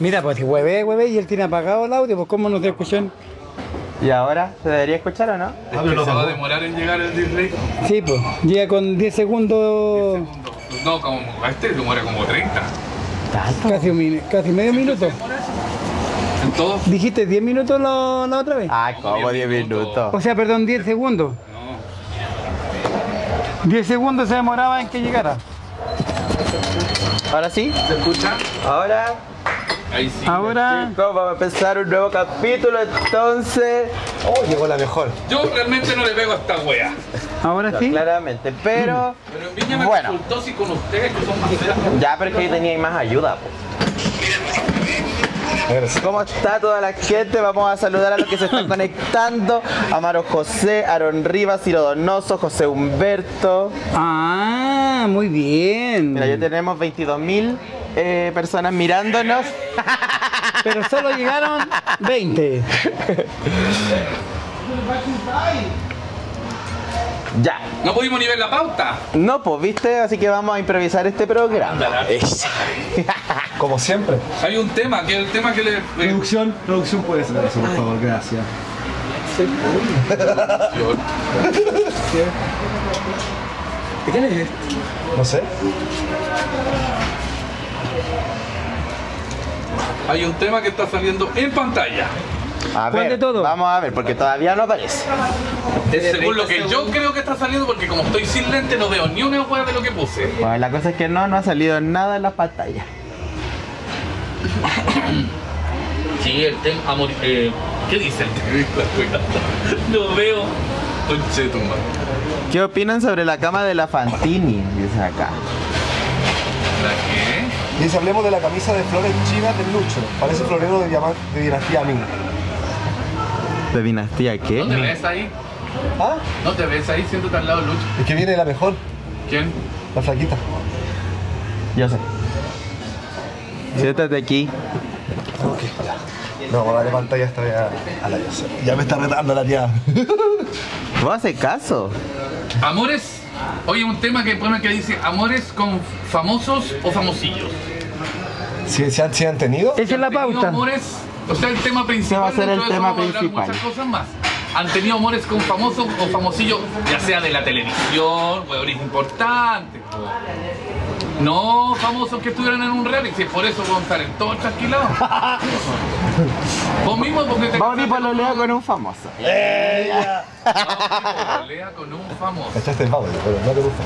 Mira, pues si hueve, hueve y él tiene apagado el audio, pues cómo no te escuchan. ¿Y ahora? ¿Se debería escuchar o no? Es que se va a demorar en llegar el display. Sí, pues, llega con 10 segundos, No, como a este demora como 30. casi, un casi medio minuto. En todo. Dijiste 10 minutos la, la otra vez. Ah, como 10 minutos. O sea, perdón, 10 segundos. No. 10 segundos se demoraba en que llegara. ¿Ahora sí? ¿Se escucha? Ahora, Ahí sí. Ahora, chicos, vamos a empezar un nuevo capítulo entonces. Oh, llegó la mejor. Yo realmente no le pego a esta wea. ahora sí. Claramente, pero... Pero en Viña me Bueno. consultó si con ustedes que son más feas. Ya, pero es que ahí tenía más ayuda. Gracias. ¿Cómo está toda la gente? Vamos a saludar a los que se están conectando. Amaro José, Aaron Rivas, Ciro Donoso, José Humberto. Ah, muy bien. Mira, ya tenemos 22.000 eh, personas mirándonos. Pero solo llegaron 20. Ya. No pudimos ni ver la pauta. No, pues, ¿viste? Así que vamos a improvisar este programa. Como siempre. Hay un tema, que es el tema que le... Producción, producción puede ser eso, por favor, gracias. ¿Quién es? No sé. Hay un tema que está saliendo en pantalla. A ¿Cuál ver, de todo? vamos a ver, porque todavía no aparece. Según lo que yo creo que está saliendo, porque como estoy sin lente no veo ni una hueá de lo que puse. Bueno, la cosa es que no, no ha salido nada en la pantalla. Sí, el tema... Amor, eh, ¿Qué dice el tema? No veo. ¿Qué opinan sobre la cama de la Fantini? Dice acá. ¿La qué? Dice, hablemos de la camisa de flores chinas del Lucho. Parece florero de, de dinastía Ming. ¿De dinastía qué? ¿No te ves ahí? ¿Ah? ¿No te ves ahí? Siéntate al lado de Lucho. Es que viene la mejor, ¿Quién? la flaquita. Yo sé. Siéntate aquí. Ok, ya. No, vamos a darle pantalla esta vez a, a la Yose. Ya me está retando la tía. ¿Vos haces caso? Amores. Oye, un tema que pone que dice amores con famosos o famosillos. ¿Sí, sí han, tenido? Esa es la ¿Han tenido pauta. Amores, o sea, el tema principal. va a ser el dentro de eso tema vamos a hablar principal. Muchas cosas más. Han tenido amores con famosos o famosillos, ya sea de la televisión, huevones importantes. po. No famosos que estuvieran en un reality, por eso vamos a estar en todos trasquilados. Vos mismo porque te Vamos a pololea con un famoso. Lea con un famoso. Echaste el babo, pero no te gusta.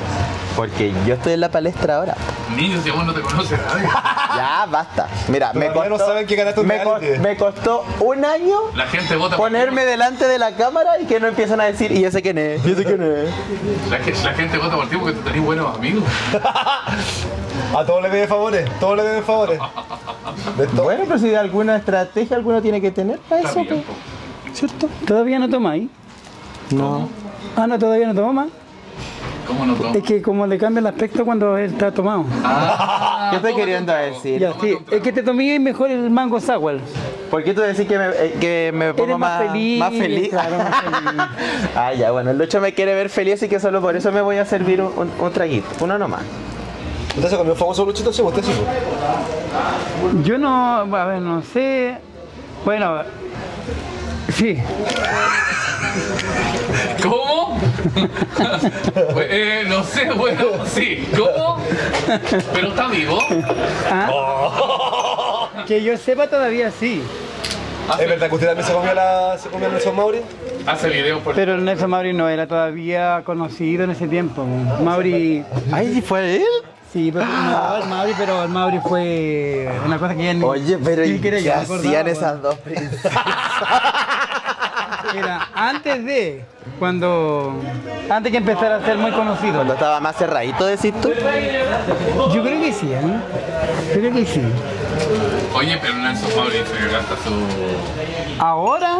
Porque yo estoy en la palestra ahora. Niño, si vos no te conoces nadie. Ya, basta. Mira, me costó, no saben que ganaste un me, co- me costó un año La gente vota por ponerme delante de la cámara y que no empiezan a decir, y ese quién es, y ese quién es. La, la gente vota por ti porque tú tenés buenos amigos. A todos le piden favores, todos le piden favores. Bueno, pero si alguna estrategia alguno tiene que tener para eso, pues. ¿cierto? ¿Todavía no tomáis? No. Ah, no, todavía no toma más. ¿Cómo no tomo? Es que como le cambia el aspecto cuando él está tomado. Ah, ¿Qué estoy queriendo decir? Ya, sí, es que te tomé mejor el mango sour. ¿Por qué tú decís que me, eh, que me pongo Eres más más, feliz, más feliz? claro, más feliz. ah, ya, bueno, el Lucho me quiere ver feliz, así que solo por eso me voy a servir un, un- un traguito, uno nomás. ¿Usted se comió un famoso luchito? Sí, usted sí. pues. Yo no, a ver, no sé. Bueno, sí. ¿Cómo? Pues, eh, no sé, bueno, sí. ¿Cómo? Pero está vivo. ¿Ah? Que yo sepa todavía sí. Hace, ¿Es verdad que usted también se comió, la, se comió el Nelson Mauri? hace videos por Pero Nelson Mauri no era todavía conocido en ese tiempo. Mauri, Ay, ¿sí fue él? Sí, pero no, el Mauri, pero el Mauri fue una cosa que ya ni- Oye, pero ¿y qué hacían esas dos princesas? Era antes de, cuando, antes que empezara a ser muy conocido. Cuando estaba más cerradito, decís tú. Yo creo que sí, ¿eh? Yo creo que sí. Oye, pero Nelson Mauri se gasta su, Ahora,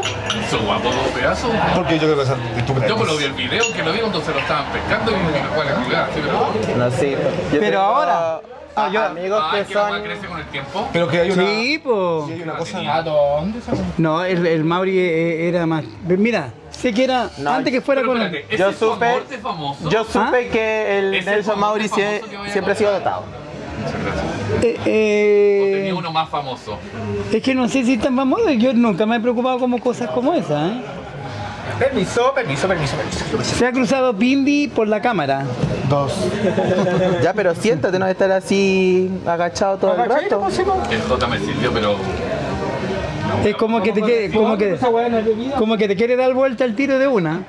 su guapo pedazo. Porque yo creo que crees. Yo pues lo vi el video que lo vi cuando se lo estaban pescando y me fue a la jugada, sí, pero. No, sí. Yo Pero tengo ahora- Ah, yo- amigos que son... weá crece con el tiempo. Pero que hay una. sí, pues. sí hay una cosa. ¿A dónde se No, el, el Mauri eh, era más. Mira, sé que era No, antes que fuera con. espérate, ¿ese Yo supe- famoso? Yo supe que el Nelson Mauri sie- siempre ha sido dotado. muchas gracias. Eh, ¿O eh, tenía uno más famoso? es que no sé si es tan famoso, yo nunca me he preocupado como cosas como esas. ¿eh? Permiso, permiso, permiso, permiso. Se ha cruzado Pimbi por la cámara. Dos. Ya, pero siéntate, no estar así agachado todo el rato. El J me sirvió, pero Es como que te quiere, como que, como que te quiere dar vuelta el tiro de una.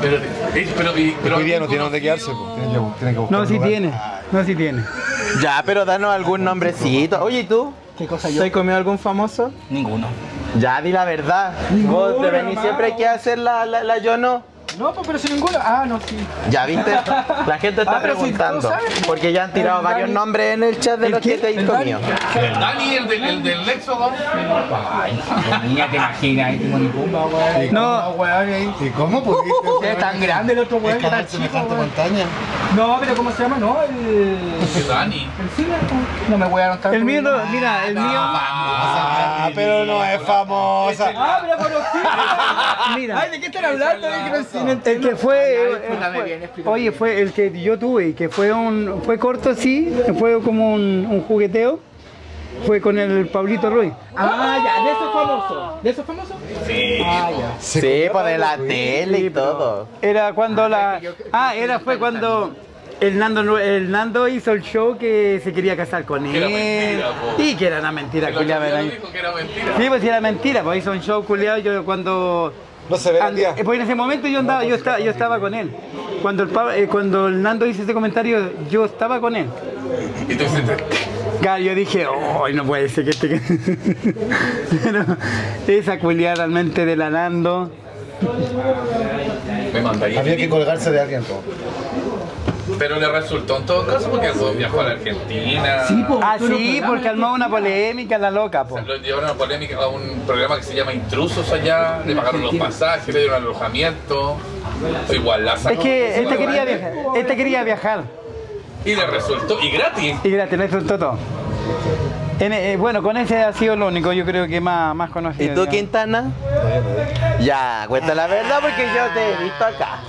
Pero, eh, pero, Hoy día no tiene dónde quedarse, pues. Tiene que, tiene que buscar No, si lugar. tiene. No, si tiene. Ya, pero danos algún nombrecito. Oye, ¿y tú? ¿Qué cosa yo? ¿Soy comido algún famoso? Ninguno. Ya, di la verdad. Vos te venís siempre hay que hacer la, la, la yo no. No, pues pero si ninguno. Ah, no, sí. Ya viste, la gente está Ah, si preguntando. sabes. Porque ya han tirado El varios Dani- nombres en el chat de ¿El los que te he El Dani. comido. El Dani, el del, el del Éxodo. Ay, niña, te imaginas. No. weón, ahí. ¿Y cómo pudiste? Es tan grande el otro weón que chico, montaña. No, pero ¿cómo se llama? No, el. El Dani. El cine. No me voy a anotar. El mío, no, mira, el mío, Ah, pero no es famosa. Ah, pero conocido. mira. Ay, ¿de qué están hablando? De. El que fue, el- explícame fue- bien, oye, fue el que yo tuve y que fue un, fue corto sí, fue como un, un jugueteo, fue con el Pablito Ruiz. Ah, ya, de esos famosos. ¿De esos famosos? Sí. Ah, ya. Sí, de la tele y todo. Era cuando la, ah, era fue cuando el Nando, el Nando hizo el show que se quería casar con él mentira, y que era una mentira, mentira. Sí, pues era mentira, pues hizo un show culiado yo cuando No se ve la And- tía. eh, pues en ese momento yo andaba, yo estaba, yo estaba con él. Cuando el Pab- eh, cuando el Nando hizo ese comentario, yo estaba con él. Y tú Claro, yo dije, ¡ay, no puede ser que este... Pero esa culiada realmente de la Nando. me mandaría. Había que colgarse de alguien, po. Pero le resultó en todo caso porque el weón viajó a la Argentina. Ah, sí, porque armó una polémica la loca, po. Lo llevaron a polémica a un programa que se llama Intrusos allá, le pagaron los pasajes, le dieron alojamiento. Igual la sacó. Es que este quería viajar, este quería viajar. Y le resultó, y gratis. Y gratis, le resultó todo. En- eh, bueno, con ese ha sido lo único, yo creo que más, más conocido. ¿Y tú, digamos. Quintana? Ya, cuenta la verdad porque yo te he visto acá.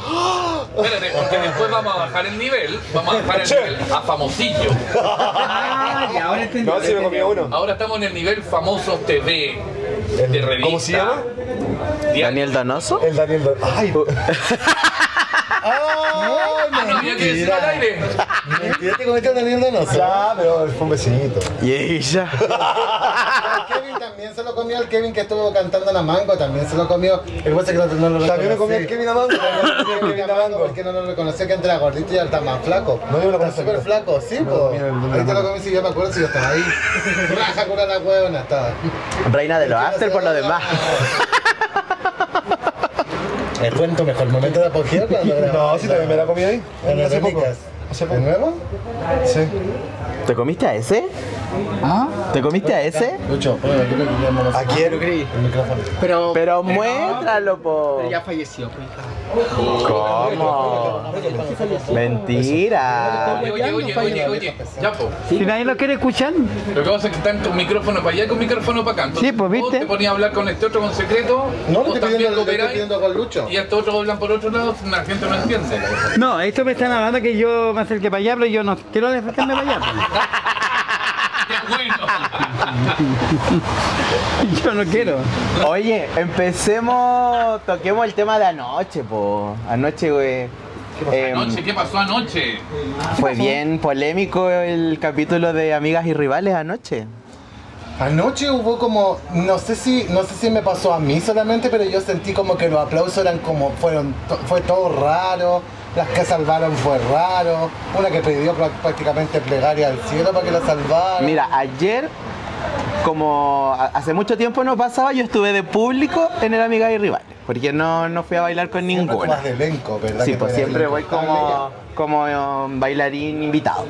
Espérate, porque después vamos a bajar el nivel, vamos a bajar el nivel a famosillo. Ah, ya, ahora entendí. No, si me comía uno. Ahora estamos en el nivel famoso TV de revista. ¿Cómo se llama? Daniel Donoso. El Daniel. Ay. Ah, no había que decirlo al aire. Mentira, te cometió Daniel Donoso. Ya, pero fue un vecinito. Y ella. Kevin también se lo comió, el Kevin que estuvo cantando la mango también se lo comió. El que no, no lo También me comí el. Kevin Amango. Kevin Kevin Amango, Amango. porque no lo reconoció que antes era gordito y ahora está más flaco. No, yo lo está conocí, súper pero- flaco, sí, Me po. lo el- el Ahí te lo comí si yo me acuerdo si yo estaba ahí. Raja cura la huevona estaba. Reina de los after por lo demás. ¿Es fue en tu mejor momento de apogeo cuando No, sí, también me la comí ahí. ¿En las Hace poco. ¿De poco. nuevo? Sí. ¿Te comiste a ese? Ah, ¿Te comiste a ese? Lucho, lo pero. Pero muéstralo, po. Pero ya falleció, pues. ¿Cómo? Mentira. Oye, oye, oye, oye, oye, ya po. Si nadie lo quiere escuchar, Lo que pasa es que están con micrófono para allá y con micrófono para acá. Entonces, Sí, pues, ¿viste? te ponías a hablar con este otro con secreto, No, estoy también pidiendo, pidiendo con Lucho. y estos otros hablan por otro lado, la gente no entiende. no, esto me están hablando que yo me acerque para allá, pero yo no quiero acercarme para allá. ¡Qué bueno! Yo no quiero. Oye, empecemos, toquemos el tema de anoche, po. Anoche, güey. em, Anoche, ¿qué pasó anoche? fue bien polémico el capítulo de Amigas y Rivales anoche. Anoche hubo como, no sé si, no sé si me pasó a mí solamente, pero yo sentí como que los aplausos eran como, fueron, to- fue todo raro, las que salvaron fue raro, una que pidió prá- prácticamente plegaria al cielo para que la salvaran. Mira, ayer, como hace mucho tiempo no pasaba, yo estuve de público en el Amigas y Rivales. Porque no, no fui a bailar con Siempre ninguna. más de elenco, ¿verdad? Sí, pues siempre voy como, como um, bailarín invitado.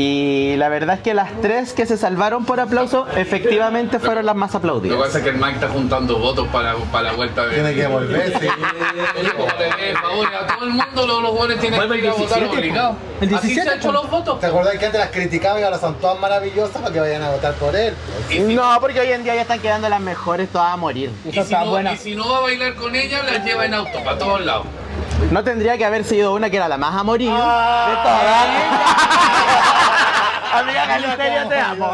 Y la verdad es que las tres que se salvaron por aplauso efectivamente fueron las más Lo que aplaudidas. pasa es que el Mike está juntando votos para, para la vuelta de. Tiene que volver, sí. A todo el mundo, los, los jóvenes tienen que ir a votar. El Así se 17, han hecho los votos. ¿Te acordás que antes las criticaban y ahora son todas maravillosas para que vayan a votar por él? No, porque hoy en día ya están quedando las mejores todas a morir. Y si, está no, buena. y si no va a bailar con ella, la lleva en auto para todos lados. No tendría que haber sido una que era la más a morir de todas. Amiga Galisterio, te amo.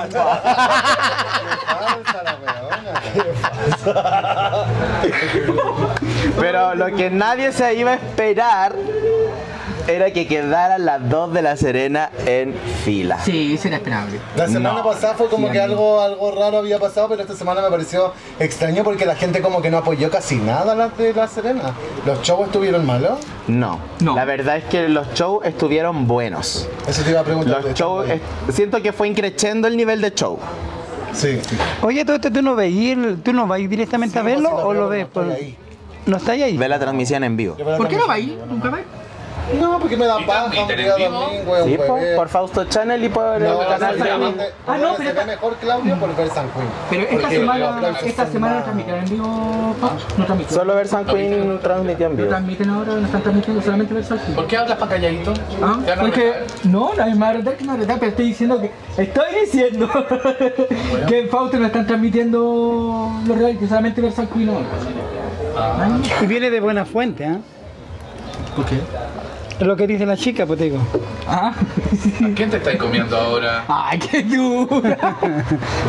Falsa la weona. Pero lo que nadie se iba a esperar era que quedaran las dos de la Serena en fila. Sí, será esperable. La semana No. pasada fue como Sí, que algo, algo raro había pasado, pero esta semana me pareció extraño porque la gente como que no apoyó casi nada a las de La Serena. ¿Los shows estuvieron malos? No. No. La verdad es que los shows estuvieron buenos. Eso te iba a preguntar. Los shows, siento que fue increciendo el nivel de show. Sí. Oye, todo esto tú no veis, tú no vas directamente a Sí, pues, verlo sí lo o lo ves no por... ahí. ¿No estáis ahí? Ve la transmisión en vivo. La ¿Por qué no va transmisión, ahí? yo ¿Nunca va ahí? No, porque me da ¿Y paja un transmiten día domingo, Sí, po, jueves. por Fausto Channel y por el No, canal se de. Ah, no, se pero ve esta- mejor Claudio por ver San Queen. Pero esta semana, esta semana no transmitieron en vivo? No transmiten. Solo Versan Queen transmitió en No vivo. transmiten ahora, no están transmitiendo solamente Versace. ¿Por qué hablas para calladito? Ah, ¿Te van a porque no, no hay más verdad que no verdad, pero estoy diciendo que estoy diciendo que en Fausto no están transmitiendo los reality, solamente Versace Queen no. Ah, Y viene de buena fuente, ¿eh? ¿Por qué? Es lo que dice la chica, pues te digo. Ah, ¿A quién te estáis comiendo ahora? ay, qué dura.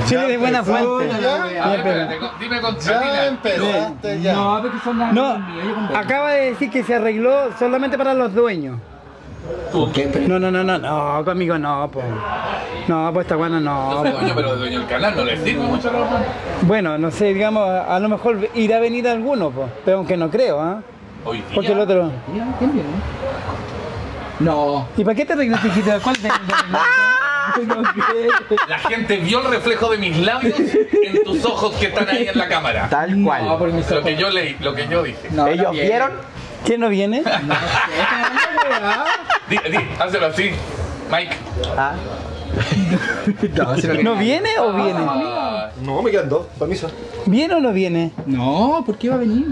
Viene de buena fuente. A Ya, ver, espérate, con- dime con ya empezaste ya. No, porque son las No, acaba de decir que se arregló solamente para los dueños. ¿Por qué? No, no, no, no, no, conmigo no, pues. No, pues esta guana No no. dueño, pero dueño del canal, no le sirve mucho la ropa. Bueno, no sé, digamos, a, a lo mejor irá a venir alguno, pues. Pero aunque no creo, ¿ah? Hoy día. Porque el otro. Mira, ¿quién viene? No. ¿Y para qué te arreglaste, hijita? ¿Cuál te No sé. La gente vio el reflejo de mis labios en tus ojos que están ahí en la cámara. Tal No, cual. por mis Lo ojos. que yo leí, lo que yo dije. No, ¿Ellos no viene. vieron? ¿Quién no viene? Di, di, hazlo así. Mike. Ah. No, si no ¿No viene o viene? Ah, No, me quedan dos. Permiso. ¿Viene o no viene? No, ¿por qué va a venir?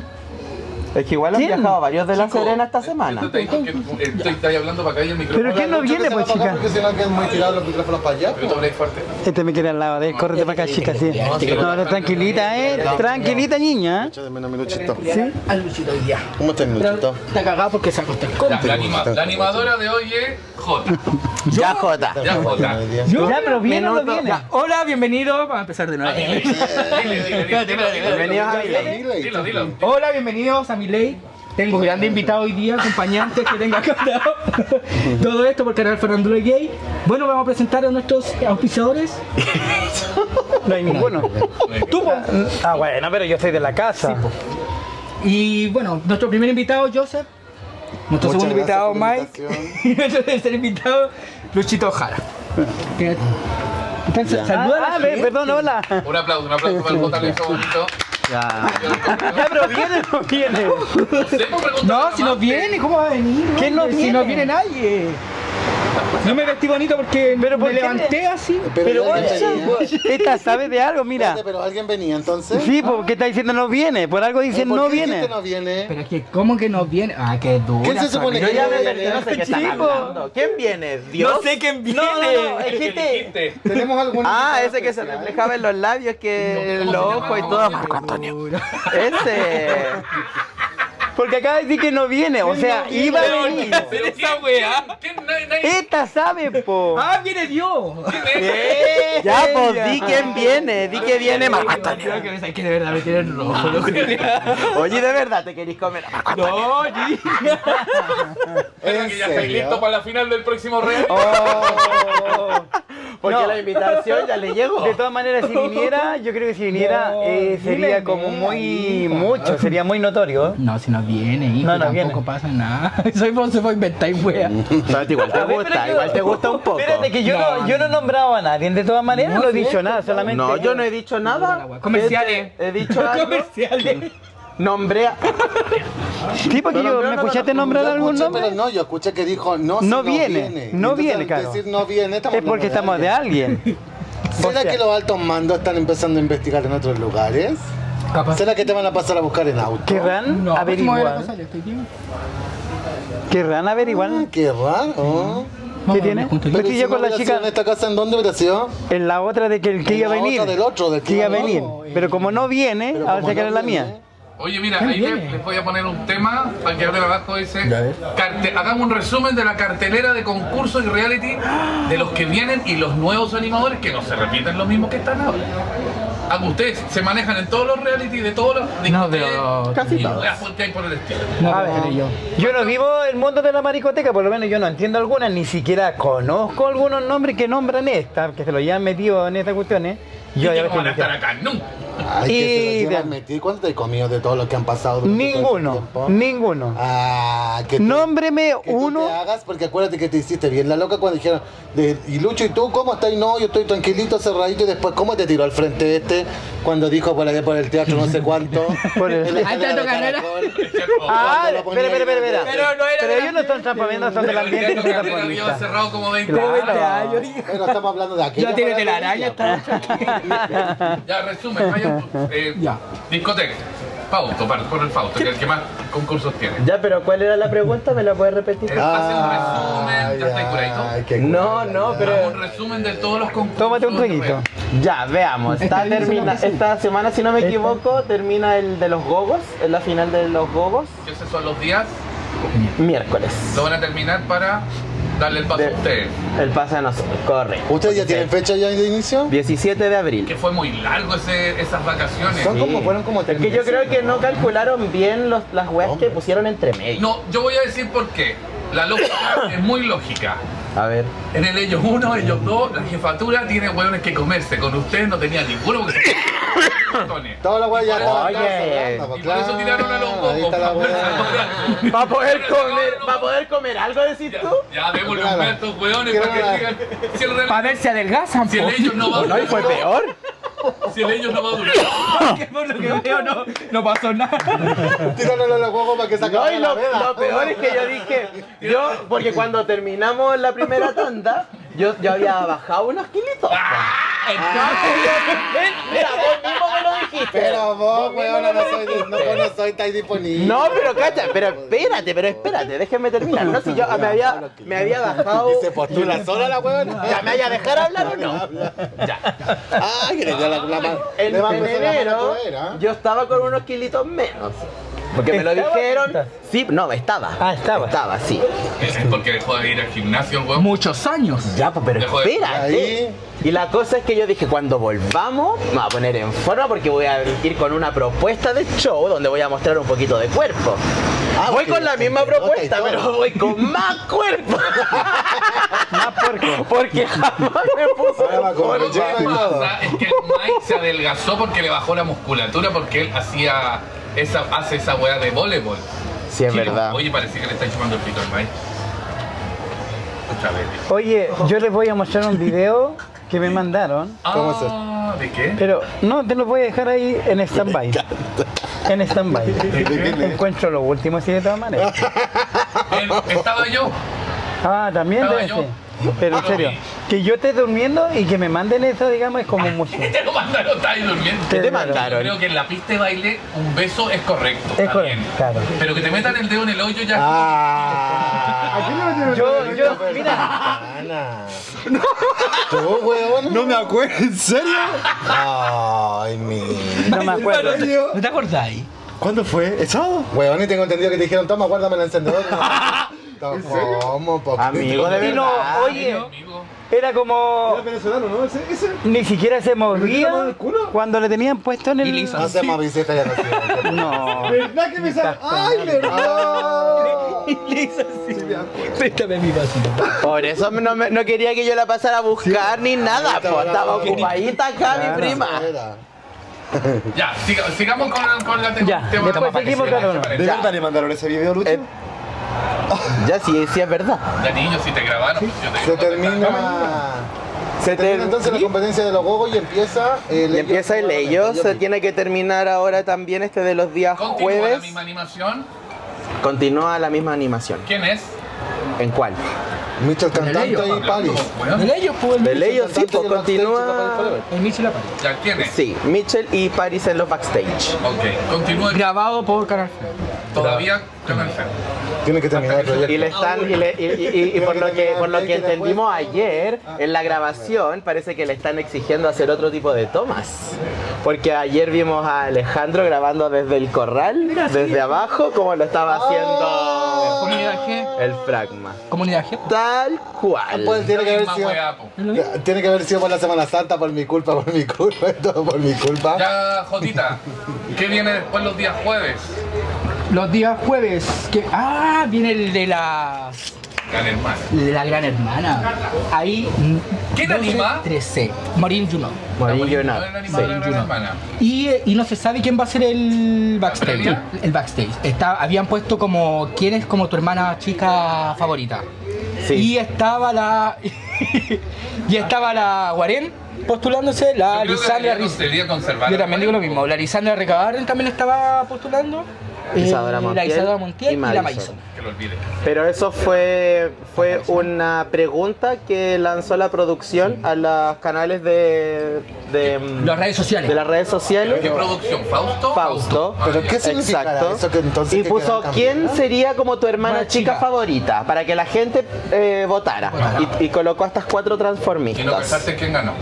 Es que igual han ¿Quién? viajado varios de la chico, Serena esta semana. te dijo que eh, estoy, estoy hablando para que haya el micrófono. Pero ¿quién no viene, pues, chica? Porque si no quedan muy tirados los micrófonos para allá. Pero tú habláis fuerte. Este me quiere al lado de él, córrete para acá, chica, sí. No, no, tranquilita, eh. Tranquilita, niña. Echa de menos mi Luchito. ¿Sí? Al Luchito hoy día. ¿Cómo estás, mi Luchito? Está cagado porque se acostó el La, la anima- la animadora de hoy es J. Ya, Jota. Ya, Jota. Ya, pero viene o no viene. Ya, Hola, bienvenido. Vamos a empezar de nuevo. Dile, dile, dile, Bienvenidos a. Dilo, dilo. Hola, bienvenidos a mi ley. Tengo grandes invitados hoy día, acompañantes que tengo acá. Todo esto por canal Farándula Gay. Bueno, vamos a presentar a nuestros auspiciadores. No hay ninguno. Tú, po. Ah, bueno, pero yo soy de la casa. Y bueno, nuestro primer invitado, Joseph. Nuestro Muchas segundo invitado, Mike. Y nuestro tercer invitado, Luchito Jara. Entonces, saluda a la Ah, gente. perdón, hola. Un aplauso, un aplauso para el hizo bonito. Ya. Ya, pero viene o no viene. No, si no viene, ¿cómo va a venir? ¿Quién no hombre? Si viene? no viene nadie. No me vestí bonito porque Pero ¿por me qué? levanté así. Pero ya esta sabe de algo, mira. Espérate, Pero alguien venía entonces. Sí, porque está diciendo no viene. Por algo ¿Eh, dicen ¿Por no viene. dijiste no viene? Pero es que, ¿cómo que no viene? Ah, qué dura. ¿Quién se supone Yo que ya no me viene? perdí, no sé qué están hablando. ¿Quién viene? ¿Dios? No sé quién viene. No, no, no, es. ¿Tenemos algún Ah, ese que se reflejaba en los labios, que ¿Cómo se los ojos y ¿Cómo todo. Marco Antonio. Ese. Porque acaba de decir que no viene. O sea, iba a venir. Pero esa ¿quién- weá? Esta sabe, po. Ah, viene Dios. Ya, pues di quién viene, di que viene Marco Antonio. Creo que de verdad me tiene rojo. Oye, ¿de verdad te queréis comer a? No, G. ¿En que ya estáis listos para la final del próximo rey. Oh. Porque No. la invitación ya le llegó. De todas maneras, si viniera, yo creo que si viniera, No, eh, sería dime, como muy mucho, sería muy notorio. No, si no viene, hijo, No, no tampoco viene. pasa nada. Soy vos, se fue a inventar y wea. Igual te gusta, yo- igual te gusta un poco. Espérate, que yo no, No, yo no he nombrado a nadie, de todas maneras no, he dicho nada, solamente. No, yo no he dicho nada. Comerciales. He dicho algo. Comerciales. Nombré a... Sí, porque No, yo, no, no, ¿me no, escuchaste no, nombrar algún escuché, nombre? pero no, yo escuché que dijo no, si No no viene, no Entonces, viene, claro. decir no viene, estamos Es porque estamos de alguien. ¿Será O sea- que los altos mandos están empezando a investigar en otros lugares? Capaz. ¿Será que te van a pasar a buscar en auto? Querrán No, pues, ¿cómo era la averiguar. Querrán averiguar. Ah, qué raro. ¿Qué tiene? Pero yo con la chica en esta casa, ¿en dónde hubiera sido? en la otra de que el que En iba a la venir. otra del otro, del que iba a venir. Pero como no viene, ahora se queda en la mía. Oye, mira, ¿Quién ahí viene? les, les voy a poner un tema para que ahora abajo dice. Carte- hagamos un resumen de la cartelera de concursos y reality de los que vienen y los nuevos animadores que no se repiten los mismos que están ahora. Ah, Ustedes se manejan en todos los reality de todos los. No, discotecas pero- Casi todos. hay por el estilo. No, A ver, yo. yo no vivo el mundo de la maricoteca, por lo menos yo no entiendo algunas, ni siquiera conozco algunos nombres que nombran esta, que se lo llevan metido en estas cuestiones. Yo ya no van a estar acá nunca. Ay, que se Y llevan de- metido. ¿Cuánto te he comido de todo lo que han pasado todo ese ninguno, ninguno. Ah, que tú- Nómbreme que tú uno. te hagas, porque acuérdate que te hiciste bien la loca cuando dijeron, de, y Lucho, ¿y tú cómo estás? Y no, yo estoy tranquilito, cerradito, y después, ¿cómo te tiró al frente este? Cuando dijo por allá por el teatro no sé cuánto. Por el- Ah, Teatro Carrera. Ah, espera, espera, espera. Pero no era Pero ellos no están transpaviendo, son del ambiente y no Pero son que había transpavistas. cerrado como 20 Claro. años. Pero estamos hablando de aquella. Ya tiene telaraña. Ya, resumen, Eh, Ya. Discoteca. Fausto, para, por el Fausto, que es el que más concursos tiene. Ya, pero ¿cuál era la pregunta? ¿Me la puedes repetir? Eh, Hace un resumen, ya qué No, no, pero- Un resumen de todos los concursos. Tómate un traguito. Ya, veamos. Está termina, esta semana, si no me equivoco, termina el de los gogos, es la final de los gogos, esos son los días, miércoles. lo van a terminar para darle el paso De- a ustedes. El pase a nosotros, corre. ¿Ustedes ya tienen fecha ya de inicio? 17 de abril. Que fue muy largo ese, esas vacaciones. Son como, fueron como Es que yo creo que no calcularon bien los, las weas que pusieron entre medio. No, yo voy a decir por qué. La lógica es muy lógica. A ver. En el ellos uno, ellos dos, la jefatura tiene hueones que comerse. Con ustedes no tenía ninguno porque montones. Toda la weá ya estaba Oye. cerrando, pues, Y por eso tiraron a los weá. Para poder comer, para poder comer algo, decís Ya, tú. ya démosle Claro. un estos hueones para que sigan. Si el, Para ver si adelgazan. si el ellos no va a No, y fue peor. Si el ellos no va a durar. Que por lo que veo no, no pasó nada. Tíralo a los huevos para que se No, acabe y la lo, veda. lo peor es que yo dije, yo, porque cuando terminamos la primera tanda, yo, yo había bajado unos kilitos. Entonces, yo- mira, vos mismo me lo dijiste. Pero vos, weón, no soy, no, no soy tan disponible. No, pero cacha, pero espérate, pero espérate, déjeme terminar. No, si yo me había, me había bajado. Y se postula sola la weón. ¿Ya me vaya a dejar hablar o no? Ay, que le dio la, mano. En, enero ¿ah? yo estaba con unos kilitos menos. Porque me lo dijeron. Sí, no, estaba. Ah, estaba. Estaba, sí. Es porque dejó de ir al gimnasio. Muchos años. Ya, pues, pero Dejó de- espérate. Ahí. Y la cosa es que yo dije, cuando volvamos, me voy a poner en forma porque voy a ir con una propuesta de show donde voy a mostrar un poquito de cuerpo. Ah, voy con la misma propuesta, pero voy con más cuerpo. Más puerco. Porque jamás me puso. Lo que pasa es que el Mike se adelgazó porque le bajó la musculatura porque él hacía esa, hace esa weá de voleibol. Sí, es verdad. Oye, parece que le está chupando el pito al Mike. Otra vez. Oye, yo les voy a mostrar un video que me mandaron, ¿Cómo es Ah, ¿de qué? pero no, te lo voy a dejar ahí en stand-by. En stand-by. Encuentro lo último así de todas maneras. Estaba yo. Ah, también Estaba debe yo. ser. Pero en serio, que yo esté durmiendo y que me manden eso, digamos, es como mucho. ¿Qué te lo mandaron? Estás ahí durmiendo. ¿Qué te Yo mandaron? creo que en la pista de baile un beso es correcto. Es correcto, claro. Pero que te metan el dedo en el hoyo ya. Ah. Yo, yo, mira, Ana. ¿Tú, weón? No me acuerdo, ¿en serio? Ay, mi. no me acuerdo. ¿No te acordáis? ¿Cuándo fue? ¿El sábado? Weón, y tengo entendido que te dijeron, toma, guárdame el encendedor. ¿Cómo, papá? Amigo, de Y no, verdad. oye, Amigo. era como. Era venezolano, ¿no? Ese, ese. Ni siquiera se movía cuando le tenían puesto en el. No se más visita ya no. No. ¿Verdad que me sale? ¡Ay, verdad! Y le hizo así. Préstame mi vasito. Por eso no, me- no quería que yo la pasara a buscar ni nada. estaba pues, estaba ocupadita acá, mi prima. Ya, siga- sigamos con, con la tema. Ya, tema después seguimos vaya, ¿De ya. verdad le mandaron ese video, Lucho? Ya, sí, sí es verdad. Ya niños, si te grabaron, yo te Se termina. Se Se termina entonces la competencia de los gogos y empieza el Y empieza el ello, se tiene que terminar ahora también este de los días Continúa la jueves. misma animación. Continúa la misma animación. ¿Quién es? ¿En cuál? Mitchell Con el cantante y Paris. De ellos, pues ellos sí, pues y el y continúa. El Mitchell Aparicio. ¿Ya quién es? Sí, Mitchell y Paris en los backstage. Ok, continúa. Grabado por Canal. Todavía. Tiene que terminar el proyecto. Y le están, y, le- y- y- y- y por lo que por lo que entendimos ayer en la grabación, parece que le están exigiendo hacer otro tipo de tomas. Porque ayer vimos a Alejandro grabando desde el corral, desde abajo, como lo estaba haciendo Comunidad G. el Fragma. Comunidad G. Tal cual. Pues tiene que haber sido. Tiene que haber sido por la Semana Santa, por mi culpa, por mi culpa, todo por mi culpa. Ya, Jotita, ¿qué viene después los días jueves? Los días jueves. Que, ah, viene el de la. Gran hermano. de la gran hermana. Ahí. mm, ¿Quién 12, anima? 13. Morin Juno. Morillo No, Nat. el animal de la Sí, gran yo no. hermana. Y, eh, y no se sabe quién va a ser el backstage. El backstage. Está, habían puesto como quién es como tu hermana chica favorita. Sí. Y estaba la. y estaba la Guarén postulándose, la Lisandra. Yo también digo lo mismo. La Lisandra Recabarren también estaba postulando. Eh, Isadora Montiel la Isadora Montiel y y, la Madison. Que lo olvide. Pero eso fue, fue una pregunta que lanzó la producción a los canales de, de, mm, Las redes sociales. de las redes sociales. ¿Qué producción? ¿Fausto? Fausto. ¿Pero qué Exacto. eso que entonces y que puso quién sería como tu hermana chica chica. favorita para que la gente eh, votara. Y, y colocó a estas cuatro ¿Y no transformistas. cachaste quién ganó?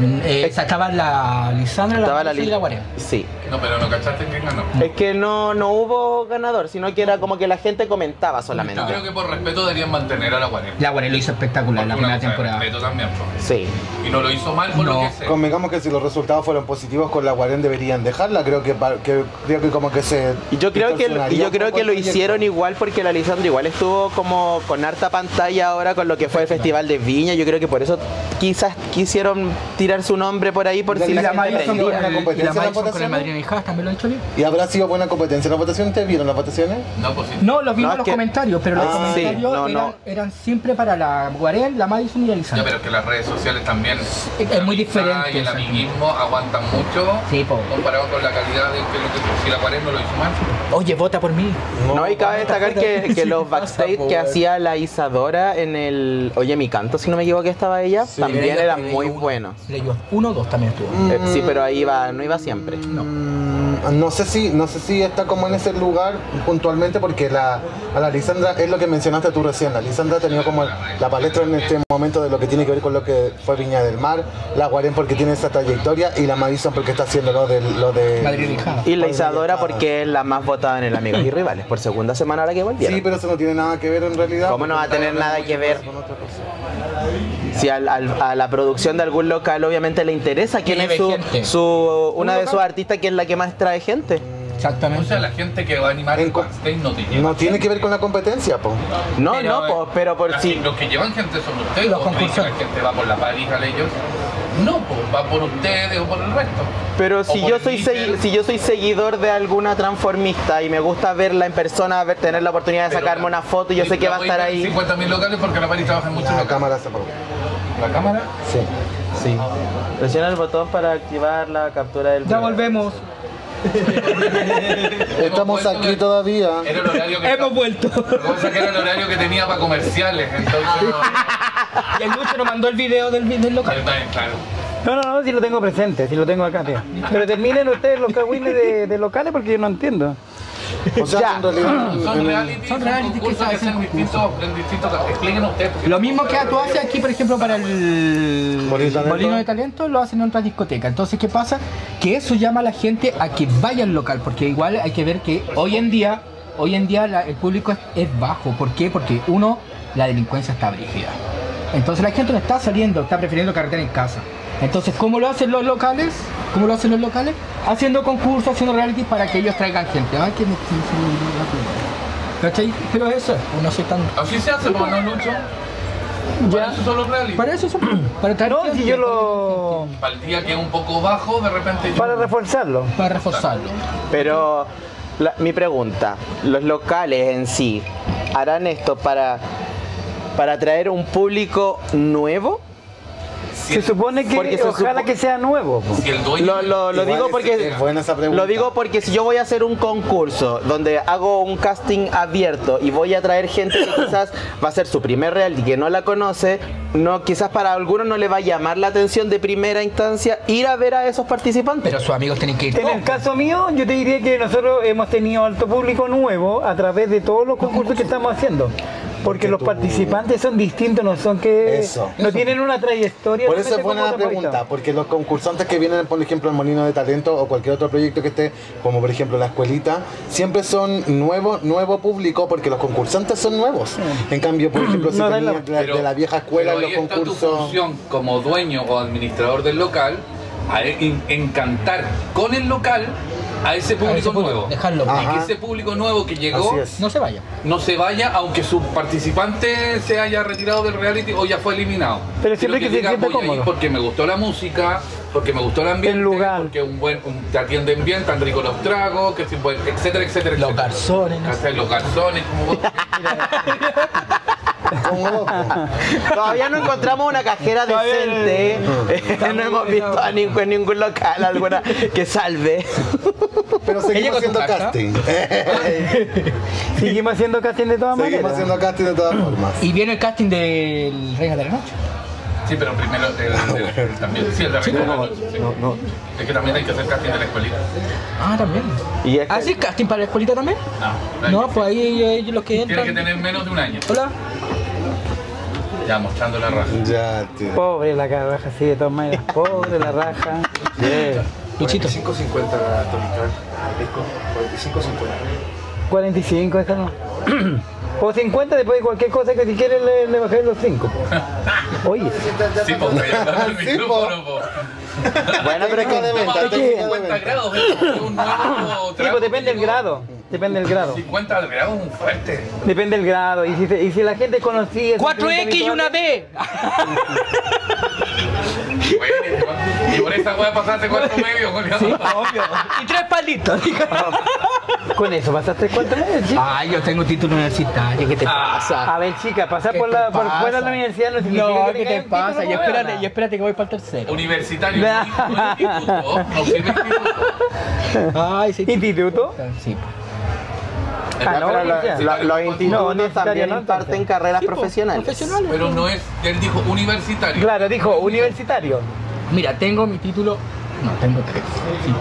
Eh, estaba la Lisandra, la Estaba la y la Guarén. Sí. No, pero no cachaste quién ganó. Es que no, no hubo ganador, sino que era como que la gente comentaba solamente. Yo creo que por respeto deberían mantener a la Guardia. La Guarén lo hizo espectacular la primera temporada. Respeto también. Sí. Y no lo hizo mal por lo que sé. Convengamos que si los resultados fueron positivos con la Guarén deberían dejarla, creo que, creo que como que se Y yo creo que, y yo creo que lo hicieron igual porque la Lisandra igual estuvo como con harta pantalla ahora con lo que fue el Festival de Viña. Yo creo que por eso quizás quisieron tirar su nombre por ahí por Y si la gente prendía. con prendía. el, y la Madison con el? Madrid Hijas también lo bien. ¿Y habrá sido buena competencia en la votación? ¿Ustedes vieron las votaciones? No, pues sí. No, los vimos No, en los que- comentarios, pero los Ah, sí, comentarios no, eran, no. eran siempre para la Guarén, la Madison y la Ya, Lisandra. pero es que las redes sociales también. Es muy diferente, Y el amiguismo aguantan mucho. Comparado con la calidad de que lo que si la Guardia no lo hizo mal. Oye, vota por mí. No, y cabe destacar que, que los backstage que hacía la Isadora en el Oye mi canto, si no me equivoco, estaba ella, también Era- eran era muy buenos. Uno o dos también estuvo. Eh, sí, pero ahí iba, no iba siempre. Mm, No sé si no sé si está como en ese lugar puntualmente porque la, a la Lisandra es lo que mencionaste tú recién. La Lisandra ha tenido como la palestra en este momento de lo que tiene que ver con lo que fue Viña del Mar, la Guarén porque tiene esa trayectoria y la Madison porque está haciendo lo de lo de Madrid. Y la Isadora porque es la más votada en el Amigos y Rivales, por segunda semana ahora que volvieron. Sí, pero eso no tiene nada que ver en realidad. ¿Cómo no va a tener nada que ver? Con otra cosa. Si al- al- a la producción de algún local obviamente le interesa quién es su, gente. su- una ¿Un de sus artistas que es la que más trae gente. O Exactamente. sea, la gente que va a animar En backstage no te lleva. No tiene que ver con la competencia, po. No, Pero, no, eh, pues, pero por si. Los que llevan gente son ustedes. Los ¿o concursantes. La gente va por la pareja de ellos. No, pues va por ustedes o por el resto. Pero si yo soy si yo soy seguidor de alguna transformista y me gusta verla en persona, ver, tener la oportunidad de Pero sacarme la- una foto y yo sé que va a estar ahí. 50.000 locales porque la París trabaja en muchos La cámara se apagó. ¿La cámara? Sí. Sí. Presiona el botón para activar la captura del Ya video. volvemos. Estamos aquí que- todavía. Era el horario que Hemos vuelto. Lo que era el horario que tenía para comerciales, entonces no. Y el Lucho nos mandó el video del, del local. Claro. No, no, no, si lo tengo presente, si lo tengo acá, tío. Pero terminen ustedes los cagüines de, de locales porque yo no entiendo. O sea, Ya. en realidad. Son reality, Son son reality que concursos que hacen distintos, en distintos. Expliquen ustedes. Lo mismo que tú haces aquí, por ejemplo, para el Molino de Talento. Molino de Talento, lo hacen en otras discotecas. Entonces, ¿qué pasa? Que eso llama a la gente a que vaya al local, porque igual hay que ver que hoy en día, hoy en día la- el público es, es bajo. ¿Por qué? Porque uno, la delincuencia está brígida. Entonces la gente no está saliendo, está prefiriendo carretera en casa. Entonces, ¿cómo lo hacen los locales? ¿Cómo lo hacen los locales? Haciendo concursos, haciendo reality para que ellos traigan gente. Ay, que me ¿Cachai? Pero eso, no soy tan... Así se hace, ¿no, Lucho? Para eso son los reality. Para eso son... Para traer No, si yo lo. Para el día que es un poco bajo, de repente yo... para reforzarlo. Para reforzarlo. Pero la- mi pregunta, los locales en sí harán esto para para atraer un público nuevo? si Se supone que Porque ojalá supo- que sea nuevo. si el dueño. Lo, lo- lo digo es- porque es buena esa pregunta. lo digo porque si yo voy a hacer un concurso donde hago un casting abierto y voy a traer gente que quizás va a ser su primer reality que no la conoce, no quizás para algunos no le va a llamar la atención de primera instancia ir a ver a esos participantes. Pero sus amigos tienen que ir En todos. el caso mío, yo te diría que nosotros hemos tenido alto público nuevo a través de todos los concursos que estamos haciendo. Porque los participantes son distintos, no son que. Eso. No tienen una trayectoria. Por eso es buena la pregunta, porque los concursantes que vienen, por ejemplo, al Molino de Talento o cualquier otro proyecto que esté, como por ejemplo la escuelita, siempre son nuevo, nuevo público porque los concursantes son nuevos. En cambio, por ejemplo, si No, venían dale. de, la- de la vieja escuela pero en ahí los está tu concursos. función como dueño o administrador del local a en- encantar con el local a ese A público ese público, nuevo. Dejarlo. Y que ese público nuevo que llegó. No se vaya. no se vaya aunque su participante se haya retirado del reality o ya fue eliminado. Pero siempre que se diga, sienta "Voy a ir cómodo". porque me gustó la música, porque me gustó el ambiente, El lugar. porque un buen, un- te atienden bien, tan ricos los tragos, que si buen- etcétera, etcétera, Los etcétera. garzones. Los garzones, como vos. Como- Todavía no encontramos una cajera decente. no hemos visto a ningún, en ningún local alguna que salve. pero seguimos haciendo casting. Seguimos haciendo casting de todas seguimos maneras. haciendo casting de todas formas. Y viene el casting del Reina de la Noche. Sí, pero primero el, el- el- también. Sí, el de Reina de la Noche, sí. No, no. Es que también hay que hacer casting de la escuelita. Ah, también. Y es que- ¿Haces casting para la escuelita también? No, No, pues ahí ellos los que Tiene que entran. tener menos de un año. Hola. Ya mostrando la raja. Ya, tío. Pobre la raja, sí, de todas maneras. Pobre la raja. Luchito. 45.50 Atomical, disco, 45.50. 45, déjalo. O 50 después de cualquier cosa que si quieres le, le bajé los 5. Oye, Sí, pues del Sí, micrófono, po. Bueno, pero es que venta, Estamos hablando de técnica de 50 venta. grados, es un nuevo sí, trago pues depende del grado. Depende del grado. 50 grados es un fuerte. Depende del grado. Y si, se- y si la gente conocía. 4X y una B. Bueno, y por esa weá pasaste cuarto medio, Julián. Y tres palitos. Con eso pasaste cuánto meses, chica. Ay, yo tengo título universitario. ¿Qué te Ah. pasa? A ver, chica, pasar ¿Qué por, la, por fuera de la universidad no significa No, que ¿qué te pasa? Y espérate, y espérate que voy para el tercero. Universitario, no instituto, no sirve instituto. Ay, sí. ¿Instituto? Sí. No, pero los No, institutos universitario también no, imparten carreras profesionales. Profesionales. Pero no es, él dijo universitario. Claro, dijo universitario. Mira, tengo mi título. No, tengo tres. Sí.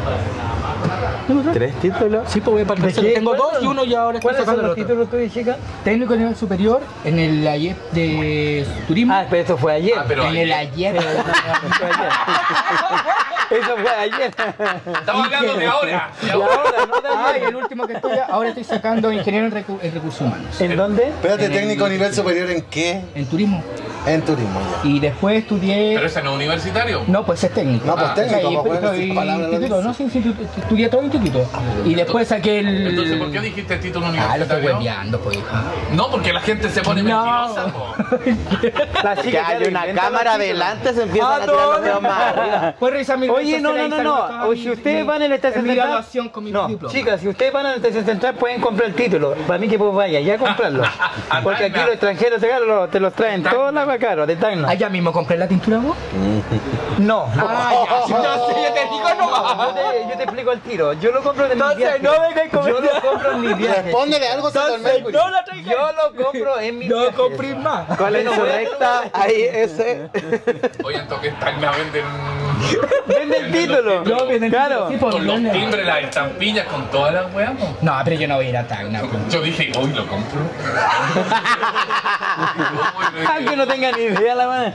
¿Tengo tres? ¿Tres títulos? Sí, pues voy para el ¿De tercero. qué? Tengo dos ¿Cuáles y uno y ahora estoy ¿Cuáles son sacando el los títulos tuyos, chica? Técnico de nivel superior en el AIEP de turismo. Ah, pero eso fue ayer. Ah, pero en el ayer. Eso fue ayer. Eso fue ayer. Estamos hablando de ahora. de Y ahora. ahora, no de Ah, y ayer. el último que estoy, ahora estoy sacando ingeniero en, recu- en recursos humanos. ¿En dónde? Espérate, En el- técnico nivel superior en qué? En turismo. En turismo ya. Y después estudié. Pero ese no es universitario. No, pues es técnico. No, pues Ah, técnico, sea, y- palabras. instituto, no, sí, estudié todo instituto. Y después saqué el. Entonces, ¿por qué dijiste título Ah, lo estoy universitario? hueveando, pues. hija. no, porque la gente se pone No. mentirosa. po. La Que chica, hay una cámara los adelante, se empiezan Ah, a tirar los más. Puedes revisar mi Oye, no, no, no, no. O si ustedes van a la estación central. con mi no, diploma. chicas, si ustedes van a la estación central pueden comprar el título. Para mí que pues vaya, ya comprarlo. Porque aquí los extranjeros te, lo- te los traen todos la caro, de Tacna. Allá mismo compré la tintura vos. No. Ah, ya. No yo te digo Yo no. te, yo te explico el tiro. Yo lo compro de mi Entonces, viaje. no vengáis con- Yo lo compro en mi viaje. Respóndele algo, señor Mercury. No la traigas. Yo lo compro en mi No viaje. compré más. Con la insurrecta, ahí ese. Oye, en Toque Tacna venden. Vende el título. No, vende el Claro. título, sí, por Con los timbres, las estampillas, con todas las weas. No, pero yo no voy a ir a Tacna. Yo dije, hoy lo compro. Aunque no tenga ni idea la mano.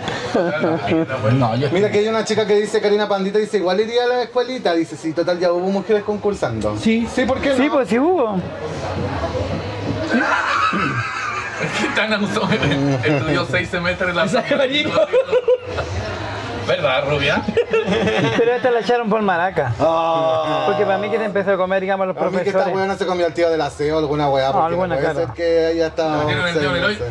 No, yo Mira que hay una chica que dice, Karina Pandita, dice, igual iría a la escuelita. Dice, sí, total, ya hubo mujeres concursando. Sí. Sí, ¿por qué no? Sí, pues sí hubo. Usó, estudió seis semestres en la. ¿Verdad, rubia? Pero esta la echaron por maraca. Ah. Porque para mí que se empezó a comer, digamos, los A mí que esta profesores. weona se comió al tío del aseo, alguna weá, porque alguna, no puede claro. ser que ella está... Metieron el tío del hoy.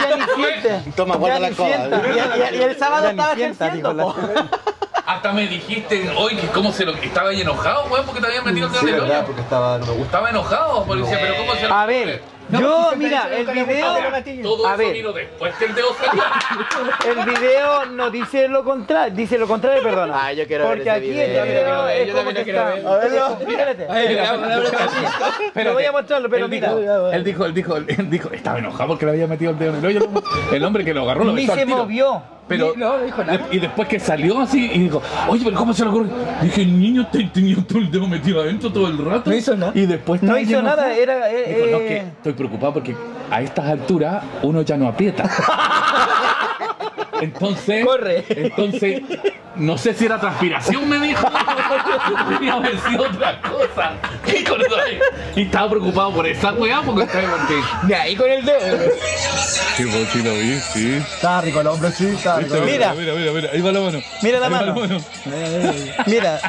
Ya ni siente. Toma, guarda la sienta. Y, y- y el sábado Ya ni estaba sienta, ejerciendo. Hasta me dijiste hoy que cómo se lo estaba ahí enojado, weón, porque te habían metido el dedo Sí, en el hoyo. porque estaba, no. Estaba enojado, porque decía, pero ¿cómo se lo A ver, No, Yo, mira, el video- ver. Todo A eso ver. vino después que el dedo salió. El video no dice lo contrario, dice lo contrario, perdona. Ah, yo quiero ver Porque ese aquí video. el video ver, es yo como que quiero está. ver. A verlo, espérate. Lo voy a mostrarlo, pero él mira. Dijo, él dijo, él dijo, él dijo, estaba enojado porque le había metido el dedo en el hoyo. El hombre que lo agarró lo Ni se movió. Pero, No, no dijo nada. Y después que salió así y dijo, oye, pero ¿cómo se le ocurre? Dije, el niño te- tenía todo el dedo metido adentro todo el rato. No hizo nada. Y después No hizo nada, era. eh, Dijo, no, eh, que estoy preocupado porque a estas alturas uno ya no aprieta. Entonces, Corre. entonces, no sé si era transpiración, me dijo. Podría haber sido otra cosa. ¿Qué con eso? Y estaba preocupado por esa weá porque porque. De ahí con el dedo. Sí, pues sí lo vi, sí. Está rico el hombre, sí, está rico. Mira. mira, mira, mira, ahí va la mano. Mira la Ahí va mano. Mira,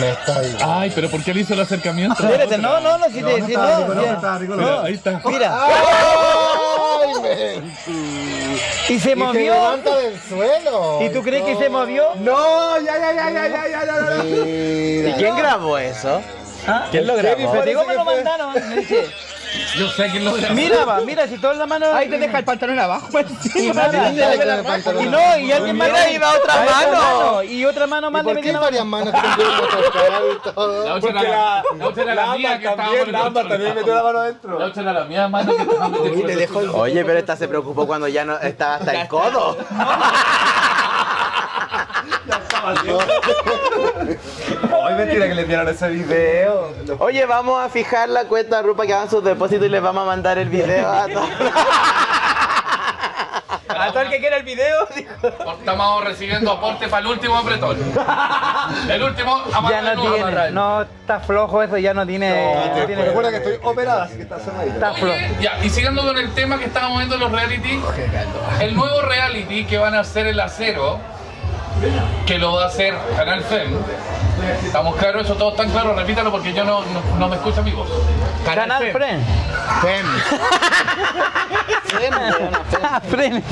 Me está ahí. Ay, pero ¿por qué le hizo el acercamiento? espérate, no, no, no, si te. si está rico, no, no, rico. Mira, ahí está. Mira, ¡Ay, men! y se Y se movió. levanta del suelo. ¿Y tú crees que se movió? No, ya, ya, ya, ya, ya, ya, ya. ¿Y quién grabó eso? ¿Ah? ¿Quién lo grabó? Digo, me lo mandaron. Yo sé quién lo grabó. Mira, va, mira, si toda la mano. Ahí te deja el pantalón abajo. Y nada, que y no, y alguien más. Mira, ahí va otra mano. Y otra mano ¿Y más le por metió qué la varias mano. manos que? La otra era la, la otra era la mía que estaba por el control. la mano adentro. La otra era la mía mano que estaba. Oye, pero esta se preocupó cuando ya no estaba hasta el codo. Ay, mentira que le enviaron ese video. Oye, vamos a fijar la cuenta de Rupa que hagan sus depósitos y les vamos a mandar el video a todos. A todo el que quiera el video. Estamos recibiendo aporte para el último apretón. El último Ya no tiene, no está flojo eso, ya no tiene. no tiene- Recuerda que estoy operada, así que está flojo. Ya, y siguiendo con el tema que estábamos viendo los reality, el nuevo reality que van a hacer el acero, que lo va a hacer Canal Fem. ¿Estamos claros? ¿Eso todo tan claro? Repítalo porque yo no, no, no me escucho mi voz. Canal Fren. Ah, Fren.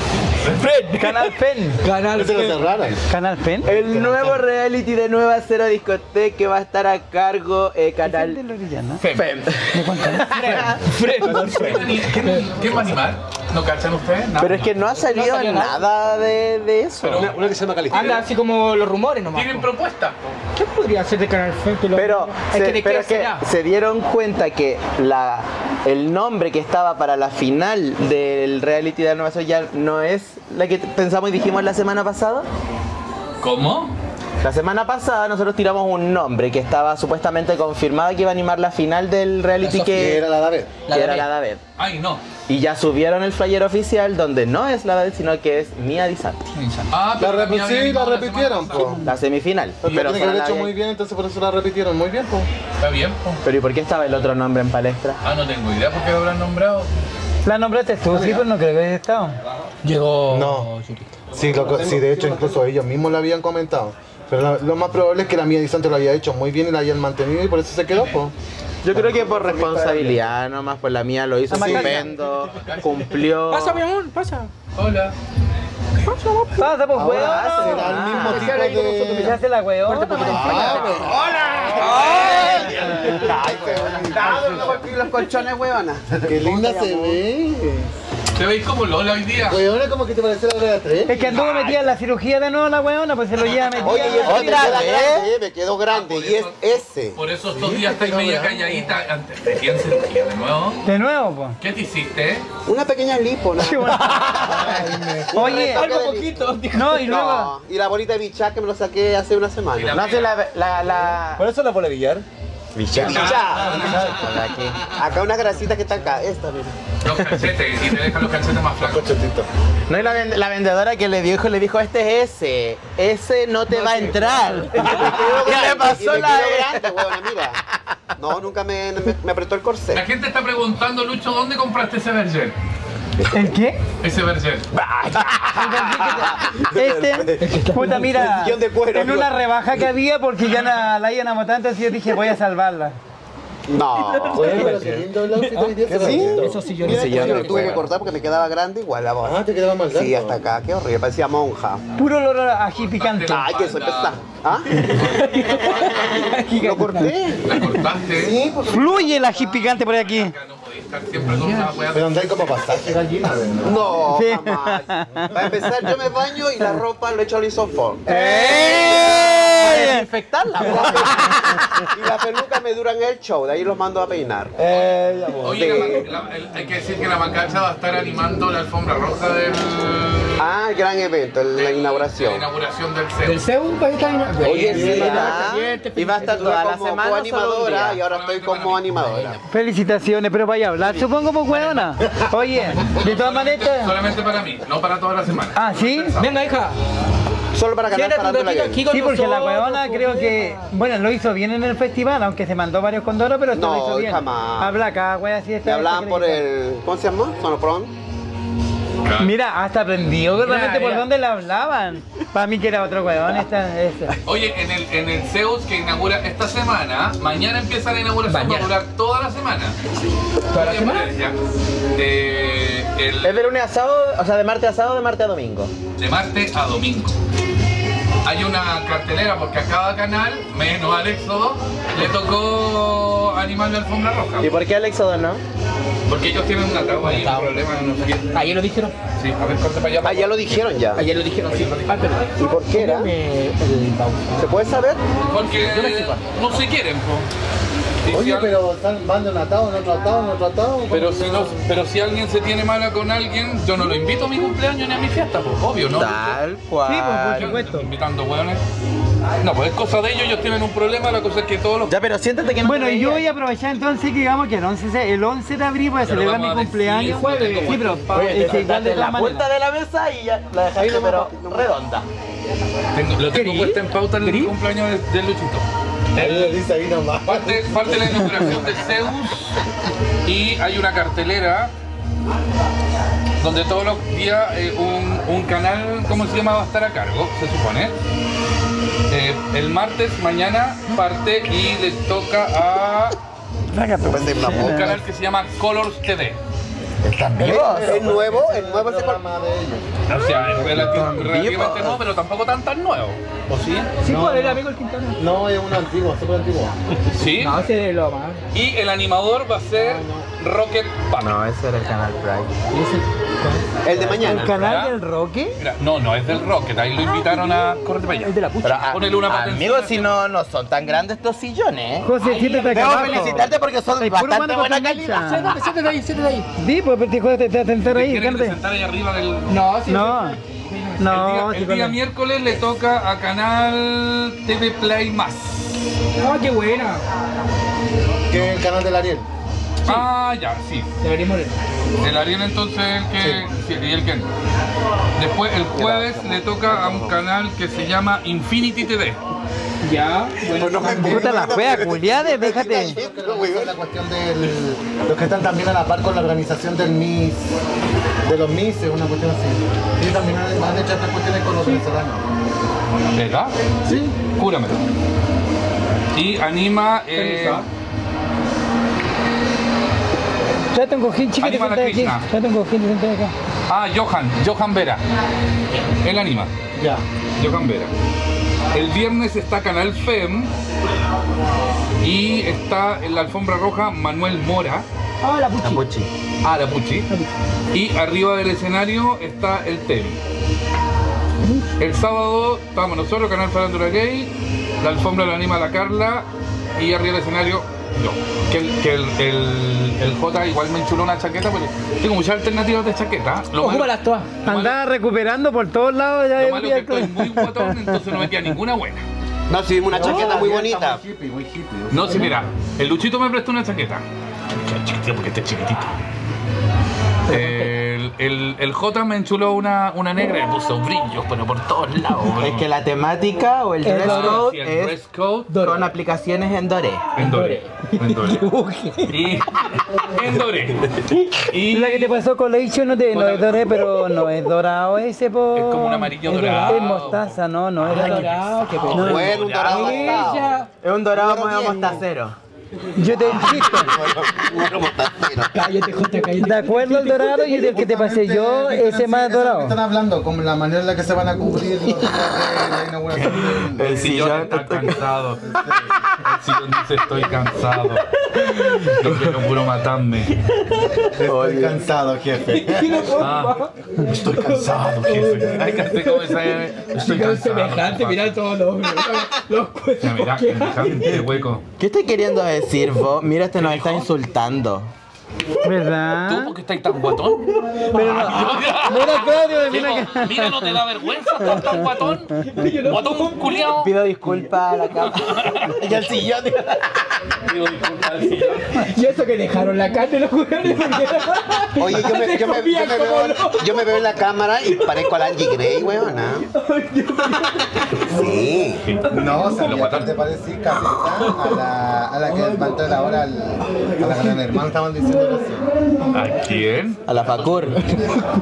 Canal Fen. Canal cerraron. Canal Fen. El nuevo reality de Nueva Cero Discoteca que va a estar a cargo eh, de Canal orilla, ¿no? Fem. Fem. ¿Qué, qué va a animar? ¿No cachan ustedes? Nada. Pero es que no ha salido salió nada. nada de, de eso. Pero- Una, una que se llama Calistina. Anda así como los rumores nomás. ¿Tienen propuestas? ¿Qué podría ser de Canal Pero, es se, que pero es que se dieron cuenta que la, el nombre que estaba para la final del reality de Nueva York ya no es la que pensamos y dijimos la semana pasada. ¿Cómo? La semana pasada nosotros tiramos un nombre que estaba supuestamente confirmado que iba a animar la final del reality Que que, era la David. que era la David. Ay, no. Y ya subieron el flyer oficial donde no es la David, sino que es Mia Di Santi. Ah, La pero repi- sí, la animado la repitieron, po. La semifinal. Pero tiene que haber hecho muy bien, entonces por eso la repitieron muy bien, pues. Está bien, po. Pero ¿y por qué estaba el otro nombre en palestra? Ah, no tengo idea por qué lo habrán nombrado. La nombraste tú, sí, pero no creo que haya estado. Llegó. No. Sí, lo- sí, de hecho incluso ellos mismos lo habían comentado. Pero lo más probable es que la mía Distante lo había hecho muy bien y la hayan mantenido y por eso se quedó. Yo creo que por responsabilidad nomás, pues la mía lo hizo estupendo, cumplió. Pasa, mi amor, pasa. Hola. Pasa, pues, weón. Será el mismo tipo Se de... hace la weón. Ah, pues. los colchones, huevona. Qué linda se ve. ¿Te veis como Lola hoy día? Weona, como que te parece la de 3. Es que anduvo metida en la cirugía de nuevo la weona, pues se lo lleva metida. Oye, y eso Otra me queda vez. grande, me quedó grande. por Y es ese. Por eso estos días estáis media calladita. Antes te hacían cirugía de nuevo. De nuevo, pues. ¿Qué te hiciste? Una pequeña lipo, ¿no? Oye, Algo poquito. no, y luego. No, y la bolita de bichá que me lo saqué hace una semana. la- No sé, la, la, la... ¿Por eso la pone billar? Bichá. Acá unas grasitas que están acá. Esta, mira. Los calcetes. Y te dejan los calcetes más flacos. No, y la, vend- la vendedora que le dijo, le dijo, este es ese. Ese no te va a entrar. ¿Qué le pasó Y la grande, huevona, mira. No, nunca me, me, me apretó el La corsé. gente está preguntando, Lucho, ¿dónde compraste ese Berger? ¿El qué? Ese Berger. Este, puta, mira, Sillón de cuero, en una rebaja que había porque ya la, la iban a matar, entonces yo dije, voy a salvarla. No. Día. Sí. Yo lo tuve que cortar porque me quedaba grande igual la voz. Ah, te quedaba mal Sí, hasta acá. Qué horrible. Parecía monja. Puro olor a ají picante. Ay, que soy pesada. ¿Ah? ¿Lo corté? La cortaste. Sí. Fluye el ají picante por aquí. Estar siempre con una weá. Pero andáis como pasaje gallina, ¿verdad? No, Sí. jamás. Para empezar, yo me baño y la ropa lo echo al isofón. ¡Eh! Desinfectarla, po. Y la peluca me duran el show, de ahí los mando a peinar. Eh, ya, po. Oye, la man- la- el- hay que decir que la Mancacha va a estar animando la alfombra roja del. Ah, gran evento, la La inauguración. inauguración del Del CEU. CEU va a estar Oye, sí, Sí. Y va a estar toda la semana. día. y ahora estoy como animadora. Felicitaciones, pero vaya a hablar, supongo, pues, huevona. Oye, de todas maneras. Solamente para mí, no para toda la semana. Ah, ¿sí? Venga, hija. Solo para ganar gay. aquí con Sí, porque la nosotros, huevona creo que, bueno, lo hizo bien en el festival, aunque se mandó varios condoros, pero esto No, lo hizo bien. jamás. Habla acá, wea, así Me está. hablaban por el. ¿Cómo se llama? Sonopron. Mira, hasta aprendió realmente por dónde le hablaban. Para mí que era otro huevón, esta, esta. Oye, en el, en el Zeus que inaugura esta semana, mañana empieza la inauguración, va a Mañana. durar toda la semana. ¿Toda la semana? ya. De, el- Es de lunes a sábado, o sea, de martes a sábado, de martes a domingo. de martes a domingo. Hay una cartelera porque a cada canal, menos al Éxodo, le tocó animar la alfombra roja. ¿Y por qué al éxodo no? Porque ellos tienen un atado ahí, un problema, no sé qué. Ayer lo dijeron. Sí, a ver, corte para allá. Ah, ya lo dijeron ya. Ayer lo dijeron, sí. Ah, pero. ¿Y por qué era? ¿Se puede saber? Porque no se quieren, po. Oye, pero están van de un atado, en otro atado, en otro atado. Pero si, no, pero si alguien se tiene mala con alguien, yo no lo invito a mi cumpleaños ni a mi fiesta, pues obvio, ¿no? Tal cual. Sí, pues, por supuesto. invitando hueones. No, pues es cosa de ellos, ellos tienen un problema, la cosa es que todos los... Ya, pero siéntate que no Bueno, yo voy a aprovechar entonces que digamos que el 11, se- el 11 de abril voy a celebrar mi cumpleaños. jueves. Sí, pero Oye, te en la maneras. de la mesa y ya la dejaste, pero redonda. Tengo, lo tengo ¿Querí? puesta en pauta en el cumpleaños de Luchito. Parte, parte la inauguración de Zeus y hay una cartelera donde todos los días eh, un, un canal, ¿cómo se llama? Va a estar a cargo, se supone. Eh, el martes, mañana, parte y le toca a un canal que se llama Colors TV. ¿Están vivos? ¿Es nuevo? ¿El nuevo se por- programa de ellos. O sea, es relativamente nuevo, pero tampoco tan tan nuevo. ¿O sí? Sí, No, pues el no. amigo el Quintana. No, es uno antiguo, súper antiguo. Sí. No, ese es lo más. Y el animador va a ser Rocket Pack. No, ese era el canal Pride. Y ese- El de mañana. El canal ¿verdad? del. Mira, no, no, es del Rocket, ahí lo invitaron a. Correte para allá. El de la pucha. Pero, a- Ponele una patencita. amigos, si no, no son tan grandes estos sillones, ¿eh? José, siéntate acá Debo abajo. felicitarte porque son Ay, puro bastante buena calidad. Siéntate, siéntate ahí, siéntate ahí. Di, pues, pero te te te sentar ahí, ¿Quieren cállate. sentar ahí arriba del.? No, sí. No, no, el día, sí, el día con- miércoles le toca a Canal TV Play Más. No, qué buena. Que es el canal del Ariel. Ah, ya, sí. Deberíamos ir. El Ariel entonces el que. sí, y el que. Después el jueves le toca a un canal que se llama Infinity TV. Ya, bueno. Pues no me Puta la fea, culiade, déjate. La cuestión del. Los que están también a la par con la organización del Miss. De los Miss, es una cuestión así. Ellos también han, hecho estas cuestiones con los venezolanos. ¿Verdad? Sí. Júramelo. Y anima. Eh, Tráete un cojín, chica, te la aquí. Tráete un cojín, te acá. ah, Johan, Johan Vera. Él anima. Ya. Johan Vera. El viernes está Canal FEM y está en la alfombra roja Manuel Mora. Ah, la puchi. Puchi. Ah, la Puchi. Y arriba del escenario está el TEM. El sábado estamos nosotros, Canal Farándula Gay, la alfombra la anima la Carla y arriba del escenario yo. Que el, que el, el, el J igual me enchuló una chaqueta, pero tengo muchas alternativas de chaqueta. Lo malo, Ocúpalas todas. Andaba recuperando por todos lados ya lo malo es que estoy muy guatón, entonces no metía ninguna buena. No, sí, una chaqueta muy bonita. está Muy hippie, muy hippie. No, sí, mira, el Luchito me prestó una chaqueta. Chiquitito porque este es chiquitito. El, el, el J me enchuló una, una negra y me puso brillos, pero por todos lados. Es que la temática o el El dress code Sí, el es dress code con aplicaciones en Doré. en Doré. En Doré. Y en Doré. Y La que te pasó con Leicho no, te, no es doré, pero no es dorado ese, po. Es como un amarillo Es dorado. Es mostaza, no, no es Ah, dorado. No. Bueno, un dorado. Es un dorado mostacero. Yo te insisto. Cállate, Jota, cállate. de acuerdo al dorado y del que te pasé yo, ese más que Están dorado. hablando, como la manera en la que se van a cubrir los el El sillón está cansado. sillón dice estoy cansado. Yo quiero puro matarme. Estoy cansado, jefe. Ah, estoy cansado, jefe. Hay que hacer como esa. Estoy cansado. semejante, mirá todos los, los cuerpos. semejante hueco. ¿Qué estás queriendo decir vos? Mira, este nos está insultando. ¿Tú ¿Verdad? por qué estás tan guatón? Pero no, mira Claudio, mira que... mira, no te da vergüenza estar tan guatón. Guatón culiao. Pido disculpas a la cama. y al sillón. Digo, disculpa al sillón. Y eso que dejaron la carne los jugadores. Oye, yo me, yo, me, yo, me veo, yo me veo en la cámara y parezco a la Angie Gray, weón. ¿ah? Sí. No, Lo sabía que mataron. te parecís caleta a la, a la que va a entrar ahora al, a la gran hermana, estaban diciendo. ¿A quién? A la Facur.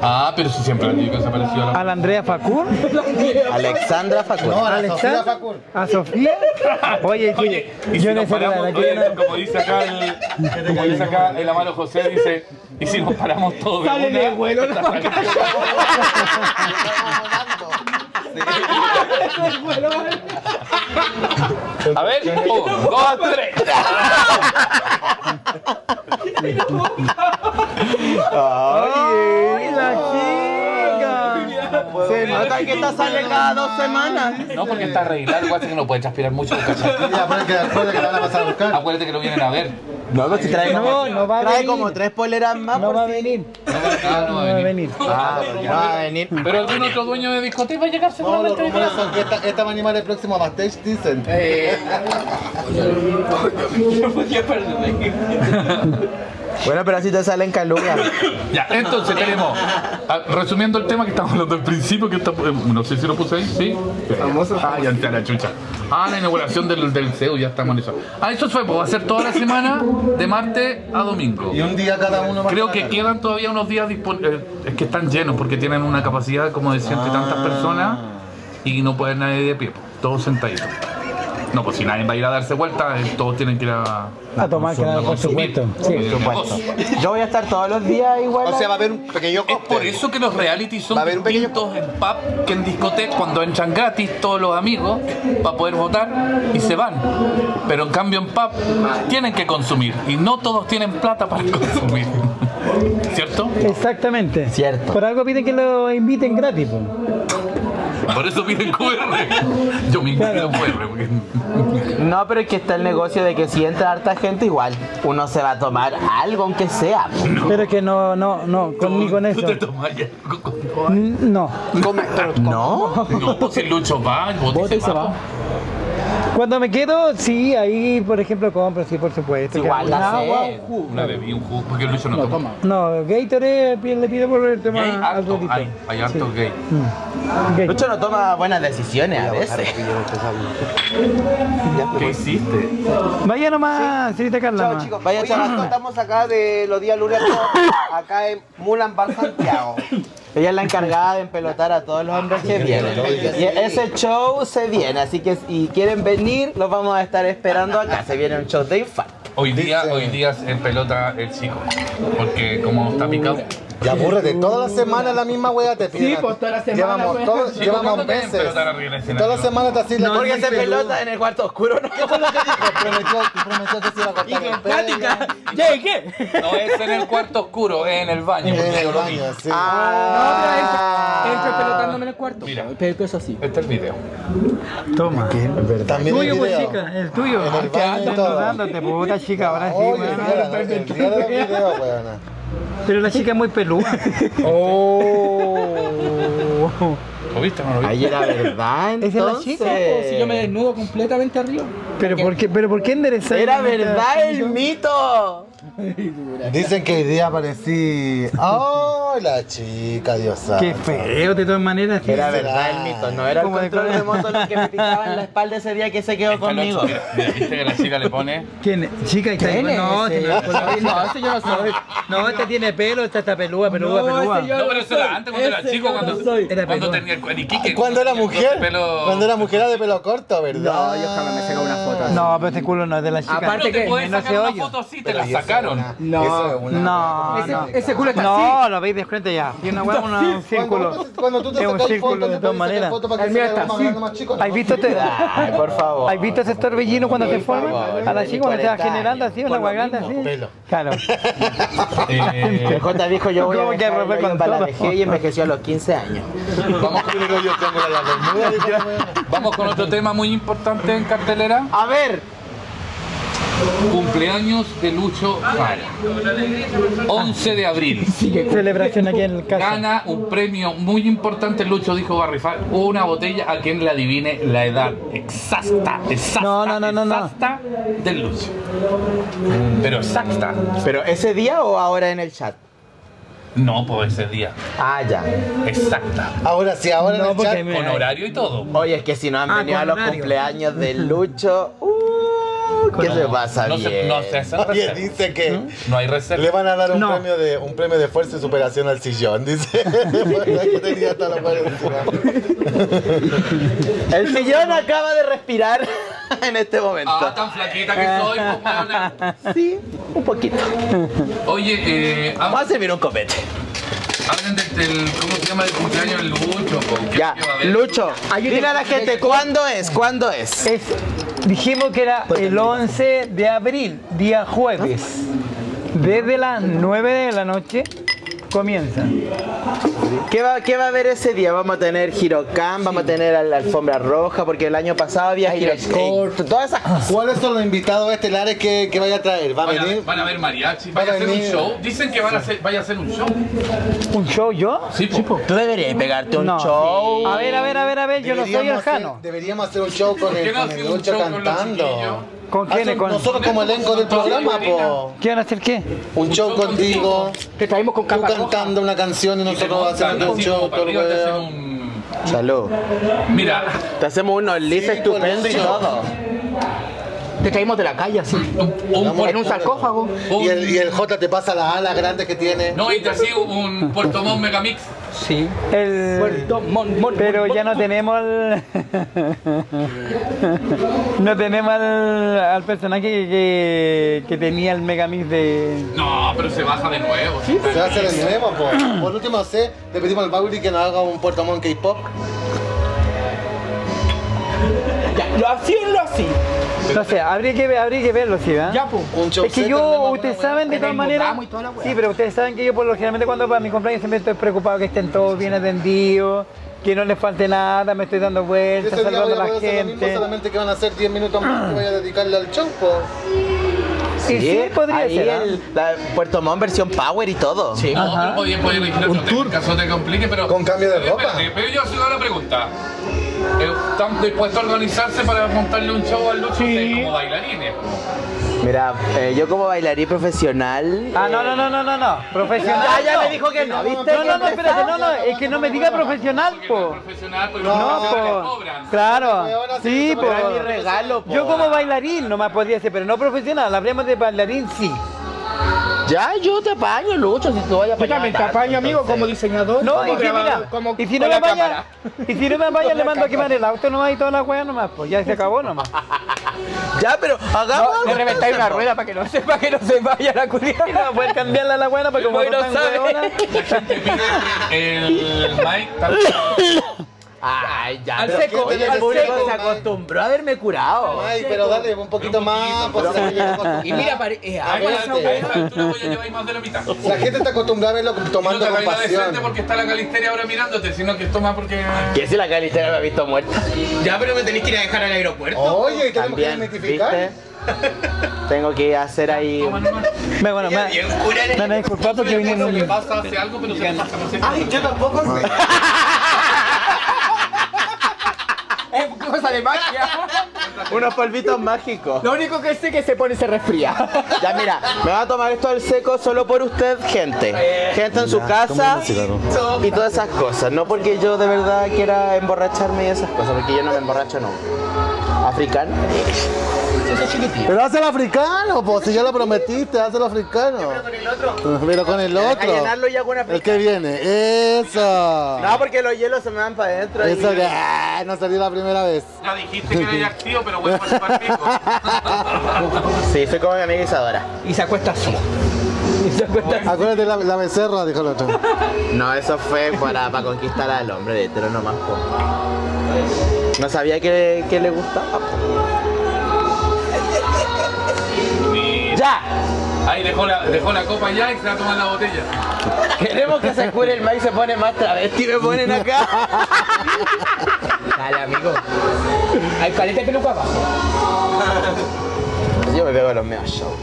Ah, pero si siempre han dicho que se pareció a la. ¿A la Andrea Facur? Alexandra Facur. No, a ¿Alexandra? Facur. ¿A Sofía? Oye, Oye, y si yo en nos paramos, oye, no- como dice acá el, como dice acá el amado José, dice, y si nos paramos todos de Sale una, de vuelo la A ver, un, dos, tres. ¡Ay, la chica! Se nota que esta sale cada dos semanas. No, porque está arreglado, igual que no puede transpirar mucho, pero que después de que la van a pasar a buscar. Acuérdate que lo vienen a ver. No, pero si trae No, como, no va a trae venir. como tres poleras más. No por va a si- venir. No No va va a venir. Ah, no va a venir. Pero algún otro dueño de discoteca va a llegar No, seguramente. rumores son que esta, esta va a animar el próximo backstage, dicen. Bueno, pero así te salen calugas. Ya, entonces tenemos, ah, resumiendo el tema que estamos hablando al principio, que está, eh, no sé si lo puse ahí, sí. Famoso. Ah, ya entré a la chucha. Ah, la inauguración del, del CEU, ya estamos en eso. Ah, eso fue, pues va a ser toda la semana, de martes a domingo. Y un día cada uno va Creo que quedan todavía unos días disponibles. Es que están llenos porque tienen una capacidad como de ciento y tantas personas y no puede nadie de pie, pues, todos sentaditos. No, pues si nadie va a ir a darse vuelta, eh, todos tienen que ir a, A tomar, claro, por consumir. supuesto. Sí. Negocio. Yo voy a estar todos los días igual. O sea, va a haber un pequeño Es por cóctel. eso que los reality son Va a haber pequeño- distintos en pub que en discoteca cuando entran gratis todos los amigos para poder votar y se van. Pero en cambio en pub tienen que consumir y no todos tienen plata para consumir. ¿Cierto? Exactamente. Cierto. Por algo piden que lo inviten gratis. po. Por eso piden QR. Yo me incluyo QR porque No, pero es que está el negocio de que si entra harta gente, igual uno se va a tomar algo, aunque sea. Pero es que no, no, no, con, ni con tú eso. te tomas No. Come, pero No. No, pues el Lucho va, el bote se va. Cuando me quedo, sí, ahí, por ejemplo, compro, sí, por supuesto. Igual la No, sé. Una bebida, un jugo, porque el Lucho no, No, toma. No, Gatorade le pido por el tema Gay, hay, hay harto gay. Gay. Lucho no toma buenas decisiones a veces. ¿Qué hiciste? Vaya nomás, señorita Carla. Chao, chicos. Vaya, Oye, chaval. nosotros estamos acá de los días lunes acá en Mulan Bar Santiago. Ella es la encargada de empelotar a todos los hombres que vienen. Y ese show se viene, así que si quieren venir, los vamos a estar esperando acá. Se viene un show de infarto. Hoy día, hoy día en pelota el chico. Porque como está picado. Ya aburrete, toda la semana la misma wea te piden. Sí, pues, toda la semana, Llevamos, pues. todo- Chico, llevamos ¿cuándo te meses. escenario? Toda la semana te así la Porque se pelota en el cuarto oscuro, ¿no? ¿Qué fue lo que dijo? Prometió, prometió que se iba a cortar el pelo. ¿Qué? ¿Qué? No es en el cuarto oscuro, es en el baño. En el baño, sí. Ah. Entro pelotándome en el cuarto. Mira. Pero eso sí. Este es el video. Toma. También el Tuyo, pues, video. chica, el tuyo. En el baño y todo. dándote, puta chica, ahora sí, weón. ¿no? el de videos, weona. Pero la chica es muy peluda. ¿Lo viste o no lo viste? Ahí era verdad, Esa es la entonces. chica, Si yo me desnudo completamente arriba. Pero ¿por qué, pero por qué enderezar? Era verdad el mito. Dicen que hoy día aparecí. ¡Oh, la chica, Dios Qué feo, de todas maneras. Era verdad el mito, no era el control remoto lo que me picaba en la espalda ese día que se quedó el conmigo. viste que la chica le pone. ¿Quién? Chica, está. ¿Quién es No, ese? ese yo no soy. no, este tiene pelo, esta está peluda, peluda, No, peluda. ese yo- No, pero eso era antes cuando era chico, cuando, cuando tenía el, el Iquique. Cuando era mujer. el Cuando era mujer era de pelo corto, ¿verdad? No, yo jamás me saco una foto. No, pero este culo no es de la chica. Aparte que puedes no sacar se una oye. foto así, te Pero la eso sacaron. No. eso es una- No, Ese, no. ese culo está así. No, lo veis al frente ya. Y una hueá, un círculo. Cuando, cuando tú te Es un sacas círculo foto, de te todas maneras. foto para que El mío está así. ¿Has visto este? Ay, por favor. ¿Has visto ese torbellino cuando se Por forma? A la chica cuando se va 40 generando así, una hueá grande así. Claro. El J dijo yo voy a ¿Cómo que dejar el rompe hoyo con para la y envejeció a los 15 años. vamos, Pero yo tengo la vamos con otro tema muy importante en cartelera. A ver, Cumpleaños de Lucho Jara. 11 de abril. Celebración aquí en el casa. Gana un premio muy importante. Lucho dijo va a rifar una botella a quien le adivine la edad exacta, exacta, No, no, no, no, no. exacta del Lucho. Pero exacta. ¿pero ese día o ahora en el chat? No, pues ese día. Ah, ya. Exacta. Ahora sí, ahora en No, el porque chat. Con horario y todo. Oye, es que si no han Ah, venido a los horario. cumpleaños de Lucho, uh, ¿qué se pasa No se, bien? no se hace Oye, dice que No hay reserva. le van a dar un No. premio de un premio de fuerza y superación al sillón, dice. El sillón acaba de respirar en este momento. Ah, tan flaquita que soy, pues. Sí, un poquito. Oye, eh, Vamos a servir un copete. hablen del, del- ¿cómo se llama el cumpleaños del Lucho? ¿Qué- Ya? Lucho, dile a la gente cuándo es, cuándo es. Es, dijimos que era el 11 de abril, día jueves. Desde las 9 de la noche comienza. ¿Qué va, ¿Qué va a haber ese día? Vamos a tener Girocam, vamos a tener la alfombra roja, porque el año pasado había Girocort, todas esas cosas. ¿Cuáles son los invitados estelares que, que vaya a traer? ¿Va a Van a, venir? van a ver mariachi, Va a vaya a hacer un venir. show. Dicen que van a hacer, vaya a hacer un show. ¿Un show yo? Sí, po. Tú deberías pegarte un No. show. A ver, a ver, a ver, a ver, yo no soy el Deberíamos hacer- Jano. Deberíamos hacer un show con ¿Por qué el, no con el hacen un Lucho show con los cantando. chiquillos? ¿Con quiénes? Hacen- Con... Nosotros como elenco del programa, po. ¿Quién van a hacer qué? Un show contigo. Te traemos con tú capa roja. cantando una canción y nosotros haciendo un show. Salud. Mira, Te hacemos unos leads Sí, estupendos y todo. Te traemos de la calle así. un, un En un sarcófago. Y el, y el J te pasa las alas grandes que tiene. No, y te hacía un Puerto Montt Megamix. Sí. El... Puerto Montt, Montt, Pero ya no tenemos al... no tenemos al, al personaje que, que, que tenía el Megamix de... No, pero se baja de nuevo. Sí, Se hace de nuevo, po. Por último, sé, le pedimos al Bauri que nos haga un Puerto Montt K-pop. Ya, lo haciendo así. No sé, habría que, ver- habría que verlo, ¿sí? ¿verdad? Ya, pues. Un show Es que yo, ustedes saben de todas maneras. Sí, pero ustedes saben que yo por lo generalmente cuando para mi cumpleaños siempre estoy preocupado que estén todos bien atendidos, que no les falte nada, me estoy dando vueltas, voy saludando a la hacer lo mismo, gente. solamente que van a ser 10 minutos más que voy a dedicarle al show, po. Sí, sí, podría ahí ser. ¿ah? el, la Puerto Montt versión Power y todo. Sí. No, podía, podía no te- en caso te complique, pero... Con cambio de ropa. Pero yo hago una pregunta. ¿Están dispuestos a organizarse para montarle un show al Lucho Ustedes como bailarines? Mira, eh, yo como bailarín profesional. Ah, no, no, no, no, no, no. Profesional. Ya, ya no. me dijo que no, ¿viste? No, no, no, espérate, no, no, es que no me diga profesional, no po. No, No, po. Claro. Sí, po. Pero es mi regalo. Yo como bailarín nomás podría ser, pero no profesional. Hablemos de bailarín, sí. Ya, yo te apaño, Lucho, si tú vayas Yo también te apaño, amigo, como diseñador. No, y si mira, como y si no me cámara. y si no me vayan, le mando a quemar el auto nomás y toda la weá nomás, pues ya se acabó nomás. Ya, pero hagamos No, algo. le reventáis una entonces, rueda para que no sepa que no se vaya la Y culiada. no poder cambiarla a la buena porque como no tan sabe. hueonas. La gente pide el Mike. Ay, ya. Al pero- seco, Oye, al seco, se acostumbró a verme curado. Ay, pero dale un poquito más, pues la gente, Y mira, pare- eh, esta altura voy a llevar más de la mitad. la gente está acostumbrada a verlo Y no tomando te con pasión. porque está la calisteria ahora mirándote, sino que toma porque... Que si la calistera me ha visto muerta. Ya, pero me tenéis que ir a dejar al aeropuerto. Oye, tenemos que También, identificar. ¿viste? Tengo que hacer ahí. Me, bueno, me, me van a disculpar porque vine en un... pasa, hace algo, pero se pasa, no sé qué. Ay, yo tampoco sé. Es cosa de magia. Unos polvitos mágicos. Lo único que sé es que se pone y se resfría. Ya mira, me va a tomar esto al seco solo por usted, gente. Gente en su casa y todas esas cosas. No porque yo de verdad quiera emborracharme y esas cosas, porque yo no me emborracho no. Africano. Pero hazlo africano, pues si ya lo prometiste, hazlo africano. Pero con el otro. Pero con el otro. llenarlo ya con El que viene, eso. No, porque los hielos se me van para adentro. Eso que ah, no salió la primera vez. Ya dijiste que era activo, pero bueno, para el pico. Sí, soy como mi amiga Isadora. Y se acuesta así. Acuérdate la, la becerra, dijo el otro. No, eso fue para, para conquistar al hombre de hetero nomás. po. No sabía que, que le gustaba. ¡Ya! Ahí dejó la, dejó la copa ya y se va a tomar la botella. Queremos que se cure el maíz y se pone más travesti me ponen acá. Dale, amigo. Hay caleta de peluca abajo. Yo me pego los meos show.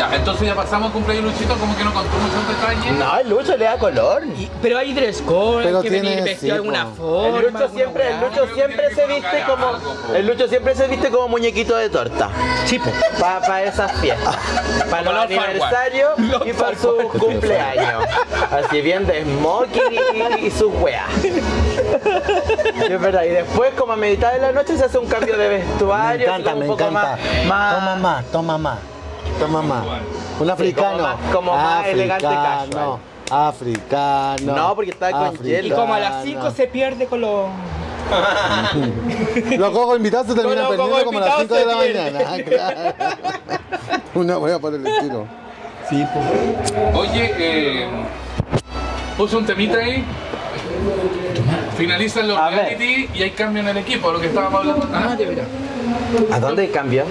Ya, entonces ya pasamos a cumpleaños Luchito, como que no contó muchos detalles. No, el Lucho le da color. Y- pero hay dress code, Pero hay que venir vestido sí, de alguna po. forma. El Lucho siempre, el. Lucho siempre se viste como. El Lucho siempre se viste como muñequito de torta. Sí. Para esas fiestas. Para los Los aniversarios y para su cumpleaños. Así bien de smoking y, y sus weas. Sí, es verdad. Y después, como a mitad de la noche, se hace un cambio de Me vestuario. así encanta, me un poco encanta. Más, más- Toma más, toma más. Toma más. Un africano. como más- como más elegante africano. Africano. No, porque está con africano. hielo. Y como a las 5 se pierde con los. Los cojos invitados se terminan Los perdiendo como a las 5 de la mañana. Claro. Una wea por el estilo. Sí, po. Oye, eh, puse un temita ahí. Finalizan los A ver. reality y hay cambio en el equipo, lo que estábamos hablando. Ah. ¿A dónde cambió?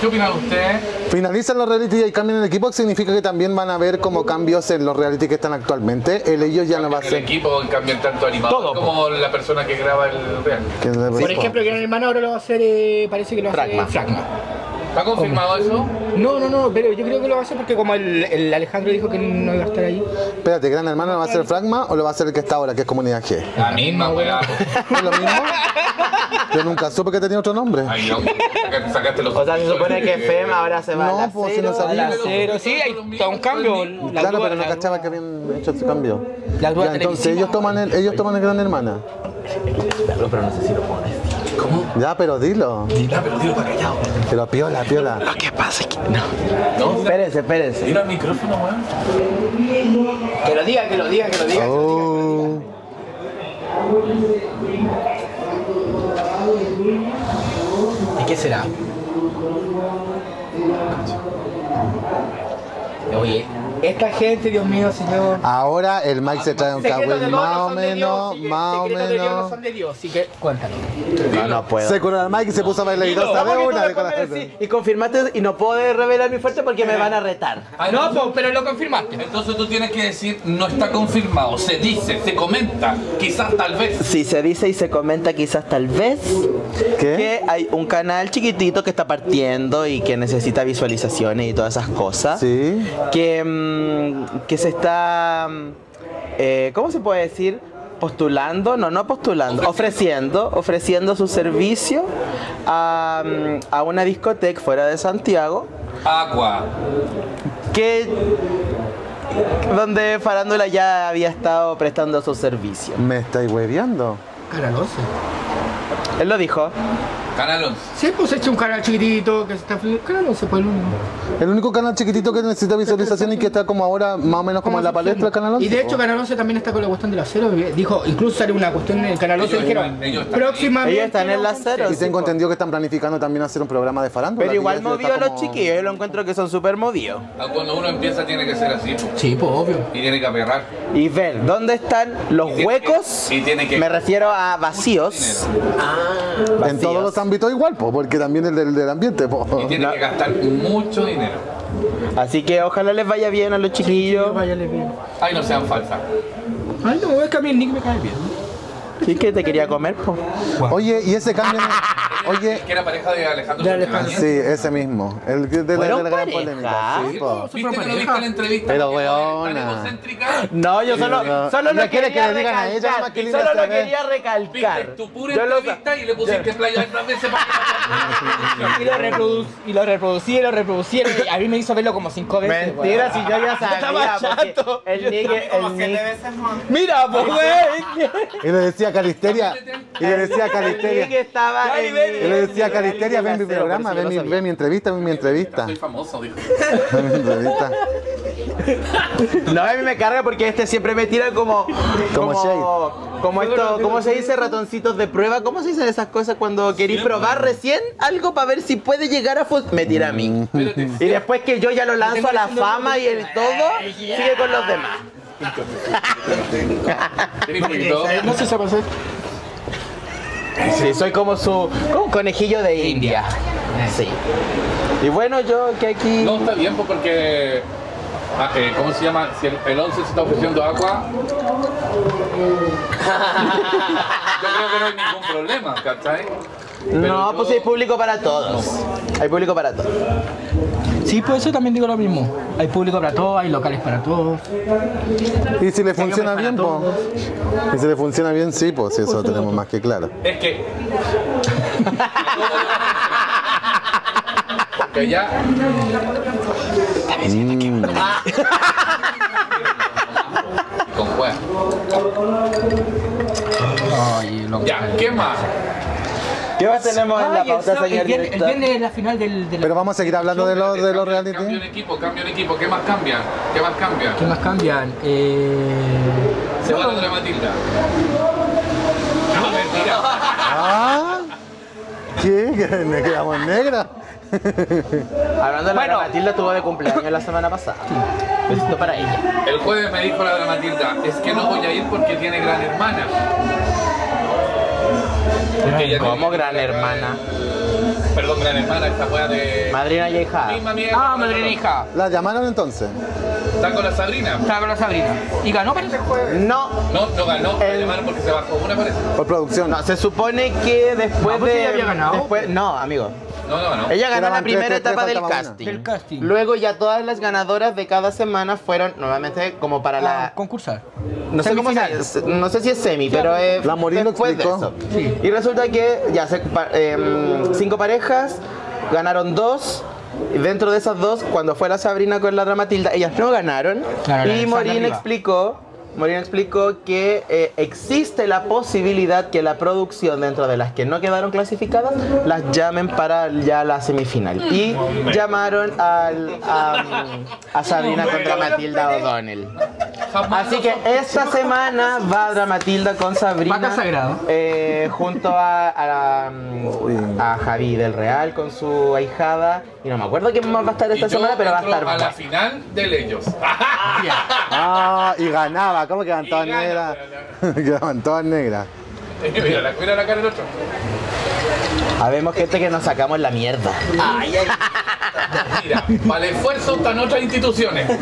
¿Qué opinan ustedes? Finalizan los reality y cambian el equipo, significa que también van a haber como cambios en los reality que están actualmente. El ellos ya no va a El ser. equipo cambian tanto animador Todo, como la persona que graba el real. que es de- Por ejemplo, Gran Hermano ahora lo va a hacer, eh, parece que lo va a hacer Fragma. Fragma. ¿Está confirmado eso? No, no, no, pero yo creo que lo va a hacer porque como el, el Alejandro dijo que no iba a estar ahí. Espérate, ¿Gran Hermano va a ser Fragma o lo va a hacer el que está ahora, que es Comunidad G? La misma, weá. ¿Es lo mismo? Yo nunca supe que tenía otro nombre. Ahí no, sacaste- sacaste los O sea, se supone que FEM ahora se va No, a la pues, si no cero, sabía. a la Cero, sí, hay todo un cambio. La Claro, pero no cachaba que habían hecho ese cambio. La grúa Ya, entonces ellos toman el, ellos toman el Gran Hermana. Pero no sé si lo pones. Ya, pero dilo. Ya, pero dilo para callado. Pero piola, piola. ¿Qué pasa? Que no. No, espérense, espérense. Dilo al micrófono, weón. Que lo diga, que lo diga, que lo diga. Oh. ¿Y qué será? Oye, esta gente, Dios mío, señor. Ahora el Mike se trae un de no más o de menos, más o de Dios no menos. son de Dios, así que cuéntalo. No, no puedo. Se curó el Mike y se puso a bailar y dos ¿Cómo de tú una gente. así? Y confirmaste y no puedo revelar mi fuerte porque me van a retar. No, pero lo confirmaste. Entonces tú tienes que decir, no está confirmado, se dice, se comenta, quizás tal vez. Si se dice y se comenta quizás tal vez ¿Qué? que hay un canal chiquitito que está partiendo y que necesita visualizaciones y todas esas cosas. Sí. Que, mm, que se está, mm, eh, ¿cómo se puede decir? Postulando, no, no postulando, ofreciendo, ofreciendo su servicio a, mm, a una discoteca fuera de Santiago Agua. que donde Farándula ya había estado prestando su servicio. Me estáis hueveando. Canal 11. Él lo dijo. Canal 11. Sí, pues he hecho un canal chiquitito que se está. Canal 11, pues el único. El único canal chiquitito que necesita visualización y que está como ahora más o menos como en la palestra del canal 11. Y de hecho. Canal 11 también está con la cuestión de la cero. Dijo, incluso sale una cuestión en el Canal 11. Ellos Dijeron, próximamente. Ellos están en la vamos a cero. Y hacer". tengo entendido que están planificando también hacer un programa de farándula. Pero igual movió a los chiquillos, yo lo encuentro que son súper movidos. Ah, Cuando uno empieza tiene que ser así. Sí, pues obvio. y tiene que aperrar. Y ver dónde están los huecos. Me refiero a vacíos. En Vacíos. todos los ámbitos igual, po, porque también el del, del ambiente. po. Y que gastar mucho dinero. Así que ojalá les vaya bien a los chiquillos. Váyale bien. Ay, no sean falsas. Ay, no, es que a mí el Nick me cae bien. Sí que te quería comer, po. Oye, y ese cambio. Oye, Que era pareja de Alejandro De Santibáñez. Alejandro. sí, ese mismo. El que- de la, ¿Fueron de la gran pareja? polémica. Sí, po. ¿Viste que pareja. viste la entrevista? Pero, weona. No, yo solo, no. solo Ella lo quiere quería que le digan a ella, que Solo lo quería Viste recalcar. tu pura Yo lo y le pusiste playa otras veces para Y lo, y lo reproducí, y lo reproducí. y A mí me hizo verlo como cinco veces. Mentira, si yo ya sabía. estaba chato. El Nick, el Nick. Mira, pues, güey. Y le decía Calisteria. Y le decía Calisteria. Y le decía a Calisteria, ven mi programa, ven mi, ven mi entrevista, ven mi entrevista. Soy famoso, dijo. Ven mi entrevista. No, a mí me carga porque este siempre me tira como. Como Como, como esto. ¿Cómo se dice? Ratoncitos de prueba. ¿Cómo se dicen esas cosas cuando queréis probar recién algo para ver si puede llegar a. Me tira a mí. Y después que yo ya lo lanzo a la fama y el todo, sigue con los demás. No sé si va a hacer. Sí, soy como su como un conejillo de India. Sí. Y bueno, yo que aquí. No, está bien, pues, porque. ah, eh, ¿Cómo se llama? Si el, el 11 se está ofreciendo agua. Yo creo que no hay ningún problema, ¿cachai? No, yo- pues hay público para todos. Hay público para todos. Sí, pues eso también digo lo mismo. Hay público para todos, hay locales para todos. Y si le funciona bien, pues. Y si le funciona bien, sí, pues sí, eso lo tenemos más que claro. Es que. Porque ya. Mm. Con juez. Ay, lo- Ya, ¿qué más? ¿Qué más tenemos en la pauta, señor director? viernes es la final del, Pero vamos a seguir hablando de los de los Cambio en reality. equipo, cambio en equipo. ¿Qué más cambia? ¿Qué más cambia? ¿Qué más cambian? Eh... Se va la otra Matilda. No, mentira. Ah, ¿qué? ¿Que ne- quedamos negras? Hablando de la Bueno. Matilda tuvo de cumpleaños la semana pasada. Besito para ella. El jueves me dijo la de Matilda, es que no voy a ir porque tiene gran hermana. Como tiene- gran hermana. Perdón, gran hermana, esta wea de. Madrina y hija. Misma mierda. Ah, madre no. hija. ¿La llamaron entonces? Está con la Sabrina. Estaba con la Sabrina. Y ganó, parece. No, No, no ganó. La El- llamaron porque se bajó una parece. Por producción. no, se supone que después No, pues de. había ganado. Después, no, amigo. No, no ganó. Ella ganó Quedaban la primera tres, tres, etapa tres, del casting. Del casting. Luego ya todas las ganadoras de cada semana fueron nuevamente como para la concursar. No sé cómo se no sé si es semi, pero es La Morín lo después de explicó. eso. Sí. Y resulta que ya se, em, cinco parejas, ganaron dos. Y dentro de esas dos, cuando fue la Sabrina con la otra Matilda, ellas no ganaron. Claro, la y Morín arriba. explicó, Morín explicó que eh, existe la posibilidad que la producción dentro de las que no quedaron clasificadas las llamen para ya la semifinal. Y llamaron al, a, a Sabrina contra Matilda O'Donnell. Así que esta semana va Dramatilda con Sabrina. Eh, junto a, a, mm, a Javi del Real con su ahijada. Y no me acuerdo quién más va a estar esta semana, pero va a estar. a la final de ellos. Ah, y ganaba. ¿Cómo quedaban todas gana, negras? quedaban todas negras. mira, la, mira la cara del otro. Habemos gente que nos sacamos la mierda. Mira, para el esfuerzo están otras instituciones.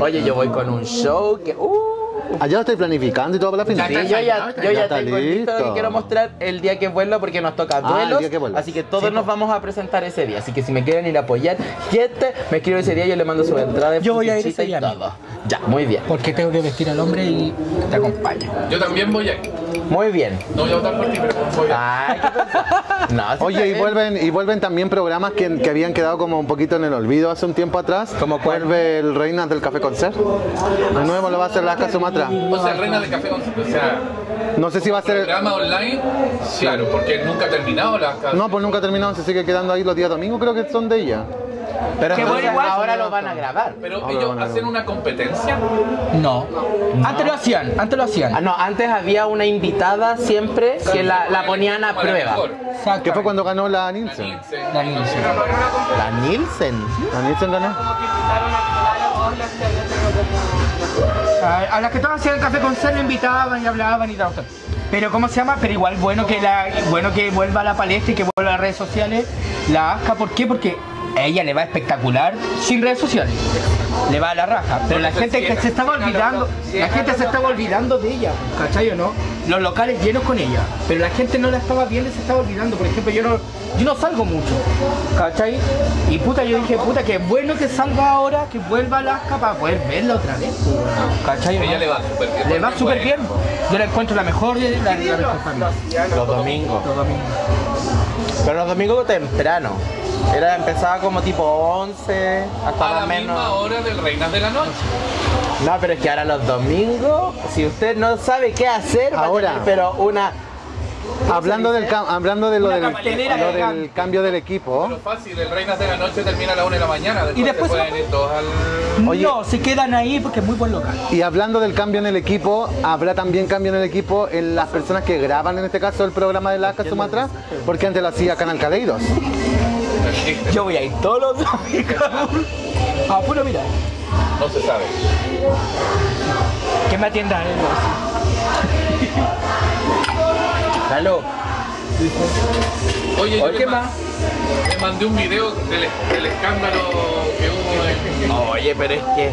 Oye, yo voy con un show que. Uh, Allá lo estoy planificando y todo para la final. Sí, yo ya, yo Ya ya tengo listo lo que listo. quiero mostrar el día que vuelva porque nos toca Ah, el día que así que todos nos vamos a presentar ese día. Así que si me quieren ir a apoyar, gente, me escribo ese día, yo le mando su entrada. Yo voy a ir ese y día, todo. Ya, muy bien. Porque tengo que vestir al hombre y te acompaño. Yo también voy a. Muy bien. No voy a votar por ti, pero voy a. Ay, qué pensar. No, sí está Oye, y vuelven, y vuelven también programas que, que habían quedado como un poquito en el olvido hace un tiempo atrás. ¿Cómo cuál? Vuelve el Reinas del Café Concert. De nuevo lo va a hacer la O sea, reina de café con. O sea, No sé si va a ser. programa online, claro, porque nunca ha terminado la. No, pues nunca ha terminado, se sigue quedando ahí los días domingos, creo que son de ella. Pero Qué entonces bueno, igual. ahora lo van a grabar. Pero Ahora ellos hacen una competencia. No. Antes lo hacían, antes lo Ah, hacían. no, antes había una invitada siempre que la, la ponían a prueba. Que fue cuando ganó la Nielsen. Nielsen. La Nielsen. La Nielsen. La Nielsen ganó. A, las que todas hacían café con sal, invitaban y hablaban y tal. Pero ¿cómo se llama? Pero igual bueno que la bueno que vuelva a la palestra y que vuelva a las redes sociales. La Asca, ¿por qué? Porque a ella le va espectacular sin redes sociales. Le va a la raja. Pero la gente que se estaba olvidando, la gente se estaba olvidando de ella, ¿cachai o no? Los locales llenos con ella. Pero la gente no la estaba viendo y se estaba olvidando. Por ejemplo, yo no, yo no salgo mucho, ¿cachai? Y puta, yo dije, puta, que bueno que salga ahora, que vuelva a la Asca para poder verla otra vez. ¿Cachai? Ella le va súper bien. Le va súper bien. Yo la encuentro la mejor de la, la mejor familia. Los domingos. Los domingos. Pero los domingos temprano. Era, empezaba como tipo 11 hasta A la menos. misma hora del Reinas de la Noche. No, pero es que ahora los domingos, si usted no sabe qué hacer, va a Ahora. tener, pero una Hablando del, hablando de lo, del, lo cambio del equipo, Pero fácil, el Reinas de la Noche termina a la 1 de la mañana. Después, Y después se se pueden ir todos al. Oye. No, se quedan ahí porque es muy buen local. y hablando del cambio en el equipo, habrá también cambio en el equipo en las personas que graban en este caso el programa de la ACA Sumatra, porque antes lo hacía Canal Caleidos. Yo voy a ir todos los domingos. Ah, puro mira. No se sabe. Que me atiendan el Salud. Oye, yo Oye, le ¿qué ma- más? Le mandé un video del, del escándalo que hubo en. Oye, pero es que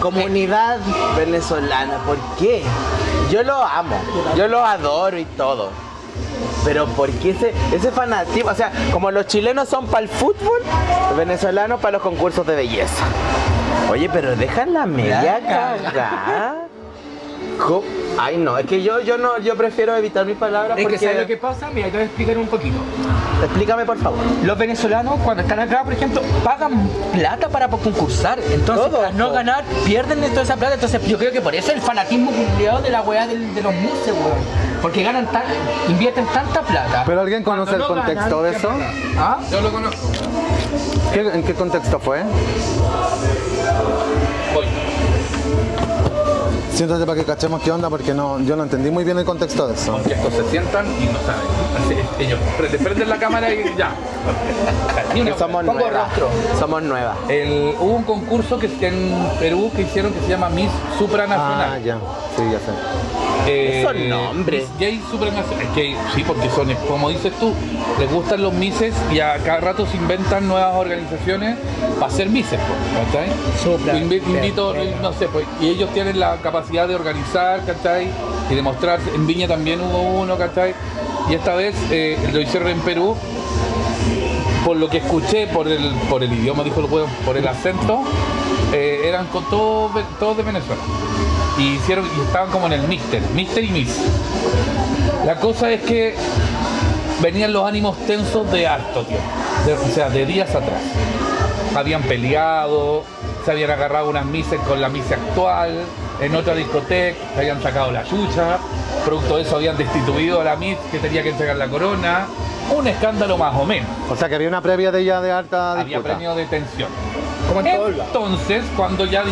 comunidad venezolana, ¿por qué? Yo lo amo, yo lo adoro y todo. Pero ¿por qué ese, ese fanatismo? O sea, como los chilenos son para el fútbol, los venezolanos para los concursos de belleza. Oye, pero dejan la media cagada. Jo- Ay, no, es que yo, yo no, yo prefiero evitar mis palabras Es porque... que ¿sabes lo que pasa? Mira, te voy a explicar un poquito. Explícame, por favor. Los venezolanos cuando están acá, por ejemplo, pagan plata para concursar. Entonces, Todo, al no ganar, pierden toda esa plata. Entonces, yo creo que por eso el fanatismo culiao de la weá de, los muses, weón. Porque ganan tan, invierten tanta plata. ¿Pero alguien conoce Cuando el no contexto de ¿qué eso? ¿Ah? Yo lo conozco. ¿Qué- ¿En qué contexto fue? Siéntate para que cachemos qué onda, porque no, yo no entendí muy bien el contexto de eso. Aunque estos se sientan y no saben. Así, ellos pre- prenden la cámara y ya. Ni una- Que somos Pongo nuevas. rostro. Somos nuevas. El- hubo un concurso que en Perú que hicieron que se llama Miss Supranacional. Ah, ya. Sí, ya sé. Eh, Esos nombres. Gay Supranacional. Es que sí, porque son, como dices tú, les gustan los Misses y a cada rato se inventan nuevas organizaciones para ser Misses, pues, ¿cachai? Supra. Invi- invito, Bien. no sé, pues, y ellos tienen la capacidad de organizar, ¿cachai? Y de mostrar, en Viña también hubo uno, ¿cachai? Y esta vez eh, lo hicieron en Perú, por lo que escuché, por el, por el idioma, dijo el por el acento, eh, eran con todos, todos de Venezuela. Y hicieron, y estaban como en el Mister, Mister y Miss. La cosa es que venían los ánimos tensos de harto tiempo, de- o sea, de días atrás. Habían peleado, se habían agarrado unas mises con la mise actual, en otra discoteca, se habían sacado la chucha, producto de eso habían destituido a la mis que tenía que entregar la corona. Un escándalo más o menos. O sea que había una previa de ella de alta Había disputa. premio de tensión. Como en. Entonces, cuando ya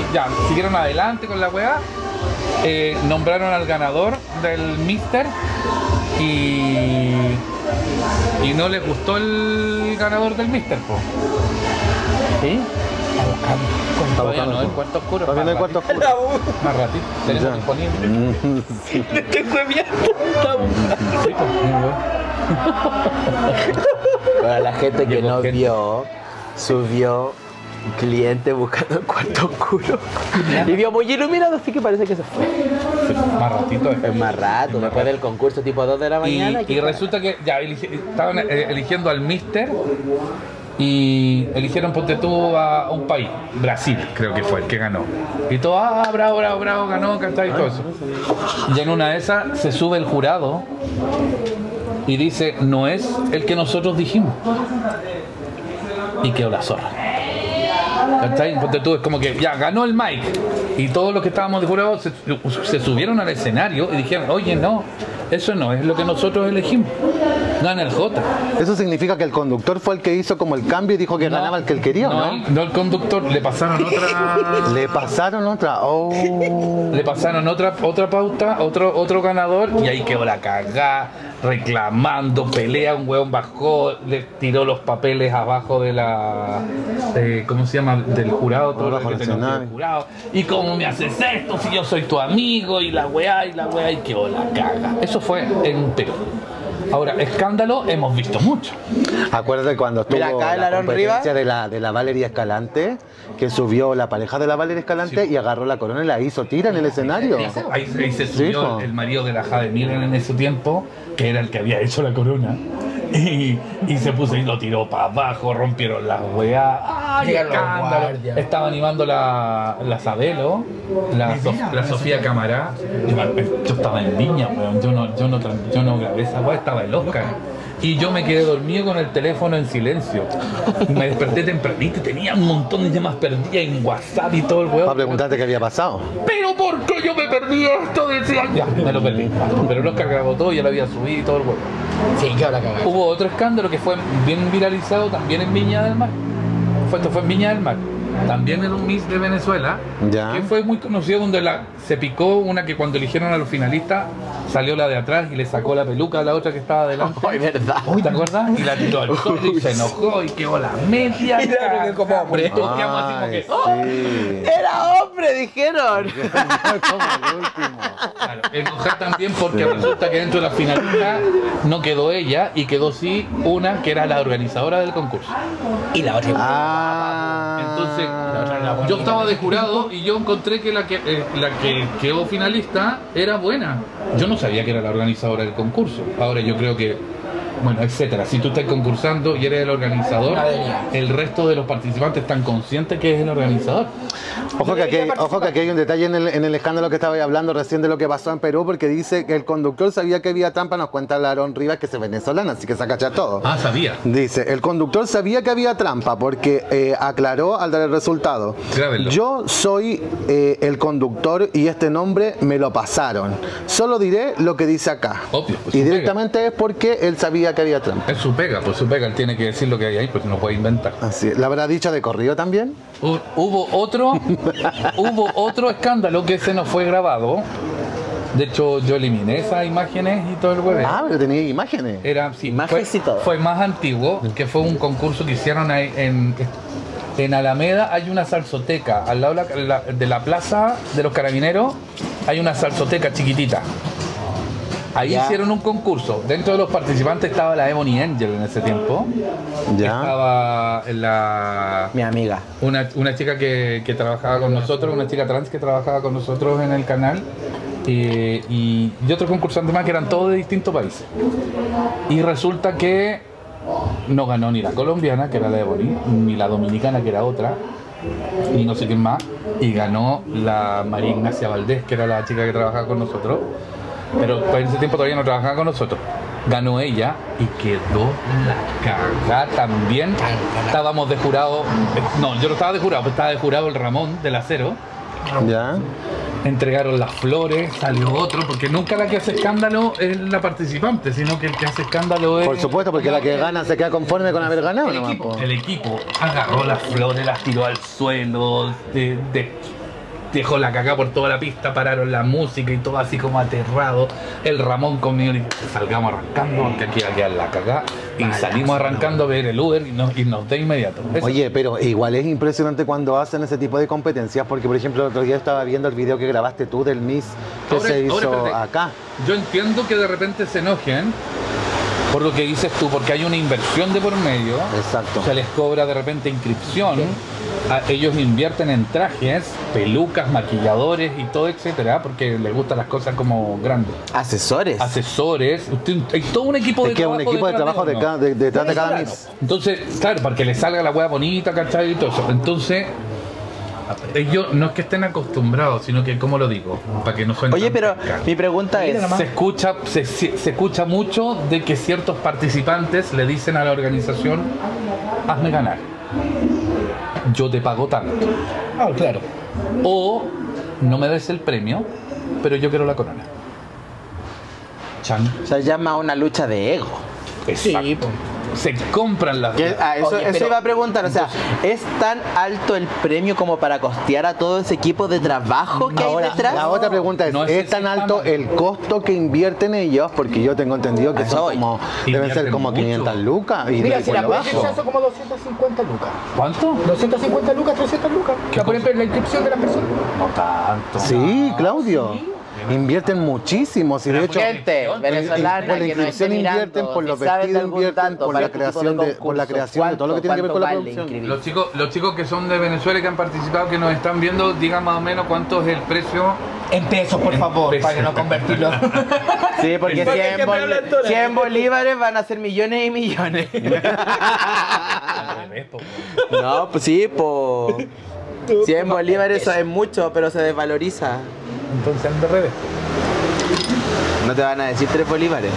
siguieron adelante con la weá, eh, nombraron al ganador del Mister y, y no les gustó el ganador del Mister, po. ¿Sí? Todavía no, buscando. el cuarto oscuro. Todavía no hay más cuarto oscuro. Más ratito. Tenemos disponible. Sí, pues, Para la gente que no vio, subió un cliente buscando el cuarto oscuro y vio muy iluminado, así que parece que se fue. más ratito. es. Es más rato, después del concurso tipo 2 de la Y, mañana. y ¿qué resulta que ya estaban eh, eligiendo al Mister y eligieron, ponte tú, a un país, Brasil, creo que fue el que ganó. Y todo, ah, bravo, bravo, bravo, ganó, ¿cachai? Y todo eso. Y en una de esas se sube el jurado y dice, no es el que nosotros dijimos. Y quedó la zorra. ¿Cachai? Es como que ya ganó el Mike. Y todos los que estábamos de jurado se, se subieron al escenario y dijeron, oye, no, eso no es lo que nosotros elegimos. Gana el J. Eso significa que el conductor fue el que hizo como el cambio y dijo que ganaba el que él quería, ¿o no, ¿no? el- no el conductor, le pasaron otra. Le pasaron otra. Oh. Le pasaron otra, otra pauta, otro, otro ganador y ahí quedó la cagada, reclamando, pelea, un hueón bajó, le tiró los papeles abajo de la, ¿cómo se llama? Del jurado, todo lo que tenía que el jurado. ¿Y cómo me haces esto si yo soy tu amigo? Y la weá, y la weá, y quedó la caga. Eso fue en Perú. Ahora, escándalo hemos visto mucho. Acuérdate cuando estuvo Mira, acá la competencia de la, de la Valeria Escalante, que subió la pareja de la Valeria Escalante y agarró la corona y la hizo tira en el escenario. Ahí, ahí se subió el, el marido de la Jade Miren en ese tiempo, que era el que había hecho la corona. Y, y se puso y lo tiró para abajo, rompieron las guardias. Estaba animando la, la Sabelo, la, Sof- la Sofía Camará. Yo, estaba en Viña, weón. Yo no, yo, no, yo no grabé esa weá, estaba el Oscar. Y yo me quedé dormido con el teléfono en silencio. Me desperté tempranito y tenía un montón de llamas perdidas en WhatsApp y todo el Para huevo. preguntarte qué había pasado. Pero ¿por qué yo me perdí esto? Decía, ya, me lo perdí. Pero lo cargaba todo, ya lo había subido y todo el huevo. Sí, que ahora cagada. Hubo otro escándalo que fue bien viralizado también en Viña del Mar. Fue, esto fue en Viña del Mar. También en un Miss de Venezuela. Ya. Que fue muy conocido donde la, se picó una que cuando eligieron a los finalistas salió la de atrás y le sacó la peluca a la otra que estaba adelante. Ay, verdad. ¿Te acuerdas? Y la tiró al sol y se enojó y quedó la media. Y claro que como hombre. Todos quedamos así como Ay, que, ¡oh! sí. Era hombre, dijeron. Como el último. Claro, enojar también porque resulta que dentro de la finalista no quedó ella y quedó sí una que era la organizadora del concurso. Y la otra. Ah. Entonces, yo estaba de jurado y yo encontré que la que, eh, la que quedó finalista era buena. Yo no sabía que era la organizadora del concurso. Ahora yo creo que, bueno, etcétera. Si tú estás concursando y eres el organizador, el resto de los participantes están conscientes que es el organizador. Ojo que, aquí, ojo que aquí hay un detalle en el, en el escándalo que estaba hablando recién de lo que pasó en Perú, porque dice que el conductor sabía que había trampa, nos cuenta Larón Rivas, que es venezolana, así que se cacha todo. Ah, sabía. Dice, el conductor sabía que había trampa porque eh, aclaró al dar el resultado. Grábenlo. Yo soy eh, el conductor y este nombre me lo pasaron. Solo diré lo que dice acá. Obvio, pues, y directamente es porque él sabía que había trampa. Es su pega, pues su pega, él tiene que decir lo que hay ahí, pues no puede inventar. Así, ¿la habrá dicho de corrido también? Hu- Hubo otro, hubo otro escándalo que se nos fue grabado. De hecho, yo eliminé esas imágenes y todo el web. Ah, pero tenía imágenes. Era, sí, Imágenes fue, y todo. fue más antiguo, que fue un concurso que hicieron ahí en, en Alameda. Hay una salsoteca, al lado de la, la- de la plaza de los carabineros, hay una salsoteca chiquitita. Ahí Ya. hicieron un concurso. Dentro de los participantes estaba la Ebony Angel en ese tiempo. Ya. Estaba la, Mi amiga. una, una chica que, que trabajaba con nosotros, una chica trans que trabajaba con nosotros en el canal. eh, y, y otros concursantes más que eran todos de distintos países. Y resulta que no ganó ni la colombiana, que era la de Boni, ni la dominicana, que era otra, y no sé quién más, y ganó la María Ignacia Valdés, que era la chica que trabajaba con nosotros, pero pues, en ese tiempo todavía no trabajaba con nosotros. Ganó ella y quedó la cagada también. Estábamos de jurado, no, yo no estaba de jurado, pero estaba de jurado el Ramón del Acero. Ya. Entregaron las flores, salió otro, porque nunca la que hace escándalo es la participante, sino que el que hace escándalo es. Por supuesto, porque la que gana se queda conforme con haber ganado. El equipo, po. el equipo agarró las flores, las tiró al suelo, de- de- dejó la cagada por toda la pista, pararon la música y todo así como aterrado. El Ramón conmigo y salgamos arrancando porque aquí va a quedar la cagada. Y salimos arrancando a ver el Uber y nos, y nos de inmediato. Eso- Oye, pero igual es impresionante cuando hacen ese tipo de competencias, porque por ejemplo el otro día estaba viendo el video que grabaste tú del Miss que Ahora- se hizo acá. Yo entiendo que de repente se enojen por lo que dices tú, porque hay una inversión de por medio. Exacto. Se les cobra de repente inscripción. Ellos invierten en trajes, pelucas, maquilladores y todo, etcétera, porque les gustan las cosas como grandes. Asesores. Asesores, usted- hay todo un equipo de Es que es un trabajo. equipo de detrás trabajo de cada- de- detrás de cada. Miss. Entonces, claro, para que le salga la hueá bonita, ¿cachai? Y todo eso. Entonces, ellos no es que estén acostumbrados, sino que, ¿cómo lo digo? Para que no suene Oye, pero mi pregunta es. Se escucha, se- se escucha mucho de que ciertos participantes le dicen a la organización, hazme ganar. Yo te pago tanto. Ah, claro. O no me des el premio, pero yo quiero la corona. Chan. Se llama una lucha de ego. Exacto. Sí, po. Se compran las. Que- ah, eso, Oye, eso pero- iba a preguntar, o sea, ¿es tan alto el premio como para costear a todo ese equipo de trabajo que Ahora, hay detrás? la otra pregunta es, No es ¿es ese tan alto el costo que invierten ellos? Porque yo tengo entendido que A eso son como, deben ser como mucho. 500 lucas. Y Mira, de si la puedes son como 250 lucas. ¿Cuánto? 250 lucas, 300 lucas. Sea, por ejemplo, la inscripción de las personas. No tanto. Sí, Claudio. Invierten muchísimo. Si de hecho, Gente por venezolana la que nos inscripción invierten, por los vestidos invierten, por la creación de, por la creación de todo lo que tiene que ver con la ¿cuánto vale producción. Los chicos, los chicos que son de Venezuela y que han participado, que nos están viendo, digan más o menos cuánto es el precio. En pesos, por En favor, pesos. para que no convertirlo. Sí, porque El- 100, que me bol- hablan dólares. 100 bolívares van a ser millones y millones. No, pues sí, po. 100 bolívares eso es mucho, pero se desvaloriza. Entonces al de revés. No te van a decir 3 bolívares.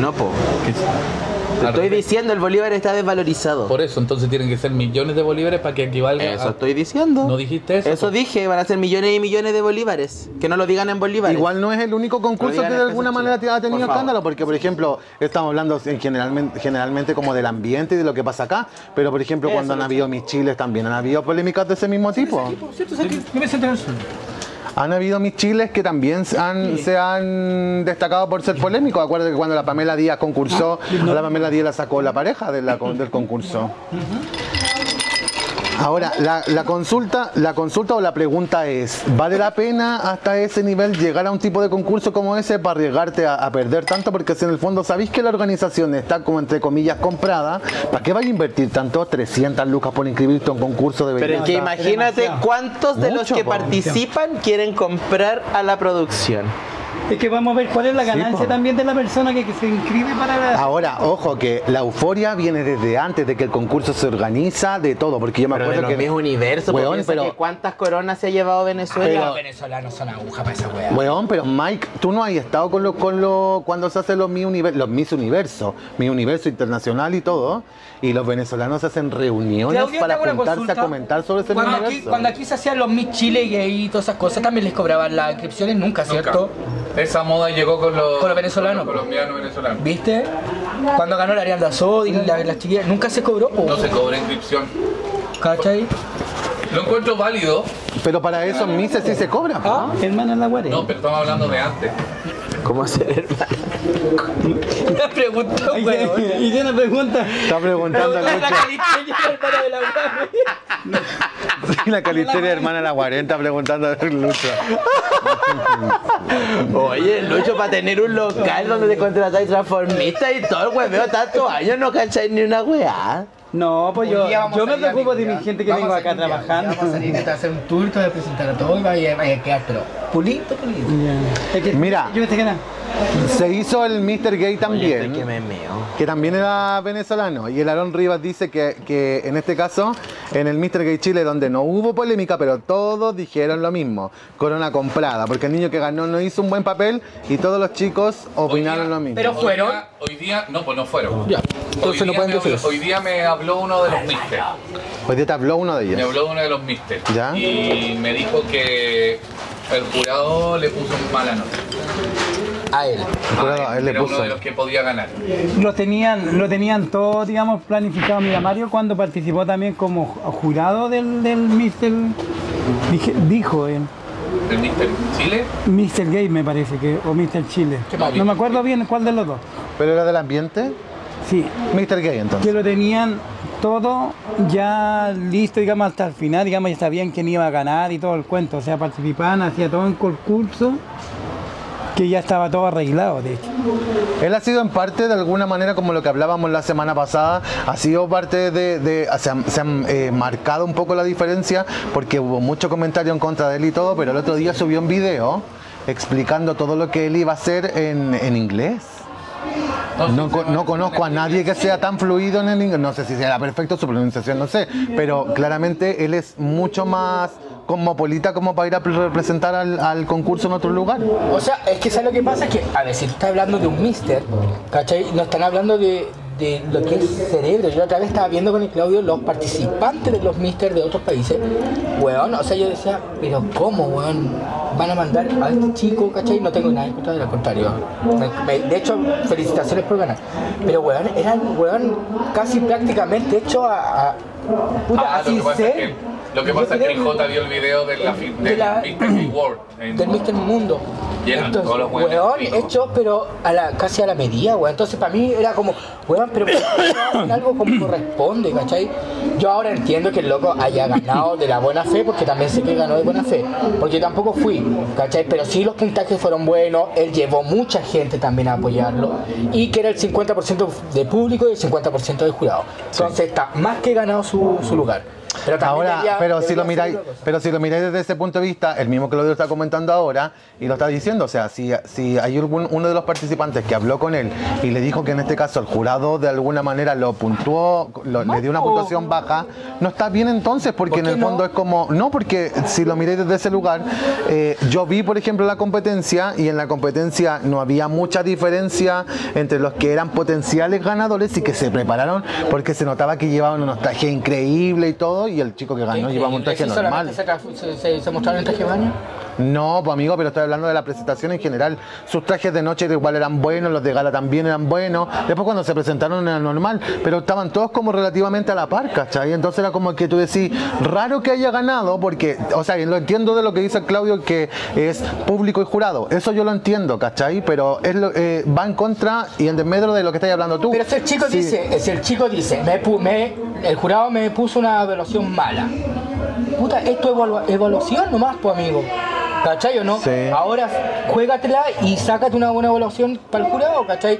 No, po. ¿Qué? Te Al estoy revés. diciendo, el bolívar está desvalorizado. Por eso, entonces tienen que ser millones de bolívares para que equivalga Eso a... estoy diciendo. ¿No dijiste eso? Eso dije, van a ser millones y millones de bolívares. Que no lo digan en bolívares. Igual no es el único concurso que de alguna manera ha tenido Por escándalo, porque por ejemplo estamos hablando en generalmente, generalmente como del ambiente y de lo que pasa acá, pero por ejemplo cuando han habido mis chiles también han habido polémicas de ese mismo tipo. Yo me Han habido mis chiles que también se han, se han destacado por ser polémicos. Acuérdate que cuando la Pamela Díaz concursó, la Pamela Díaz la sacó la pareja de la con- del concurso. Ahora, la, la consulta, la consulta o la pregunta es, ¿vale la pena hasta ese nivel llegar a un tipo de concurso como ese para arriesgarte a, a perder tanto? Porque si en el fondo sabéis que la organización está como entre comillas comprada, ¿para qué vais a invertir tanto? 300 lucas por inscribirte a un concurso de Pero es que imagínate cuántos de los que participan quieren comprar a la producción. Es que vamos a ver cuál es la ganancia también de la persona que, que se inscribe para la... Ahora, ojo, que la euforia viene desde antes de que el concurso se organiza, de todo, porque yo me Pero de acuerdo los que... mismos universos, Weón, pero- que ¿cuántas coronas se ha llevado Venezuela? Los venezolanos son aguja para esa wea. Weón, pero Mike, tú no has estado con los con los cuando se hacen los Miss Universo, los Miss Universo, Miss Universo Internacional y todo, y los venezolanos hacen reuniones Claudia, para juntarse a comentar sobre ese cuando aquí, cuando aquí se hacían los Miss Chile gay y todas esas cosas, también les cobraban las inscripciones, nunca, Nunca. ¿cierto? Esa moda llegó con los, Con los venezolanos. con los colombianos venezolanos. ¿Viste? Cuando ganó la Arianda Sod y la- las chiquillas, nunca se cobró, po. No se cobra inscripción. ¿Cachai? Lo encuentro válido. Pero para esos Misses sí se cobra. Ah, Hermana la guardia. No, pero estamos hablando de antes. ¿Cómo hacer, hermano? la pregunta, weón. Hice una pregunta. Está preguntando La Lucha. calisteña, hermana de la. Sí, la calistenia hermana la 40 preguntando a Lucha. Oye, Lucho, para tener un local donde te contratáis transformistas y todo el hueveo tantos años no cacháis ni una weá. No, pues yo, yo me preocupo de mi gente que tengo a acá trabajando. Vamos a salir, a hacer un tour, te voy a presentar a todos y vaya vaya a quedar, pero pulito, pulito. Ya. Es que- Mira. Yo me que nada. Se hizo el Mr. Gay también. Este que me meo. que también era venezolano. Y el Aaron Rivas dice que, que en este caso, en el Mr. Gay Chile, donde no hubo polémica, pero todos dijeron lo mismo, corona comprada, porque el niño que ganó no hizo un buen papel y todos los chicos opinaron día- lo mismo. Pero Hoy fueron. día- Hoy día, no, pues no fueron. Ya. Hoy Entonces no día, pueden me decir hoy día me habló uno de los mister. Hoy día te habló uno de Me ellos. habló uno de los mister. ¿Ya? Y me dijo que el jurado le puso mala nota. A él. El jurado, Ah, a él le era puso. uno de los que podía ganar. Lo tenían, lo tenían todo, digamos, planificado. Mira, Mario cuando participó también como ju- jurado del, del Mr. dije- dijo él. El mister Chile. Mr. Gay me parece que, o Mr. Chile. Mario? No me acuerdo bien cuál de los dos. ¿Pero era del ambiente? Sí, Mr. Gay que entonces. lo tenían todo ya listo, digamos, hasta el final, digamos, ya sabían quién iba a ganar y todo el cuento. O sea, participaban, hacía todo en concurso, que ya estaba todo arreglado, de hecho. Él ha sido en parte, de alguna manera, como lo que hablábamos la semana pasada, ha sido parte de, de- se han, se han, eh, marcado un poco la diferencia porque hubo mucho comentario en contra de él y todo, pero el otro día subió un video explicando todo lo que él iba a hacer en, en inglés. No, no conozco a nadie que sea tan fluido en el inglés. No sé si será perfecto su pronunciación, no sé. Pero claramente él es mucho más cosmopolita como para ir a representar al, concurso en otro lugar. O sea, es que ¿sabes lo que pasa? Que, a ver, si tú estás hablando de un mister, ¿cachai? No están hablando de, de lo que es cerebro. Yo otra vez estaba viendo con el Claudio los participantes de los mister de otros países. Weón, o sea, yo decía, pero ¿cómo, weón? Van a mandar a este chico, ¿cachai? No tengo nada en contra, al contrario. Me- me- de hecho, felicitaciones por ganar. Pero, weón, eran, weón, casi prácticamente hecho a... a puta, Ah, lo así que lo que, pasa es que el J vio el video de la, fi- De del la- Mr. World. en- del Mr. Mundo. Y eran Entonces, todos los weón, hecho, pero a la, casi a la medida, weón. Entonces, para mí era como, weón, pero ¿por qué no hacen algo como corresponde, ¿cachai? Yo ahora entiendo que el loco haya ganado de la buena fe, porque también sé que ganó de buena fe. Porque tampoco fui, ¿cachai? Pero sí los puntajes fueron buenos, él llevó mucha gente también a apoyarlo. Y que era el 50% de público y el 50% del jurado. Entonces, está más que ganado su, su lugar. Pero Ahora, debería- pero si lo miráis, pero si lo miráis desde ese punto de vista, el mismo Claudio está comentando ahora y lo está diciendo, o sea, si, si hay algún, uno de los participantes que habló con él y le dijo que en este caso el jurado de alguna manera lo puntuó, lo- le dio una puntuación baja, no está bien entonces, porque ¿Por en el fondo no? es como, no, porque si lo miráis desde ese lugar, eh, yo vi por ejemplo la competencia y en la competencia no había mucha diferencia entre los que eran potenciales ganadores y que se prepararon porque se notaba que llevaban unos trajes increíbles y todo y el chico que ganó llevaba un traje ¿Sí normal. se mostraron en traje de baño? No, pues amigo, pero estoy hablando de la presentación en general. Sus trajes de noche igual eran buenos, los de gala también eran buenos. Después cuando se presentaron era normal, pero estaban todos como relativamente a la par, ¿cachai? Entonces era como que tú decís, raro que haya ganado, porque, o sea, lo entiendo de lo que dice Claudio, que es público y jurado. Eso yo lo entiendo, ¿cachai? Pero es lo- eh, va en contra y en desmedro de lo que estás hablando tú. Pero si el chico Sí. dice, si el chico dice, me, me- el jurado me puso una evaluación mala. Puta, esto es evalua- evaluación nomás, pues amigo. ¿Cachai o no? Sí. Ahora juégatela y sácate una buena evaluación para el jurado, ¿cachai?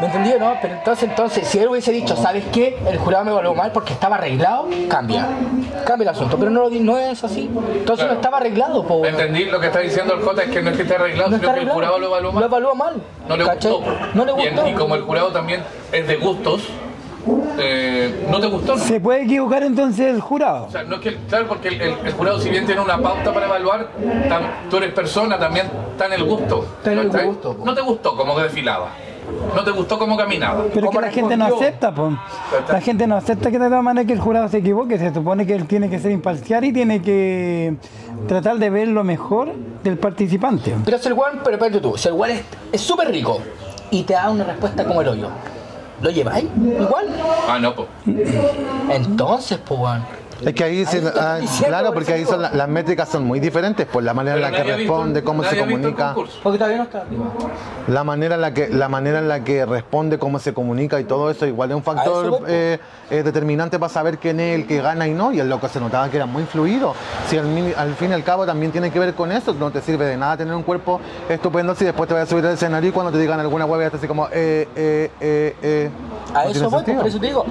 ¿Me entendí o no? Pero entonces, entonces, si él hubiese dicho, ¿sabes qué? El jurado me evaluó mal porque estaba arreglado, cambia. Cambia el asunto. Pero no, lo di- no es así. Entonces no estaba arreglado, po. ¿Entendí? Lo que está diciendo el J es que no es que esté arreglado, No sino está que el arreglado. jurado lo evaluó mal. Lo evaluó mal. No le ¿cachai? gustó. No le Y gustó. Y, como el jurado también es de gustos, eh, no te gustó, ¿no? ¿Se puede equivocar entonces el jurado? O sea, no es que, claro, porque el, el- el jurado, si bien tiene una pauta para evaluar, tam- tú eres persona, también está en el gusto. Está en el ¿cachai? gusto, po. No te gustó cómo desfilaba. No te gustó cómo caminaba. Pero es que ¿Cómo la gente no acepta, pues. La gente no acepta que de todas maneras que el jurado se equivoque. Se supone que él tiene que ser imparcial y tiene que tratar de ver lo mejor del participante. Pero si el weón, pero espérate tú, si el es súper rico y te da una respuesta como el hoyo, ¿lo lleváis? Igual. Ah, no, pues. Entonces, pues. Es que ahí, ah, diciendo, claro, porque ahí son la- las métricas son muy diferentes, por la manera en la que visto- responde, cómo se comunica. Porque todavía no está. La manera en la que la manera en la que responde, cómo se comunica y todo eso igual es un factor voy. eh, eh, determinante para saber quién es el que gana y no. Y el loco se notaba que era muy fluido. Si al, fin y al cabo también tiene que ver con eso, no te sirve de nada tener un cuerpo estupendo si después te vas a subir al escenario y cuando te digan alguna hueá estás así como eh, eh, eh, eh. A No eso voy, pues, por eso te digo.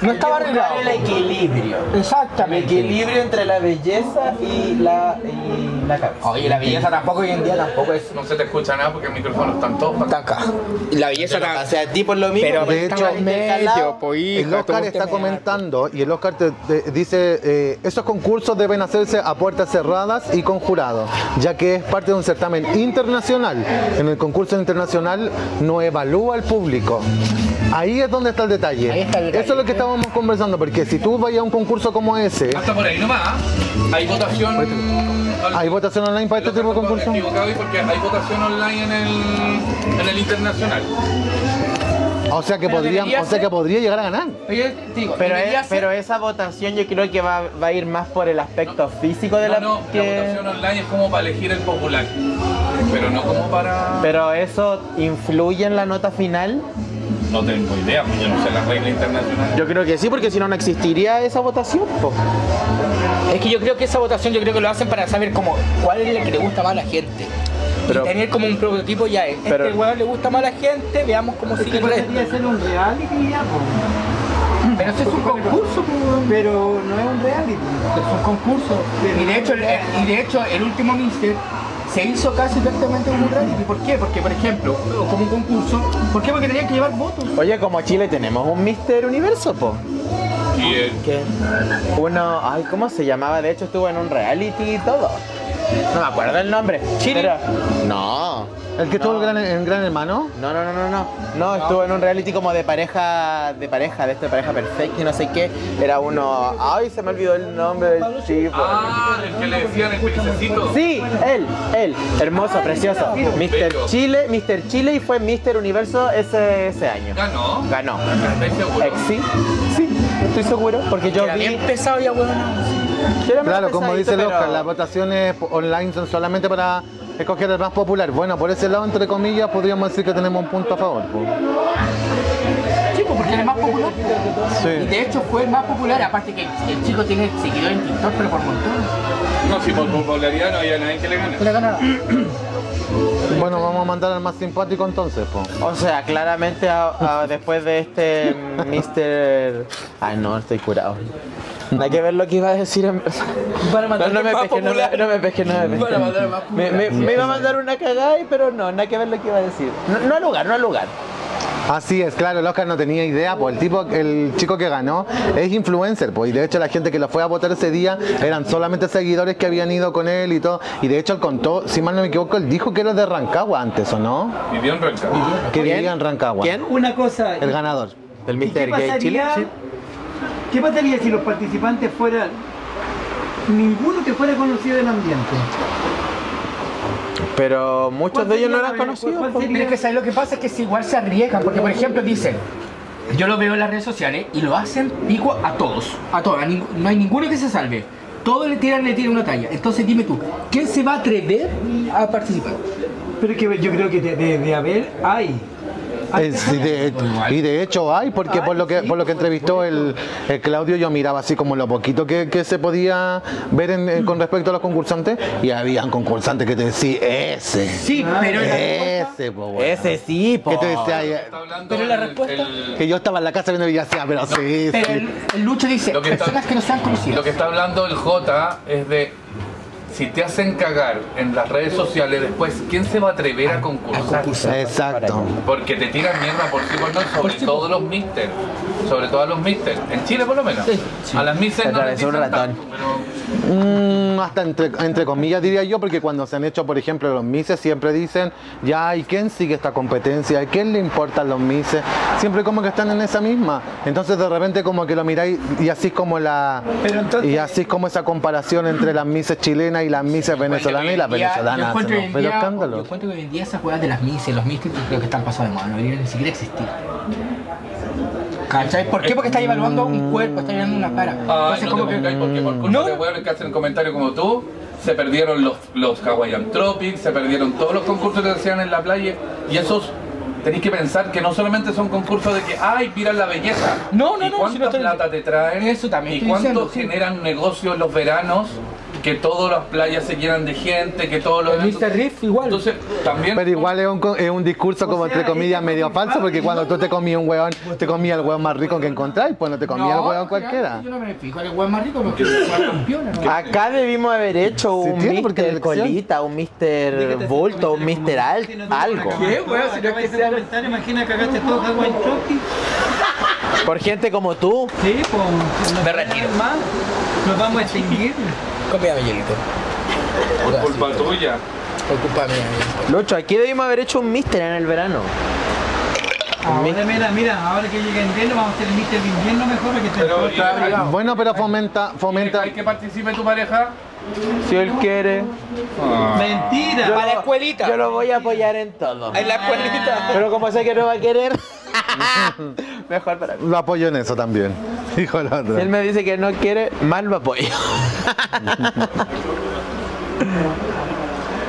No estaba arreglado. el equilibrio. El Exactamente. equilibrio entre la belleza y la, y la cabeza. Oye, la belleza tampoco hoy en día tampoco es No se te escucha nada porque el micrófono están todos para tan acá. La belleza Pero, o sea, a ti por lo mismo. Pero de hecho, intercalados. pues El Oscar está comentando y el Oscar te, te dice, eh, esos concursos deben hacerse a puertas cerradas y con jurado, ya que es parte de un certamen internacional. En el concurso internacional no evalúa al público. Ahí es donde está el detalle. Ahí está el detalle. Eso es lo que estábamos conversando, porque si tú vayas a un concurso como ese, Hasta por ahí nomás. ¿ah? Hay votación. ¿hay votación online para este tipo de concurso? Equivocado porque hay votación online en el, en el internacional. O sea que Pero podría, debería o sea que podría llegar a ganar. Oye, te digo, Pero, es- pero esa votación yo creo que va, va a ir más por el aspecto físico de No, la no, que- la votación online es como para elegir el popular. Pero no como para. Pero eso influye en la nota final. No tengo idea, pues yo no sé la regla internacional. Yo creo que sí, porque si no, no existiría esa votación. po. Es que yo creo que esa votación yo creo que lo hacen para saber como cuál es la que le gusta más a la gente. Pero- y tener como un prototipo ya es. Pero- este weón le gusta más a la gente, veamos cómo sigue por esto. ser un reality ya, Pero ese es un concurso, pero no es un reality. es un concurso. Y de hecho, el, y de hecho, el último Mister se hizo casi exactamente como un reality. ¿Por qué? Porque, por ejemplo, como un concurso, ¿por qué? Porque tenían que llevar votos. Oye, como Chile tenemos un Mister Universo, po. Y el- Que uno, ay, ¿cómo se llamaba? De hecho, estuvo en un reality y todo. No me acuerdo el nombre. ¿Chile? Pero- no. El que estuvo No. en gran, en Gran Hermano. No, no, no, no, no. No, estuvo en un reality como de pareja, de pareja, de este pareja perfecta y no sé qué. Era uno, ay, se me olvidó el nombre del chico. Ah, el que le decían el princesito. Sí, él, él, hermoso, precioso. Mr. Chile, Mr. Chile y fue Mr. Universo ese, ese año. Ganó. Ganó. Sí, sí, estoy seguro, porque yo Era vi. bien pesado ya, Claro, como dice el pero- Oscar, las votaciones online son solamente para escoger el más popular. Bueno, por ese lado, entre comillas, podríamos decir que tenemos un punto a favor. Sí, pues porque era el más popular. Sí. Y de hecho fue el más popular, aparte que el chico tiene seguidores en TikTok, pero por montón. No, si por popularidad no había nadie que le gane. Le gana. Bueno, vamos a mandar al más simpático entonces. po. O sea, claramente a- a- después de este Mr. Ay, no, estoy curado. Nada que ver lo que iba a decir. en- Para No, me más pesques, no, me- no me pesques, no me pesques. Para mandar más Me, me- me iba a mandar una cagada, pero no, nada que ver lo que iba a decir. No, no al lugar, no al lugar. Así es, claro, el Oscar no tenía idea, pues el tipo, el chico que ganó es influencer, pues, y de hecho la gente que lo fue a votar ese día eran solamente seguidores que habían ido con él y todo, y de hecho él contó, si mal no me equivoco, él dijo que era de Rancagua antes, ¿o no? Vivió en Rancagua. Que ¿Quién? vivía en Rancagua. ¿Quién? Una cosa. El ganador. El ¿y ¿Qué Mr. Gay Chile. ¿Qué pasaría si los participantes fueran ninguno que fuera conocido del ambiente? Pero muchos ¿Cuál de ellos no eran conocidos. Pero es que ¿sabes lo que pasa? Es que si igual se arriesgan, porque por ejemplo dicen, yo lo veo en las redes sociales y lo hacen pico a todos, a todos, a no hay ninguno que se salve. Todos le tiran, le tiran una talla. Entonces dime tú, ¿quién se va a atrever a participar? Pero es que yo creo que de, de- de haber hay. Eh, de- y de hecho hay, porque por lo que por lo que entrevistó el, el Claudio yo miraba así como lo poquito que, que se podía ver en- en- con respecto a los concursantes y habían concursantes que te decían ese, Sí, pero ese, po. Ese sí, po. que te decía Pero la respuesta- el- que yo estaba en la casa viendo y decía, pero sí, pero sí. el, el Lucho dice, Lo que está- personas que no sean conocidas. Lo que está hablando el J es de si te hacen cagar en las redes sociales después, ¿quién se va a atrever a concursar? Exacto. Porque te tiran mierda por sí por no, sobre todo los mister. Sobre todo a los mister. En Chile por lo menos. A las mister Se no les dicen tanto, pero Mm, hasta entre, entre comillas diría yo, porque cuando se han hecho, por ejemplo, los Mises, siempre dicen, ya, ¿y quién sigue esta competencia? ¿A quién le importan los Mises? Siempre como que están en esa misma. Entonces de repente como que lo miráis y así es como la... Pero entonces- y así es como esa comparación entre las Mises chilenas y las Mises venezolanas y las Ya, yo venezolanas. encuentro escándalo. Yo encuentro que hoy en día esas juegas de las mises, los mises, creo que están pasadas de moda, no deberían ni siquiera existir. ¿Cachai? ¿Por qué? Porque estás evaluando un cuerpo, estás evaluando una cara. Ay, Entonces, no como te que- porque por culpa No. de hueones que hacen comentarios como tú, se perdieron los, los Hawaiian Tropics, se perdieron todos los concursos que hacían en la playa y esos tenéis que pensar que no solamente son concursos de que, ay, mira la belleza. No, no, ¿Y no, cuánta si no estoy- plata te traen? Eso también ¿Y estoy cuánto diciendo, sí. generan negocios los veranos? Que todas las playas se llenan de gente, que todos los El eventos- Mr. Riff igual. Entonces, también... Pero igual es un, co- es un discurso como O sea, entre comillas medio falso, porque cuando tú te comías un hueón, te comías el hueón más rico que encontráis, pues no te comías el hueón No, cualquiera. Yo no me fijo en el hueón más rico porque es campeona. ¿no? Acá debimos haber hecho Sí, un Mr. Colita, un Mr. Bulto, un Mr. Alt, algo. ¿Qué, weón? Si no es que sea- imagina cagaste todo Hawaiian Tropic. Por gente como tú. Sí, pues. Me retiro. Más, nos vamos a extinguir. Copia Miguelito. Por culpa tuya. Por culpa mía. Lucho, aquí debimos haber hecho un Mister en el verano. Ahora, mira, mira, ahora que llega invierno, vamos a hacer el Mister de invierno mejor que te Pero, abrigado. Bueno, pero fomenta, fomenta. ¿Hay que participe tu pareja? Si él quiere. Mentira. Para la escuelita. Yo lo voy a apoyar en todo. En la escuelita. Pero como sé que no va a querer, mejor para mí. Lo apoyo en eso también. Dijo el otro. Si él me dice que no quiere, mal lo apoyo.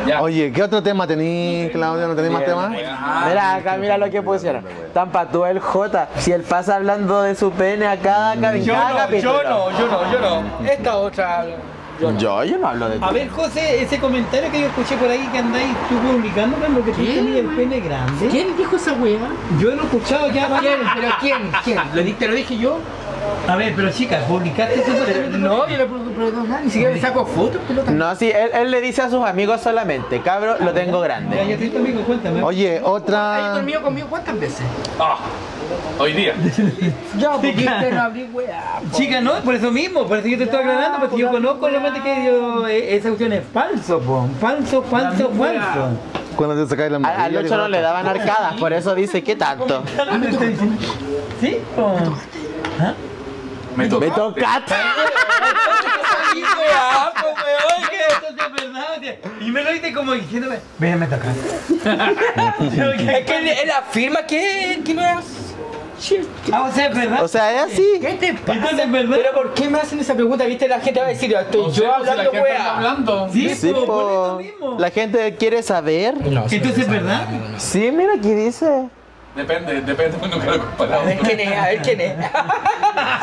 Ya. Oye, ¿qué otro tema tenéis, Claudia? ¿No tenéis más temas? Mira acá, mira lo que pusieron. Tan patúa el J. Si él pasa hablando de su pene a cada, en cada Yo no, capítulo. yo no, yo no, yo no. Esta otra. Yo, yo no hablo de A ver, José, ese comentario que yo escuché por ahí que andáis tú publicando, lo que tú ¿Qué, tenías el pene grande. ¿Quién dijo esa weá? Yo lo he escuchado ya varias ¿Quién? ¿Pero quién? ¿Quién? ¿Lo di- ¿Te lo dije yo? A ver, pero chicas, publicaste eso no, yo le pregunto nada, ni siquiera le saco fotos, pelota. No, sí, él, él le dice a sus amigos solamente, cabro, lo tengo grande. ya estoy amigo, cuéntame. Oye, ¿Hay otra. dormido conmigo cuántas veces? Ah, hoy día. Ya, porque usted no abrí weá. Chica, no, por eso mismo, por eso yo te estoy aclarando, porque yo conozco realmente que yo, eh, esa cuestión es falso, po. Falso, falso, falso. Cuando te sacáis la A, a amarilla, Lucho no le daban arcadas, por eso dice que tanto. ¿Sí? Po. Me toca. Me tocaste. Y me lo dice como diciéndome, ven, me tocaste. Es que él, él afirma que, que no es. Ah, o sea, es verdad. O sea, es así. ¿Qué te pasa? Entonces, es verdad. Pero ¿por qué me hacen esa pregunta? ¿Viste? La gente va a decir, estoy No sé, yo pues, si la hablando está weá. hablando. Sí, Sí, po, por po. eso mismo. La gente quiere saber. Entonces, es verdad. Sí, mira aquí dice. Depende, depende, nunca lo he comparado. Quién es, a ver quién es.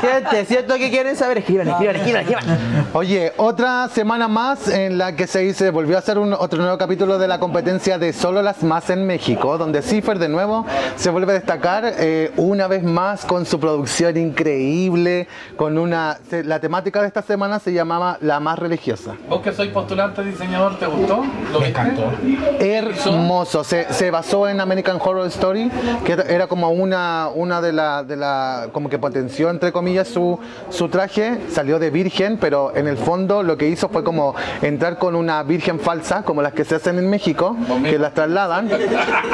Gente, si esto que quieren saber, escriban, escriban, escriban, escriban. Oye, otra semana más en la que se dice, volvió a hacer un, otro nuevo capítulo de la competencia de Solo las Más en México, donde Cipher de nuevo se vuelve a destacar eh, una vez más con su producción increíble, con una... se- la temática de esta semana se llamaba La Más Religiosa. Vos que sois postulante diseñador, ¿te gustó? ¿Lo Me encantó. Hermoso, se, se basó en American Horror Story, que era- como una, una de la, de la, como que potenció entre comillas su, su traje, salió de virgen, pero en el fondo lo que hizo fue como entrar con una virgen falsa, como las que se hacen en México, que las trasladan,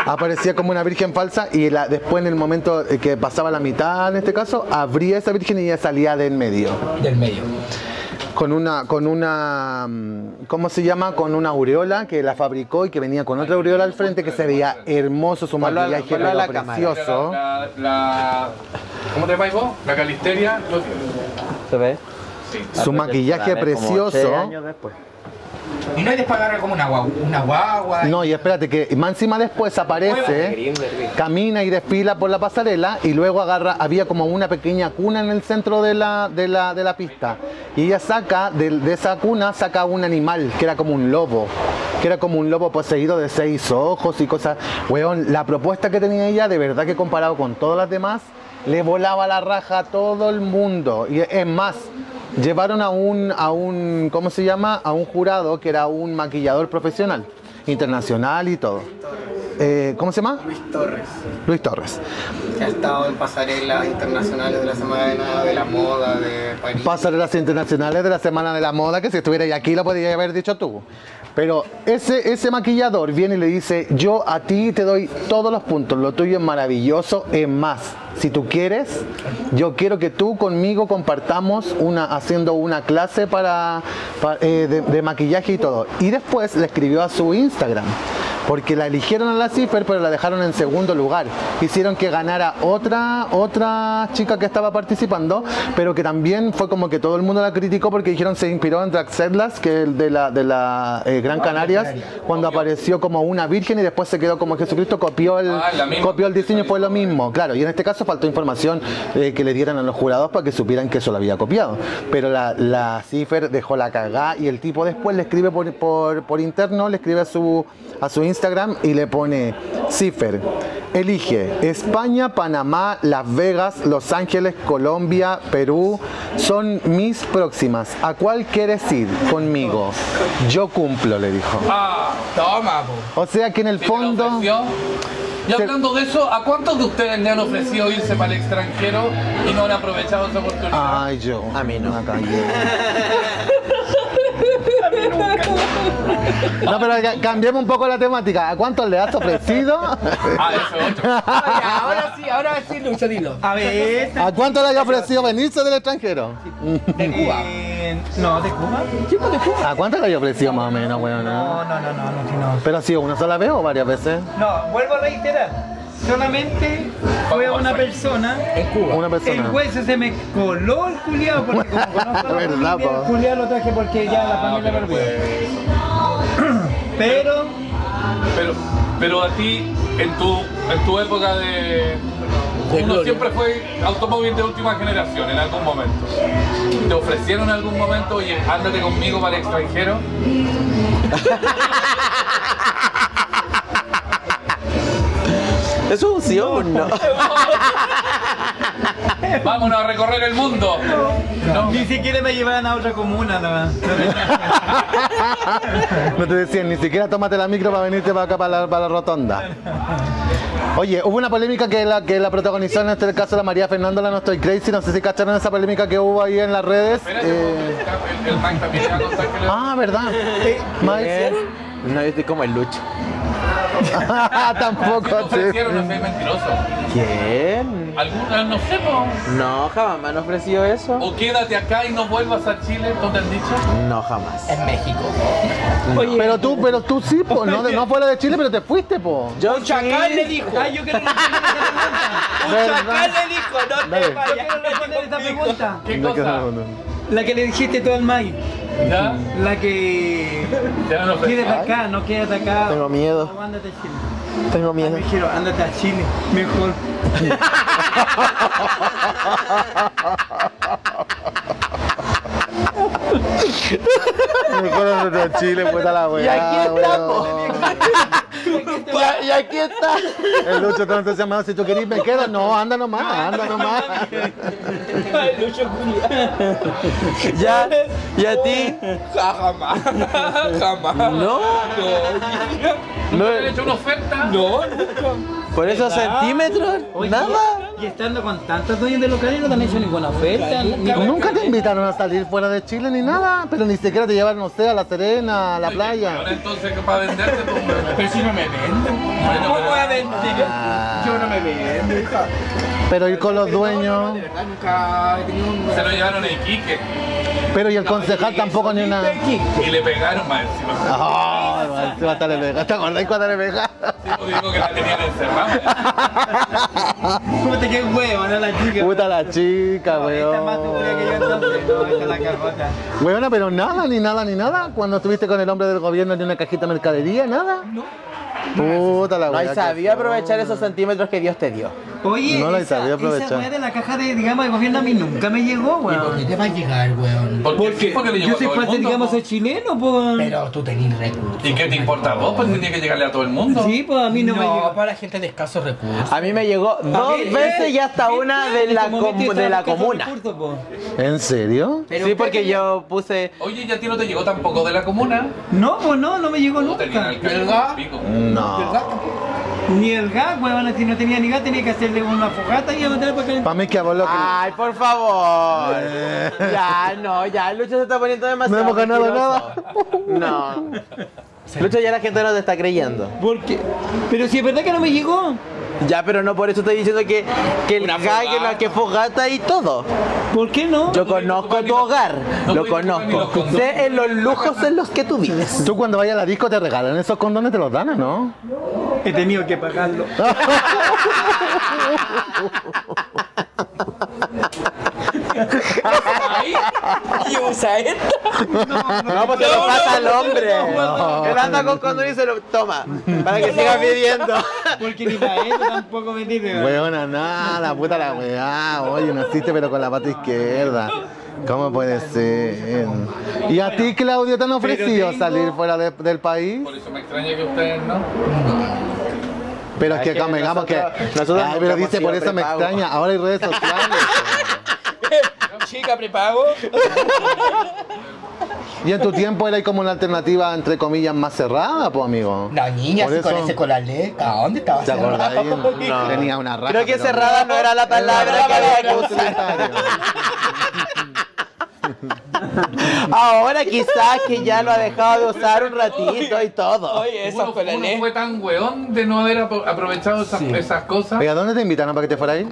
aparecía como una virgen falsa y la- después en el momento eh, que pasaba la mitad en este caso, abría esa virgen y ella salía de en medio. Del medio. Con una, con una, mm, ¿cómo se llama? Con una aureola que la fabricó y que venía con otra aureola al frente que se veía hermoso, su maquillaje era la precioso. La, la- ¿Cómo te llamáis vos? La calisteria. ¿Se ve? Su maquillaje como precioso. años después. Y no es despagar como una guagua. Una guagua. No, y espérate que más encima después aparece, camina y desfila por la pasarela y luego agarra, había como una pequeña cuna en el centro de la, de la, de la pista. Y ella saca, de, de esa cuna, saca un animal que era como un lobo, que era como un lobo poseído de seis ojos y cosas. Weón, la propuesta que tenía ella, de verdad que comparado con todas las demás, le volaba la raja a todo el mundo. Y es más, llevaron a un, a un, ¿cómo se llama? A un jurado que era un maquillador profesional, internacional y todo. Eh, ¿Cómo se llama? Luis Torres, Luis Torres. que ha estado en pasarelas internacionales de la Semana de la Moda de París. Pasarelas internacionales de la Semana de la Moda, que si estuviera aquí lo podría haber dicho tú. Pero ese, ese maquillador viene y le dice, yo a ti te doy todos los puntos, lo tuyo es maravilloso, es más, si tú quieres, yo quiero que tú conmigo compartamos una, haciendo una clase para, pa- eh, de, maquillaje y todo. Y después le escribió a su Instagram. Porque la eligieron a la Cipher, pero la dejaron en segundo lugar. Hicieron que ganara otra, otra chica que estaba participando, pero que también fue como que todo el mundo la criticó porque dijeron se inspiró en Draxedlas, que de la, de la eh, Gran Canarias, cuando apareció como una virgen y después se quedó como Jesucristo, copió el, Ah, copió el diseño, fue lo mismo. Claro, y en este caso faltó información eh, que le dieran a los jurados para que supieran que eso lo había copiado. Pero la, la Cipher dejó la cagá y el tipo después le escribe por, por, por interno, le escribe a su, a su Instagram y le pone Cipher. Elige España, Panamá, Las Vegas, Los Ángeles, Colombia, Perú. Son mis próximas. ¿A cuál quieres ir conmigo? Yo cumplo, le dijo. Ah, Toma, po. O sea que en el ¿viste la fondo... Y hablando de eso, ¿a cuántos de ustedes le han ofrecido irse para el extranjero y no han aprovechado esa oportunidad? Ay, yo. A mí no. No, pero ca- cambiemos un poco la temática. ¿A cuántos le has ofrecido? Ah, eso. Ya, ahora sí, ahora sí, Lucho, dilo. A ver. ¿A cuánto le has ofrecido venirse del extranjero? De Cuba. eh, no, de Cuba. Chicos de Cuba. ¿A cuánto le has ofrecido más o menos, weón? No, no, no, no, no, sí, no. ¿Pero ha sido una sola vez o varias veces? No, vuelvo a reiterar. Solamente fue una persona. En Cuba. Una El persona. hueso se me coló el culiado porque como conozco a la Verdad, familia, el culiado lo traje porque ya la familia pero lo olvidó. Pero Pero, pero a ti, en tu, en tu época de... De Uno gloria. siempre fue automóvil de última generación en algún momento. ¿Te ofrecieron en algún momento, oye, ándate conmigo para el extranjero? es un sí o un no? Vámonos a recorrer el mundo. No. ni siquiera me llevaban a otra comuna. No, No te decían ni siquiera tómate la micro para venirte para acá para la, para la rotonda. Oye, hubo una polémica que la, que la protagonizó en este caso la María Fernanda, la No Estoy Crazy. No sé si cacharon esa polémica que hubo ahí en las redes. Eh, el, el también te va a contar que le... ah, ¿verdad? No, yo estoy como el Lucho. Tampoco. ¿Qué te ofrecieron? No sí. seas mentiroso. ¿Quién? ¿Alguna? No sé, po. No, jamás me han ofrecido eso. O quédate acá y no vuelvas a Chile, ¿tú te han dicho? No, jamás. En México. Pero tú, pero tú sí, po. No, no fuera de Chile, pero te fuiste, po. Yo Un chacal le dijo. Ay, yo quiero Un ¿Verdad? chacal le dijo, no te vayas. Yo quiero responder esa pregunta. ¿Qué No, cosa? La que le dijiste tú al Mai. ¿Ya? La que ofrece. atacar, no quiere atacar. Tengo miedo. No, ándate a Chile. Tengo Ay, miedo. me quiero, ándate a Chile. Mejor. Mejor a Chile, puta la weá. Y aquí estamos. y aquí está. El Lucho entonces se llama, si tú querís me quedo, no, anda nomás, anda nomás. Ya. ¿Y a ti? Jamás. Jamás. No. ¿No le han hecho una oferta? No, ¿Por esos centímetros? Oye, Nada. Y estando con tantos dueños de locales no te han hecho ninguna oferta. ni- Nunca te invitaron a salir fuera de Chile ni nada, pero ni siquiera te llevaron, no sé, a La Serena, a la Ahora playa. entonces, ¿qué para venderte? Pues, Pero si no me venden. ¿Cómo voy a vender? Yo no me vendo. Pero ir con los dueños, nunca se lo llevaron a Iquique pero y el concejal tampoco ni una. y le pegaron más encima. Ay, man, se va a estar en Vegas. ¿Te acordás cuando en Vegas? Sí, pues digo que la tenían encerrada. ¿Cómo te queda huevo, no la chica? Puta la chica, Esta es más segura que yo weón. entonces. No, esta es la cagota. Weona, pero nada, ni nada, ni nada. Cuando estuviste con el hombre del gobierno ni una cajita de mercadería, nada. No. Puta la No sabía aprovechar esos centímetros que Dios te dio. Oye, No la esa, sabía aprovechar. esa weá de la caja de, digamos, de gobierno a mí nunca me llegó, ¿Y por qué weón. te va a llegar, weón? Porque, sí, porque le llegó Yo soy parte, digamos, soy chileno, pues. Pero tú tenés recursos. ¿Y qué te importa a vos? Pues tenía que llegarle a todo el mundo. Sí, pues a mí no, me llegó. para gente de escasos recursos. A mí me llegó dos ver, veces eh, y hasta una de la, este com- de la estaba buscando comuna. recursos. ¿En serio? Sí, porque yo puse. Oye, ¿y a ti no te llegó tampoco de la comuna? No, pues no, no me llegó No nunca. tenía el ¿Verdad? No. Ni el gas, weón, si no tenía ni gas tenía que hacerle una fogata y a meter para calentar. Para mí que a vos lo que... Ay, por favor. Ya, no, ya, Lucho se está poniendo demasiado. No hemos ganado mentiroso. No. Lucho, ya la gente no te está creyendo. ¿Por qué? Pero si es verdad que no me llegó. Ya, pero no por eso estoy diciendo que, que el Una la fogata. que fogata y todo. ¿Por qué no? Yo conozco tu hogar, No lo pudiste ocupar ni los conozco. condones. Sé en los lujos en los que tú vives. Tú cuando vayas a la disco te regalan esos condones, te los dan, ¿o no? He tenido que pagarlo. ¿Y usa esto? No, pues se lo pasa al hombre. Él anda con condón y se lo toma. Para que siga pidiendo. Porque ni para eso tampoco me tiene. Weona, nada, puta la weá. Oye, naciste pero con la pata izquierda. ¿Cómo puede ser? ¿Y a ti, Claudio, te han ofrecido tengo- salir fuera de- del país? Por eso me extraña que ustedes no. Pero es que que convengamos que... nosotros- Ay, pero dice, por eso me prepago. extraña. Ahora hay redes sociales. Chica, prepago. y en tu tiempo era como una alternativa, entre comillas, más cerrada, pues, amigo. La niña Por con eso- ese colaleta. ¿Dónde estaba ¿Te acordás? cerrado? No. Tenía una raja. Creo que pero- cerrada no era la palabra que había. Ahora quizás que ya lo ha dejado de usar un ratito y todo. Oye, esa Uno, fue la uno fue tan weón de no haber apro- aprovechado esas, esas cosas. Oiga, ¿dónde te invitaron para que te fuera ahí?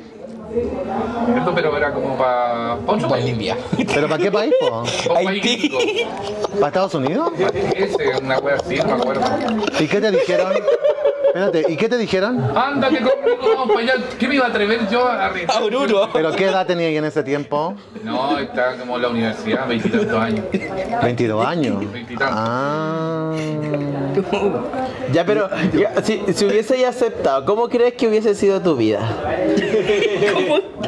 Esto, pero era como para. Poncho Bolivia. ¿Pero para qué país, po? Haití. ¿Para Estados Unidos? Ese, una wea así, no me acuerdo. ¿Y qué te dijeron? Espérate, ¿y qué te dijeron? Ándate conmigo, vamos para allá. ¿Qué me iba a atrever yo a arriesgar? ¿Pero qué edad tenía ahí en ese tiempo? No, está como en la universidad, veintitantos años. 22 años. Veintitantos. Ah. Ya, pero ya, si, si hubiese ya aceptado, ¿cómo crees que hubiese sido tu vida?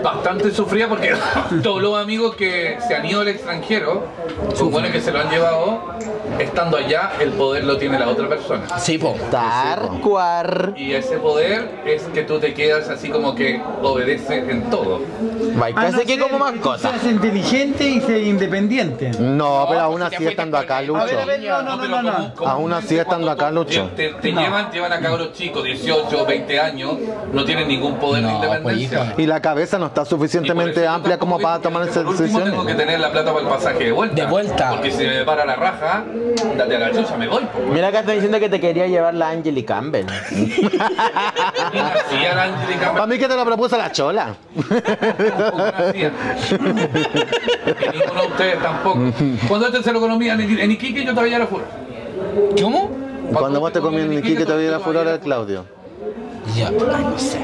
Bastante sufría porque todos los amigos que se han ido al extranjero, supone que se lo han llevado, estando allá, el poder lo tiene la otra persona. Sí, po. Y ese poder es que tú te quedas así como que obedeces en todo. Vai, A no casi que como mascota. Seas inteligente y ser independiente. No, pero aún así estando acá, Lucho. A ver, a ver, no, no, no, no, Aún así estando acá, Lucho. Te, te No. llevan, llevan a cabros chicos, 18, 20 años, no tienen ningún poder de No, pues, independencia. Y la cabeza no está suficientemente amplia como para tomar Por último tengo que tener la plata para el pasaje de vuelta. De vuelta. Porque si me para la raja, date a la chucha, me voy. Pues, Mira acá está diciendo que te quería llevar la Angeli Campbell. Para mí que te lo propuso la chola. Y ninguno de ustedes tampoco. Cuando este se lo economía en, Iquique, yo todavía era fuera. ¿Cómo? Cuando vos te comías en Iquique te la furor el Claudio. Ya, ay, no sé.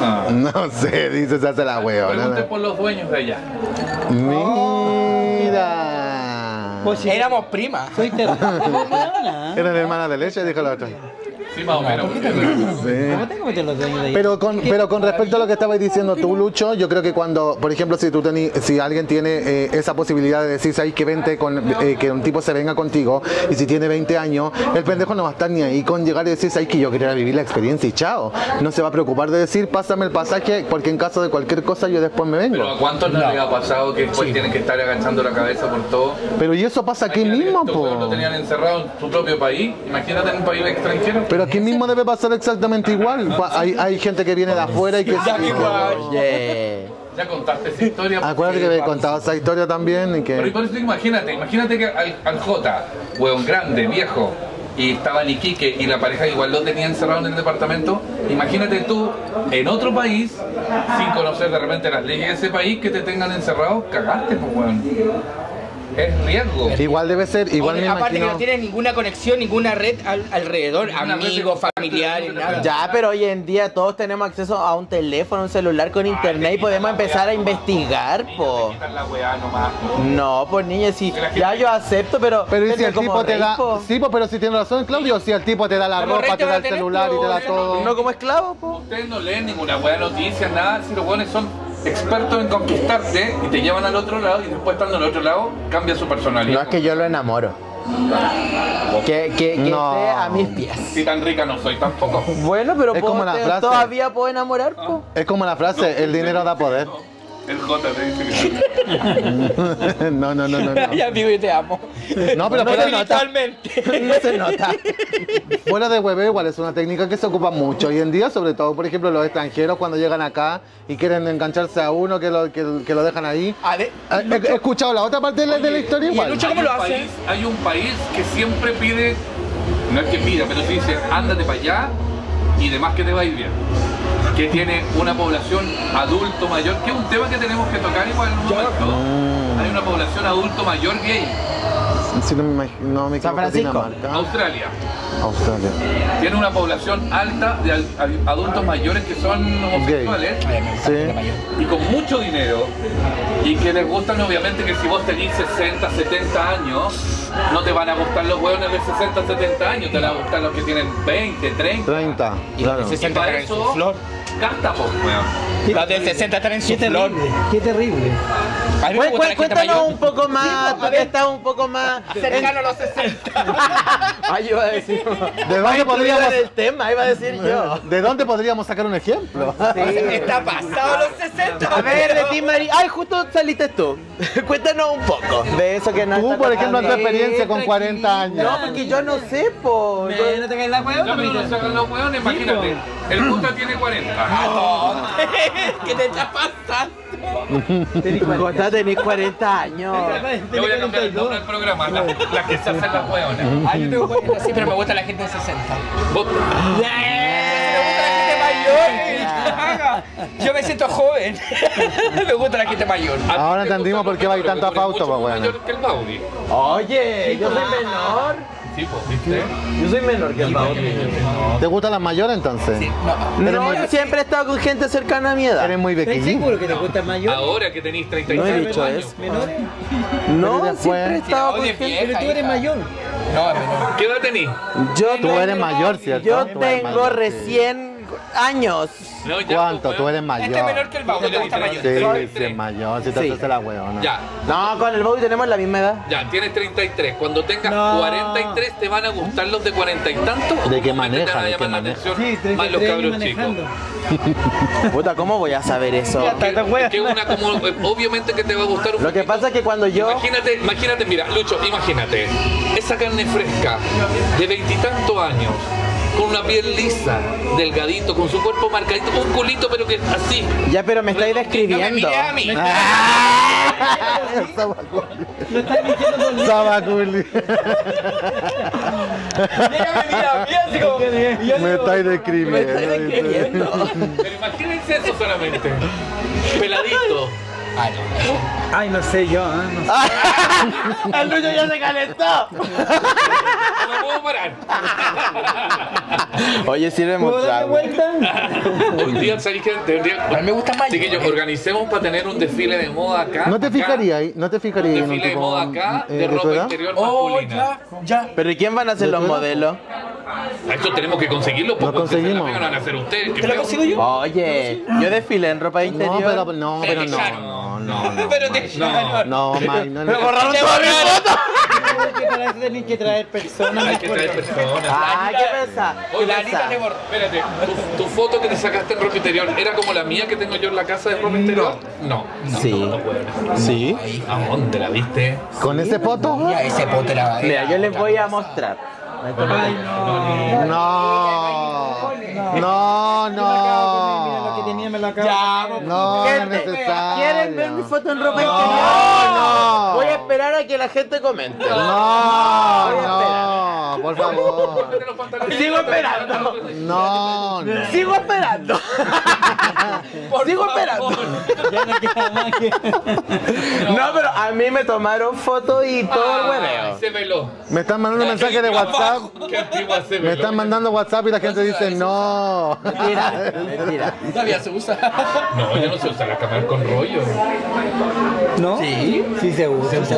Ah. No sé, dice, se hace la Pregunte huevona. por los dueños de allá. Mira. Pues sí. Éramos primas. Soy. Eran hermanas de leche, dijo la otra. Sí, más o menos. Sí. ¿Cómo tengo que meter los dueños de ahí? Pero con, pero con respecto a lo que estabas diciendo tú, Lucho, yo creo que cuando, por ejemplo, si tú tení- si alguien tiene eh, esa posibilidad de decir, ahí que vente con, eh, que un tipo se venga contigo, y si tiene 20 años, el pendejo no va a estar ni ahí con llegar y decir, ahí que yo quería vivir la experiencia y chao. No se va a preocupar de decir, pásame el pasaje, porque en caso de cualquier cosa yo después me Pero vengo. ¿a cuántos no, les ha pasado que después tienen que estar agachando la cabeza por todo? Pero y eso pasa aquí mismo, po. lo tenían encerrado en su propio país. Imagínate en un país extranjero. Pero aquí mismo debe pasar exactamente igual. Pa- Hay, hay gente que viene de afuera y que... Oye. Ya contaste esa historia. Acuérdate que me he contado esa historia también y Pero y que... por eso imagínate, imagínate que al, al J, hueón grande, viejo, y estaba en Iquique y la pareja igual lo tenía encerrado en el departamento, imagínate tú en otro país, sin conocer de repente las leyes de ese país, que te tengan encerrado, cagaste, pues weón. Es riesgo. Igual debe ser, igual me Aparte que no tiene ninguna conexión, ninguna red al- alrededor, Ninguna amigos, familiares, nada. Ya, pero hoy en día todos tenemos acceso a un teléfono, un celular con internet y podemos empezar a investigar, po. Quitan la weá nomás, po. No, pues niña, sí, ya yo acepto, pero. Pero y si el tipo te rey, da... po. Sí, pero si tiene razón, Claudio, si el tipo te da la ropa, te da el celular y te da todo... No como esclavo, po. Ustedes no leen ninguna weá noticias, nada, si los weones son expertos en conquistarte y te llevan al otro lado y después estando al otro lado cambia su personalidad. No es que yo lo enamoro. Que, que, que No. esté a mis pies. Si tan rica no soy tampoco. Bueno, pero Es puedo- como la te- frase. todavía puedo enamorar, po. Es como la frase, el dinero da poder. El J te dice que No, no, no, no. No, Ya amigo y te amo. no pero No fuera, se nota. No se nota. fuera de hueveo igual es una técnica que se ocupa mucho hoy en día, sobre todo, por ejemplo, los extranjeros cuando llegan acá y quieren engancharse a uno que lo, que, que lo dejan ahí. A ver, He, he escuchado la otra parte de la, de la historia ¿y igual. Lucho cómo hay lo un hace? país- hay un país que siempre pide, no es que pida, pero sí dice, ándate para allá y demás que te va a ir bien. Que tiene una población adulto mayor, que es un tema que tenemos que tocar igual en un momento. Hay una población adulto mayor gay. Si no me, imag- no me San Francisco. Dinamarca. Australia Australia. tiene una población alta de adultos mayores que son homosexuales Sí. y con mucho dinero y que les gustan obviamente que si vos tenés 60, 70 años no te van a gustar los hueones de 60, 70 años, te van a gustar los que tienen 20, 30 30, claro. Y para eso flor. Gasta pues weón. Los del 60 están en su Qué flor. terrible, qué terrible. A mí me Cué- gusta cué- la gente Cuéntanos mayor. un poco más, tú que estás un poco más. Cercano a los 60. Ay, iba a decir. ¿De dónde podríamos, el tema, iba a decir yo. ¿De dónde podríamos sacar un ejemplo? Está pasado los 60. A ver, de ti, Mari. Ay, justo saliste tú. Cuéntanos un poco de eso que no Tú, está por ejemplo, tu experiencia con 40 años. No, porque yo no sé, po. No te caes la hueá, Ya pero no se hagan los hueones, imagínate. El puta tiene 40. ¿Qué te está pasando? Jota, tenés 40 años. Le voy a cambiar el nombre del programa, la, la que se hacen las hueones. Ah, yo tengo 40, sí, pero me gusta la gente de 60. Vos- Me gusta la gente mayor. Yo me siento joven. Me gusta la gente mayor. Ahora te entendimos por qué va a Fausto, eres mucho pues, bueno. mayor que el Baudi. Oye, yo soy menor. Sí, pues, ¿viste? Yo soy menor que el Baudi. ¿Te gustan las mayores entonces? No, yo siempre he estado con gente cercana a mi edad. Eres muy ¿Estás pequeñín. seguro que te gusta mayor? Ahora que tenéis No he 36 dicho años. eso. ¿Menores? No, después- siempre he estado con gente. Pero tú eres mayor. No, es menor. ¿Qué edad tenís? Yo Tú eres mayor, ¿cierto? Yo tengo mayor, sí. recién años. No, ya, ¿Cuánto? Tú eres mayor. Este es menor que el Baudo, le gusta mayor. Sí, sí, es mayor. Si te haces la huevona. Ya, No, con el Bobby tenemos la misma edad. ya, tienes 33. Cuando tengas No. 43, ¿te van a gustar los de 40 y tanto? ¿O De que comúnmente maneja, de maneja. Sí, más los 33 años cabros chicos? Puta, ¿cómo voy a saber eso? Es que una como, eh, obviamente que te va a gustar un Lo que pasa es que cuando yo. Imagínate, imagínate, mira, Lucho, imagínate, esa carne fresca de veintitantos años, con una piel lisa, delgadito, con su cuerpo marcadito, un culito, pero que así. Ya, pero me estáis No me describiendo. a mí. Lo estás mintiendo. Sabaculi. Me estáis Me describiendo. Pero imagínense eso solamente. Peladito, No. Ay, no sé yo, ¿eh? no sé. El Lucho ya se calentó. No me puedo parar. Oye, sirve ¿Puedo darle mostrar. vuelta? Un día, ¿sabéis qué? Tendría- A mí me gusta más. Así que yo organicemos para tener un desfile de moda acá. ¿No te acá. fijarías ahí? ¿No te en un desfile de moda acá eh, de ropa interior Oh, masculina. ya, ya. Pero ¿y quién van a ser los modelos? A esto tenemos que conseguirlo. Lo porque conseguimos. la van a hacer ustedes. ¿Te lo consigo yo? Oye, yo desfilé en ropa No, interior. pero no, pero no. No, no, no. Pero te No. No, Mike, no, Me no. borraron todas mis fotos. que para eso tenéis que traer personas. Hay que traer personas. Ah, ¿qué pensás? ¿Qué Oye, La Anita te borró. Espérate, tu, tu foto que te sacaste en ropa interior era como la mía que tengo yo en la casa de ropa interior? No. no Sí. No, no. Sí. ¿A dónde la viste? ¿Con ese foto? Ya, ese pote era. Mira, yo les voy a mostrar. Ay, no. No. No, Mira no. Lo acabo. Ya, No, no es Gente, necesario. ¿Quieren ver mi foto en ropa No, interior? no. Voy a esperar a que la gente comente. No, Voy a no, por favor. Sigo esperando. No, no. Sigo esperando. Sigo esperando. Ya no queda pero a mí me tomaron foto y todo el Ay, hueveo. se veló. Me están mandando un mensaje de WhatsApp. Qué antigua se veló. Me están mandando WhatsApp y la gente dice no. Mentira, mentira. Todavía se usa. No, ya no se usa la cámara con rollo. ¿No? Sí. Sí se usa. Sí, pues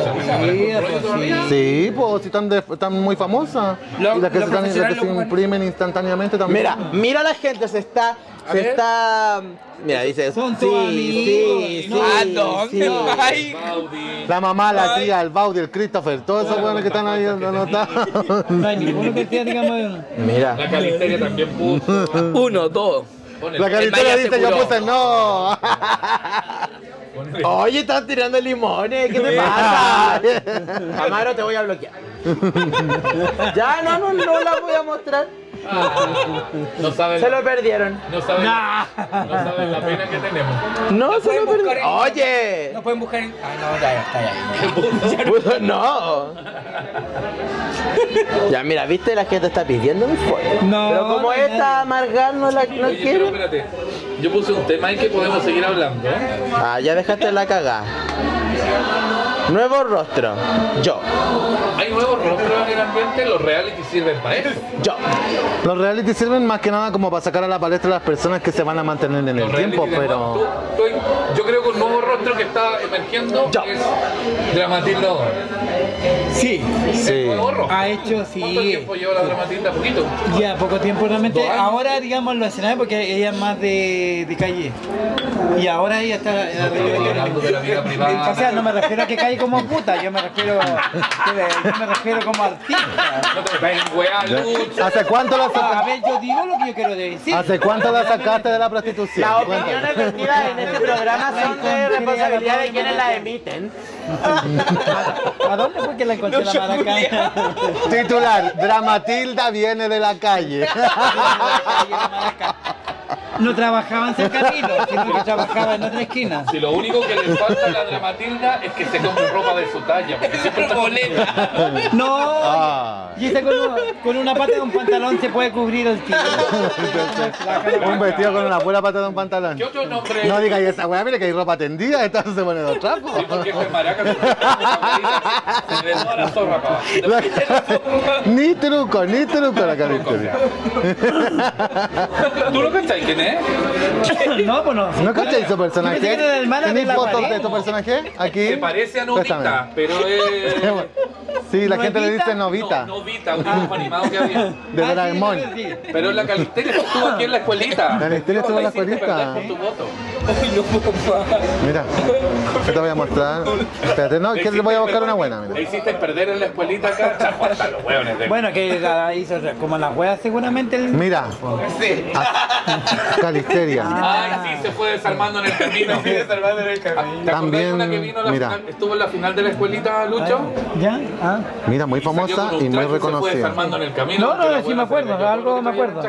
sí. Sí, pues si están, de- están muy famosas. Lo- y las que, lo se, están, las que profesional se lo ocupan. imprimen instantáneamente también. Mira, mira la gente, se está. Se ver. está. Mira, dice. Son sí, tus amigos. Sí, sí. ¿A dónde? La mamá, la tía, el Baudi, el Christopher, todos esos buenos que están ahí anotados. No hay ninguno que sea, digamos. Mira. La Calisteria también puso. Uno, dos. La Maya dice, yo puse no. Oye, están tirando limones, ¿qué te pasa? Amaro, te voy a bloquear. ya, no, no, no la voy a mostrar. No saben, Se lo perdieron. no saben, no saben la pena que tenemos. No, se lo perdieron. en- Oye. No pueden buscar en. Ah, no, ya, ya, está ahí. Puto, no. Ya, mira, viste, la gente está pidiendo mi foto. No, Pero como no esta amargar no la no Oye, pero quiere. espérate. Yo puse un tema ahí que podemos seguir hablando. ¿eh? Ah, ya dejaste la cagada. Nuevo rostro. Yo. Hay nuevos rostros en el ambiente, los reality sirven para eso. Yo. Los reality sirven más que nada como para sacar a la palestra a las personas que se van a mantener en el Los tiempo, pero... moda. Tú- tú- yo creo que un nuevo rostro que está emergiendo es Dramatilda O'Donnell. Sí, Sí. Ha hecho, ¿Cuánto sí. tiempo lleva la Dramatilda? Poquito. Ya, poco tiempo realmente. Ahora, digamos, lo escenario porque ella es más de, de calle. Y ahora ella está de la vida privada. O sea, no me refiero a que calle como puta, yo me refiero, yo me refiero como artista. No. ¿Hace cuánto la A sacaste? ver, yo digo lo que yo quiero decir. ¿Hace cuánto la sacaste de la prostitución? Las opiniones vertidas en este programa son de responsabilidad de quienes las emiten. ¿A dónde fue que la encontré la maraca? Titular, Dramatilda viene de la calle. No trabajaba en San Camilo, sino que trabajaba en otra esquina. Si lo único que le falta a la Dramatilda es que se compre ropa de su talla, porque siempre está boleta. No, Ah. y esa con, una- con una pata de un pantalón se puede cubrir el tiro. Un vestido con una buena pata de un pantalón. ¿Qué otro nombre? No digas esa weá, mire que hay ropa tendida, esta se pone dos trapos. Sí, porque maraca se- se le toda la zorra para abajo. Ni truco, ni truco la calisteria. ¿Tú lo cachai quién es? No, pues no. ¿No cacháis su Yo pensé que personaje? era la hermana de ¿Tenéis la fotos de tu personaje? Aquí. Se parece a Novita, Préstame. pero es... Sí, la gente le ¿Novita? dice novita. No, Novita, un dibujo animado que había. De Ah, Doraemon. Pero la Calisteria estuvo aquí en la escuelita. Calisteria estuvo en la Te escuelita. Mira, yo te voy a mostrar. Espérate, no, que le voy a buscar una buena, Le mira. hiciste perder en la escuelita acá. Chajo, hasta los hueones de... Bueno, que la hizo como la wea seguramente el... Mira, Sí. Calisteria. Ay, sí, se fue desarmando en el camino. Sí, desarmando en el camino. ¿Te acordás de una que vino la mira. final, estuvo en la final de la escuelita, Lucho? ¿Ya? Ah. Mira, muy Y famosa un y muy traje Se fue reconocida. desarmando en el camino. No, no, sí me acuerdo, algo me acuerdo.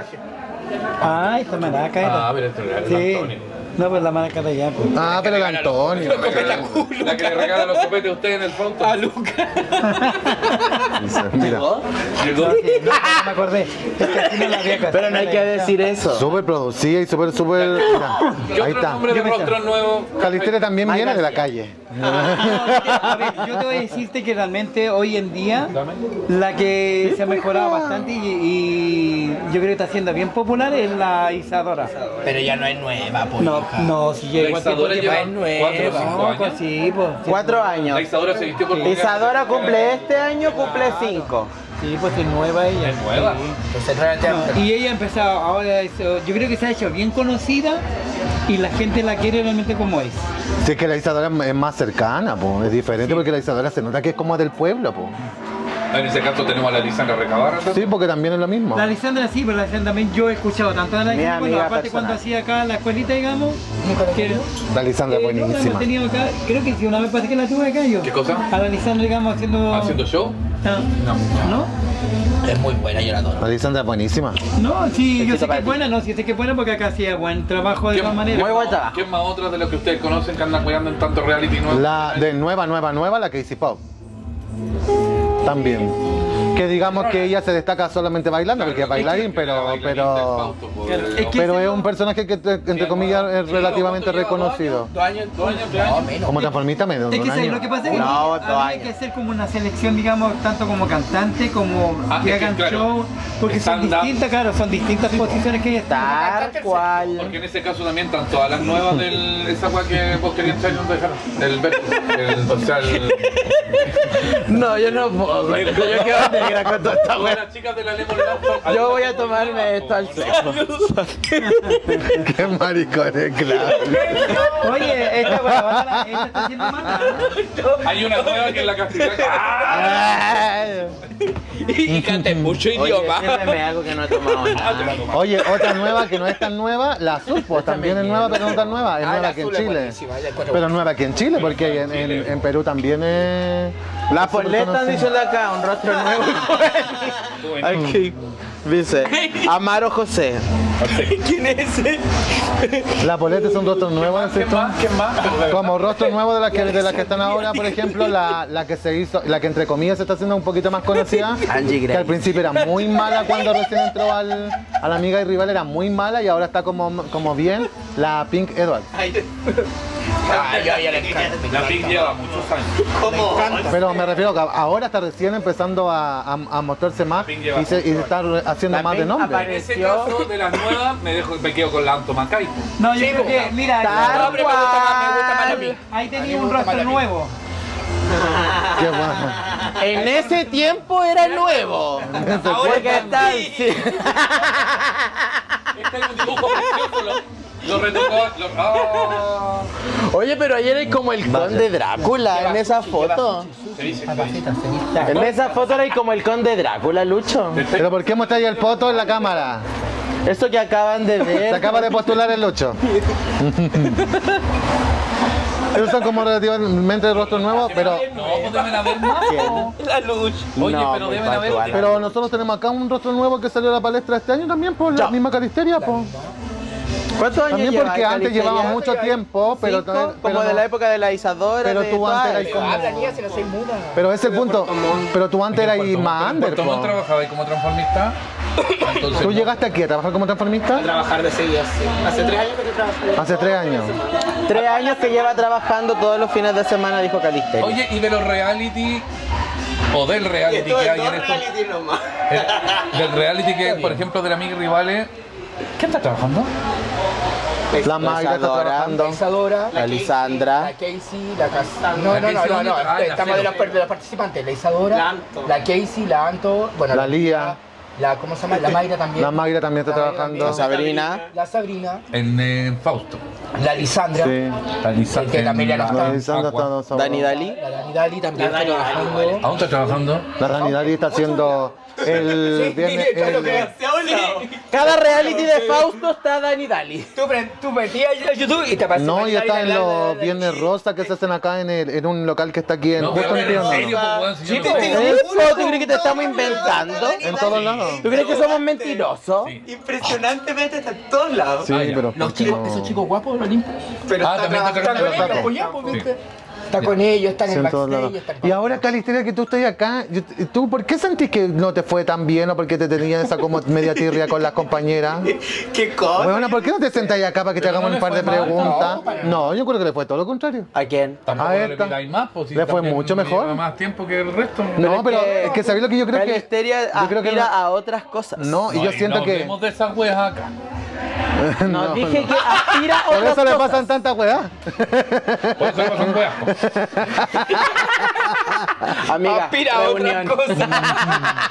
Ah, esta maraca Ah, era. pero este era el Sí. Antonio. No, pues la marca de allá. Pues. Ah, pero el Antonio. La que le regala los copetes a usted en el fondo. A Luca. Mira, Llegó. No me acordé. Es que aquí no la había Pero no hay que decir eso. súper producida y súper, súper. Mira, ¿Qué ahí otro está. nombre de rostro nuevo? Calistere también viene de la calle. A ver, yo te voy a decirte que realmente hoy en día la que se ha mejorado bastante y, y yo creo que está siendo bien popular es la Isadora. Pero ya no es nueva, pues. No, no, si La Isadora tiempo lleva cuatro o cinco No, años. sí, pues. sí. Cuatro La años. Isadora se vistió por. Isadora cumple este año, cumple cinco. Sí, pues es nueva ella. Es nueva. Sí. No, y ella ha empezado, ahora es- yo creo que se ha hecho bien conocida y la gente la quiere realmente como es. Si es que la Isadora es más cercana, po. es diferente porque la Isadora se nota que es como del pueblo. Po. En ese caso tenemos a la Lisandra Recabarra. Sí, porque también es lo mismo. La Lisandra sí, pero la Lisandra también yo he escuchado tanto de la Lisandra, bueno, aparte personal. cuando hacía acá la escuelita, digamos, que La Lisandra eh, es no, buenísima. tenido acá, creo que sí, una vez parece que la tuve acá yo. ¿Qué cosa? A la Lisandra, digamos, haciendo... ¿Haciendo show? Ah, No. ¿No? Es muy buena, yo la adoro. La Lisandra es buenísima. No, sí, yo sé que es buena, no, sí sé que es buena porque acá hacía buen trabajo de ¿Qué- todas maneras. Muy buen trabajo. ¿Quién más otra de los que ustedes conocen que andan cuidando en tanto reality nuevo? La de nueva, nueva, nueva, la Casey Pop. También. Que digamos que ella se destaca solamente bailando, porque es bailarín, pero, pero, Es que- pero es un personaje que entre comillas es relativamente reconocido. Dos años, dos años, años. Como transformista menos Es que un ¿sabes año. lo que pasa es que No, años. que hacer como una selección, digamos, tanto como cantante, como Ah, que hagan claro, show, porque son distintas, claro, son distintas posiciones que están. Tal cual. Porque en ese caso también están todas las nuevas del esa weá que vos querías traer donde dejar. El. El, o sea, el. No, yo no puedo. Yo quedo negra con toda esta Todas wea. las chicas de la Lemon Lab. Yo voy a tomarme esto al seco. Qué maricones, claro. Oye, esta weá, esta está siendo mala. Hay una nueva que es la castiga. Y canta en mucho Oye, sírveme algo que no he tomado nada. Oye, otra nueva que no es tan nueva, la azul, pues también es nueva, pero no tan nueva. Es Ah, nueva aquí en es Chile. Pero nueva aquí en Chile, porque en Perú también es. La es súper poleta están conocida. diciendo acá, un rostro nuevo. Aquí. Dice, Amaro José. ¿Quién es ese? La poleta es un rostro nuevo, ¿no es ¿Quién cierto? más? ¿Quién más? Como rostro nuevo de las que, de las que están ahora, por ejemplo, la, la que se hizo, la que entre comillas se está haciendo un poquito más conocida, Angie que Gray. al principio era muy mala cuando recién entró al, a la amiga y rival, era muy mala y ahora está como, como bien, la Pink Edward. Ah, yo le encanta. La Pink lleva muchos años. Pero me refiero que ahora está recién empezando a, a- a mostrarse más y se, y está haciendo La más de nombre. En ese caso, de las nuevas, me, dejo, me quedo con la Anto Macay. No, yo creo que, mira, No, pero me gusta más, me gusta más la Pink. ahí A tenía mí un rostro la nuevo. Qué bueno. En ese tiempo era nuevo. Porque está sí. Este es un dibujo precioso. Lo, lo retocó. Lo, ah. Oye, pero ayer es como el conde Drácula en esa foto. Se dice. En esa foto era como el conde Drácula, Lucho. Pero ¿por qué mostráis el foto en la cámara? Eso que acaban de Se ver. acaba de postular el 8. Esos son como relativamente rostros nuevos, pero, No, pues deben haber más. po. La luz. Oye, No, pero muy deben haber. puntual. pero nosotros tenemos acá un rostro nuevo que salió a la palestra este año también por la Ya. misma calisteria, po. ¿Cuántos años También lleva porque esta antes llevaba mucho tiempo, pero, Cinco, pero como de no- la época de la Isadora. pero de tú antes eras como- Habla, niña, si no soy muda. Pero ese es el punto. Pero tú antes eras más under, Puerto Montt po. trabajaba ahí como transformista. Entonces, Tú llegaste aquí a trabajar como transformista Trabajar de seguido, sí. Hace tres años que te trabajo. hace tres años. Tres años que lleva trabajando todos los fines de semana, dijo Calisteria. Oye, y de los reality. O del reality que hay en esto. el- del reality que, por ejemplo, de la y rivales. ¿Quién está trabajando? La Mayra está trabajando. La Isadora, La Lisandra. la Casey, la Cas... No, no, no, no, no. Ah, estamos de los participantes. La Isadora, La Anto. la Casey, la Anto, bueno, La Lía. la, ¿cómo se llama? La Mayra también. La Mayra también está La trabajando. La Sabrina. La Sabrina, En eh, Fausto. la Lisandra, Sí. La Lisa- Que también la- La Lisandra está- Dani Dali. la Dani Dali también está trabajando. ¿Aún está trabajando? La Dani Dali está haciendo el viernes. el- Cada reality de Fausto está Dani Dali. Tú, pre- tú metías a YouTube y te no, ya está en los viernes rosa que se hacen acá en, el, en un local que está aquí en justo Río pues, Sí, te-. ¿Tú crees que te estamos inventando? En todos lados. ¿Tú crees que somos mentirosos? Sí. Impresionantemente está en todos lados. Sí, Ah, pero. Los ¿por qué chicos, no? esos chicos guapos, los limpios. Pero Ah, está también trabajando. Pues ya, pues, Sí. ¿viste? Está con ellos, está en Sí, el backstage. está Y ahora, Calisteria, que tú estás acá, ¿tú por qué sentís que no te fue tan bien o porque te tenías esa como media tirria con las compañeras? ¿Qué cosa? Bueno, ¿por qué no te sentáis acá para que te hagamos no un par le de mal, preguntas? no, yo creo que le fue todo lo contrario. ¿A quién? Tampoco A le esta. pidáis más, pues, si Le fue mucho mejor. más tiempo que el resto. No, pero que- es que sabéis lo que yo creo que. Calisteria que aspira no- a otras cosas. No, y yo siento no que. de esas weas acá. No, dije que aspira a Por otras eso le cosas. pasan tantas weas. Por eso weas. pues. Amiga, Aspira a otra reunión. cosa.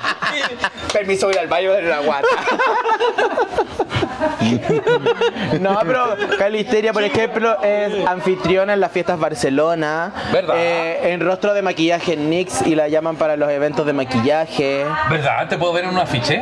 Permiso, voy al baño de la guata. No, pero Calisteria, por ejemplo, es anfitriona en las fiestas Barcelona. ¿Verdad? Eh, en rostro de maquillaje en Nix y la llaman para los eventos de maquillaje. ¿Verdad? ¿Te puedo ver en un afiche?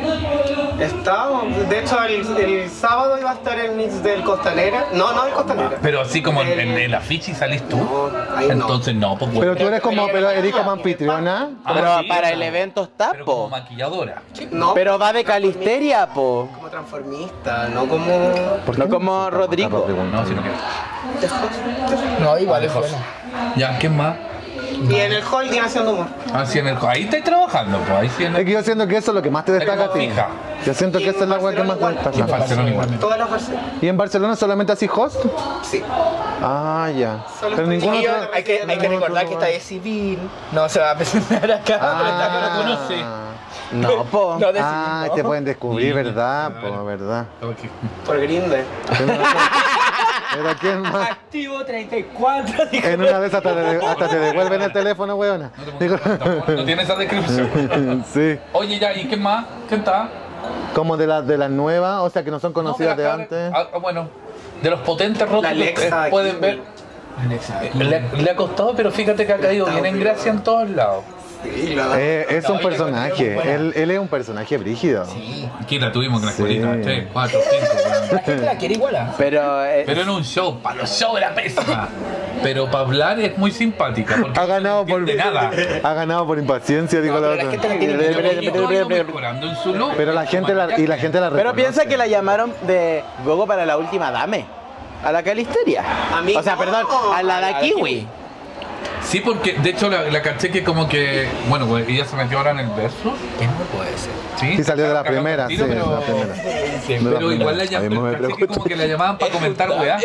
Está, de hecho, el, el sábado iba a estar el mix del Costanera. No, no del Costanera. Pero así como en, en el afiche y salís tú. No, ahí no. Entonces no, pues Pero tú eres como, pero eres como anfitriona. Ah, Pero sí, para no. el evento está, Pero como maquilladora. No, Pero va de Calisteria, po. como transformista, no como. ¿Por No como Rodrigo. No, sino que. No, igual es bueno. Ya, ¿quién más? Y en el hall tiene haciendo humor. Ah, sí, en el. Ahí estáis trabajando, pues. Ahí sí en Es el. que yo siento que eso es lo que más te destaca a ti. Fija. Yo siento que Y esa es la wea que más te Barcelona En destaca. Barcelona igual. Todas las. ¿Y en Barcelona solamente así host? Sí. Ah, ya. Solo Pero estoy- ningún Y yo- otro. Hay que, hay que ningún recordar otro que está lugar. de civil. No se va a presentar acá. pero está que lo conoce. Ah, No, po. No, de ah, civil, te no. pueden descubrir, Sí, ¿verdad? Po, ¿verdad? Por Grindr. Pero quién más? Activo 34. dijo. En una vez hasta te, hasta te devuelven el teléfono, weona. No, te tampoco- no tiene esa descripción. Sí. Oye, ya, ¿y quién más? ¿Quién está? Como de las de las nuevas, o sea que no son conocidas No, de antes. ah, ah, bueno, de los potentes rostros La que ustedes pueden ver. Le, le ha costado, pero fíjate que ha caído bien en gracia en todos lados. Sí, la Eh, es un personaje, él, él es un personaje brígido. Aquí la tuvimos con la Sí. escuelita, 3, 4, 5. La gente la quiere igual. ¿ah? Pero, eh, Pero en un show, para los shows era pésima. Pero para hablar es muy simpática. Porque Ha ganado no por nada. ha ganado por impaciencia, digo la pero la otra. Pero la gente la, y la gente la pero piensa que la llamaron de Gogo para la última dame. A la Calisteria. A mí o sea, no. perdón, a la A la de de Kiwi. Sí, porque de hecho la, la caché que como que. Bueno, pues ella se metió ahora en el verso. ¿Qué no puede ser? Sí, Sí, salió de la primera, tiro, sí, de pero, la primera. Pero igual la llamaban. Caché que pregunto. como que la llamaban para comentar weá.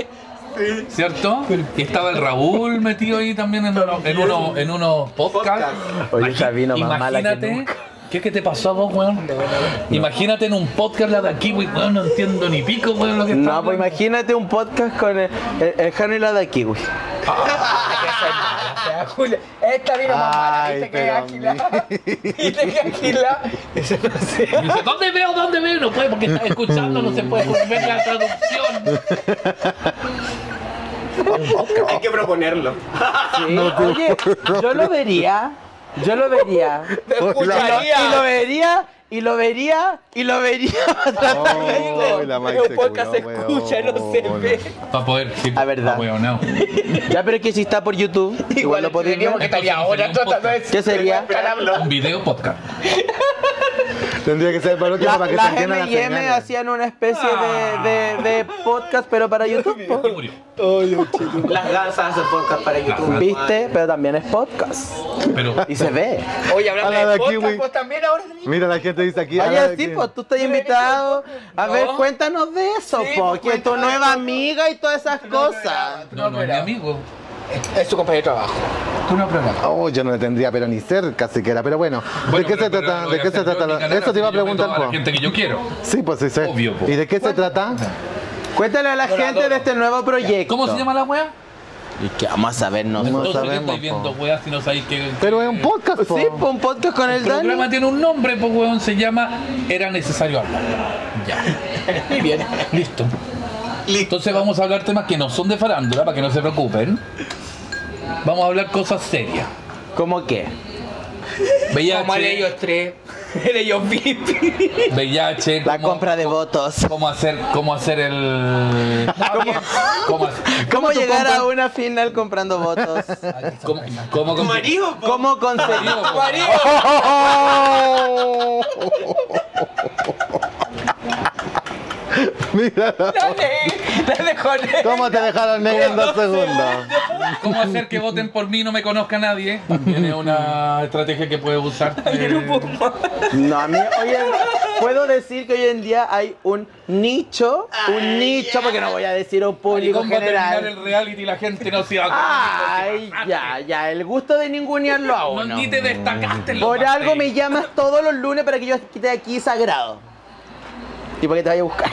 ¿Cierto? Y estaba el Raúl metido ahí también en unos en uno, en unos podcasts. Oye, Sabino, más mala que Imagínate. nunca. ¿Qué es que te pasó a vos, weón? Imagínate en un podcast la de aquí, weón, no entiendo ni pico, weón, lo que está No, pues imagínate un podcast con el, el, el Jano y la de Kiwi. O sea, Julia, esta vino más mala. Ay, ¿Viste que pero Águila? ¿Viste que. Y dice, ¿dónde veo? ¿Dónde veo? No puede porque está escuchando, no se puede ver la traducción. Hay que proponerlo. Sí, oye, yo lo vería. Yo lo vería. Te Y lo, escucharía. y lo vería. Y lo vería. Y lo vería. Oh, la Pero se un podcast se escucha, no se weón. ve. Para poder, sí, La verdad. weón, no. Ya, pero es que si está por YouTube, igual lo que ver. estaría ahora Entonces, tratando de ¿Qué sería? Un video podcast. Tendría que ser para La- para que se las M&M hacían una especie de, de, de podcast, pero para YouTube. Las gansas hacen podcast para YouTube. ¿Viste? Pero también es podcast. Pero Y se ve. Oye, hablando de de podcast, Kiwi. pues también ahora Mira, la gente dice aquí. Oye, sí, pues tú estás invitado. A ver, No. cuéntanos de eso, Sí, po, pues, que tu nueva eso. amiga y todas esas cosas. no, no es mi amigo. es su compañero de trabajo. Tú no programas. Oh, yo no le tendría, pero ni cerca siquiera. Pero bueno, ¿de qué pero- se pero trata? no ¿De qué se trata? Eso te iba a preguntar, a la gente que yo quiero. Sí, pues sí, sí. Obvio, po. ¿Y de qué se trata? Cuéntale a la gente de este nuevo proyecto. ¿Cómo se llama la wea? Y que vamos a saber No nosotros. Entonces, ¿qué sabemos, estáis viendo, weá, si no sabéis que... Pero es un podcast, po. Sí, un podcast con el El programa Dani. tiene un nombre, pues weón, se llama Era necesario hablar. Ya. Y bien. Listo. Entonces vamos a hablar temas que no son de farándula, para que no se preocupen. Vamos a hablar cosas serias. ¿Cómo qué? Como el VIH, ellos tres. El ellos VIP. VIH, La cómo- compra de votos. cómo hacer, cómo hacer el. ¿Cómo, ¿Cómo llegar a una final comprando votos? cómo, cómo conseguir- Marido, po. ¿Cómo conseguir? Marido, Mira. ¿cómo te dejaron negro en dos segundos? ¿Cómo hacer que voten por mí y no me conozca nadie? También es una estrategia que puedes usar. No, a mí, oye, puedo decir que hoy en día hay un nicho, un nicho, porque no voy a decir un ¿Y público cómo general. el reality y la gente no se va a Ay, ya, ya, el gusto de ningunearlo a No, uno. ni te destacaste Por algo me llamas todos los lunes para que yo esté aquí sagrado. Y para que te vaya a buscar.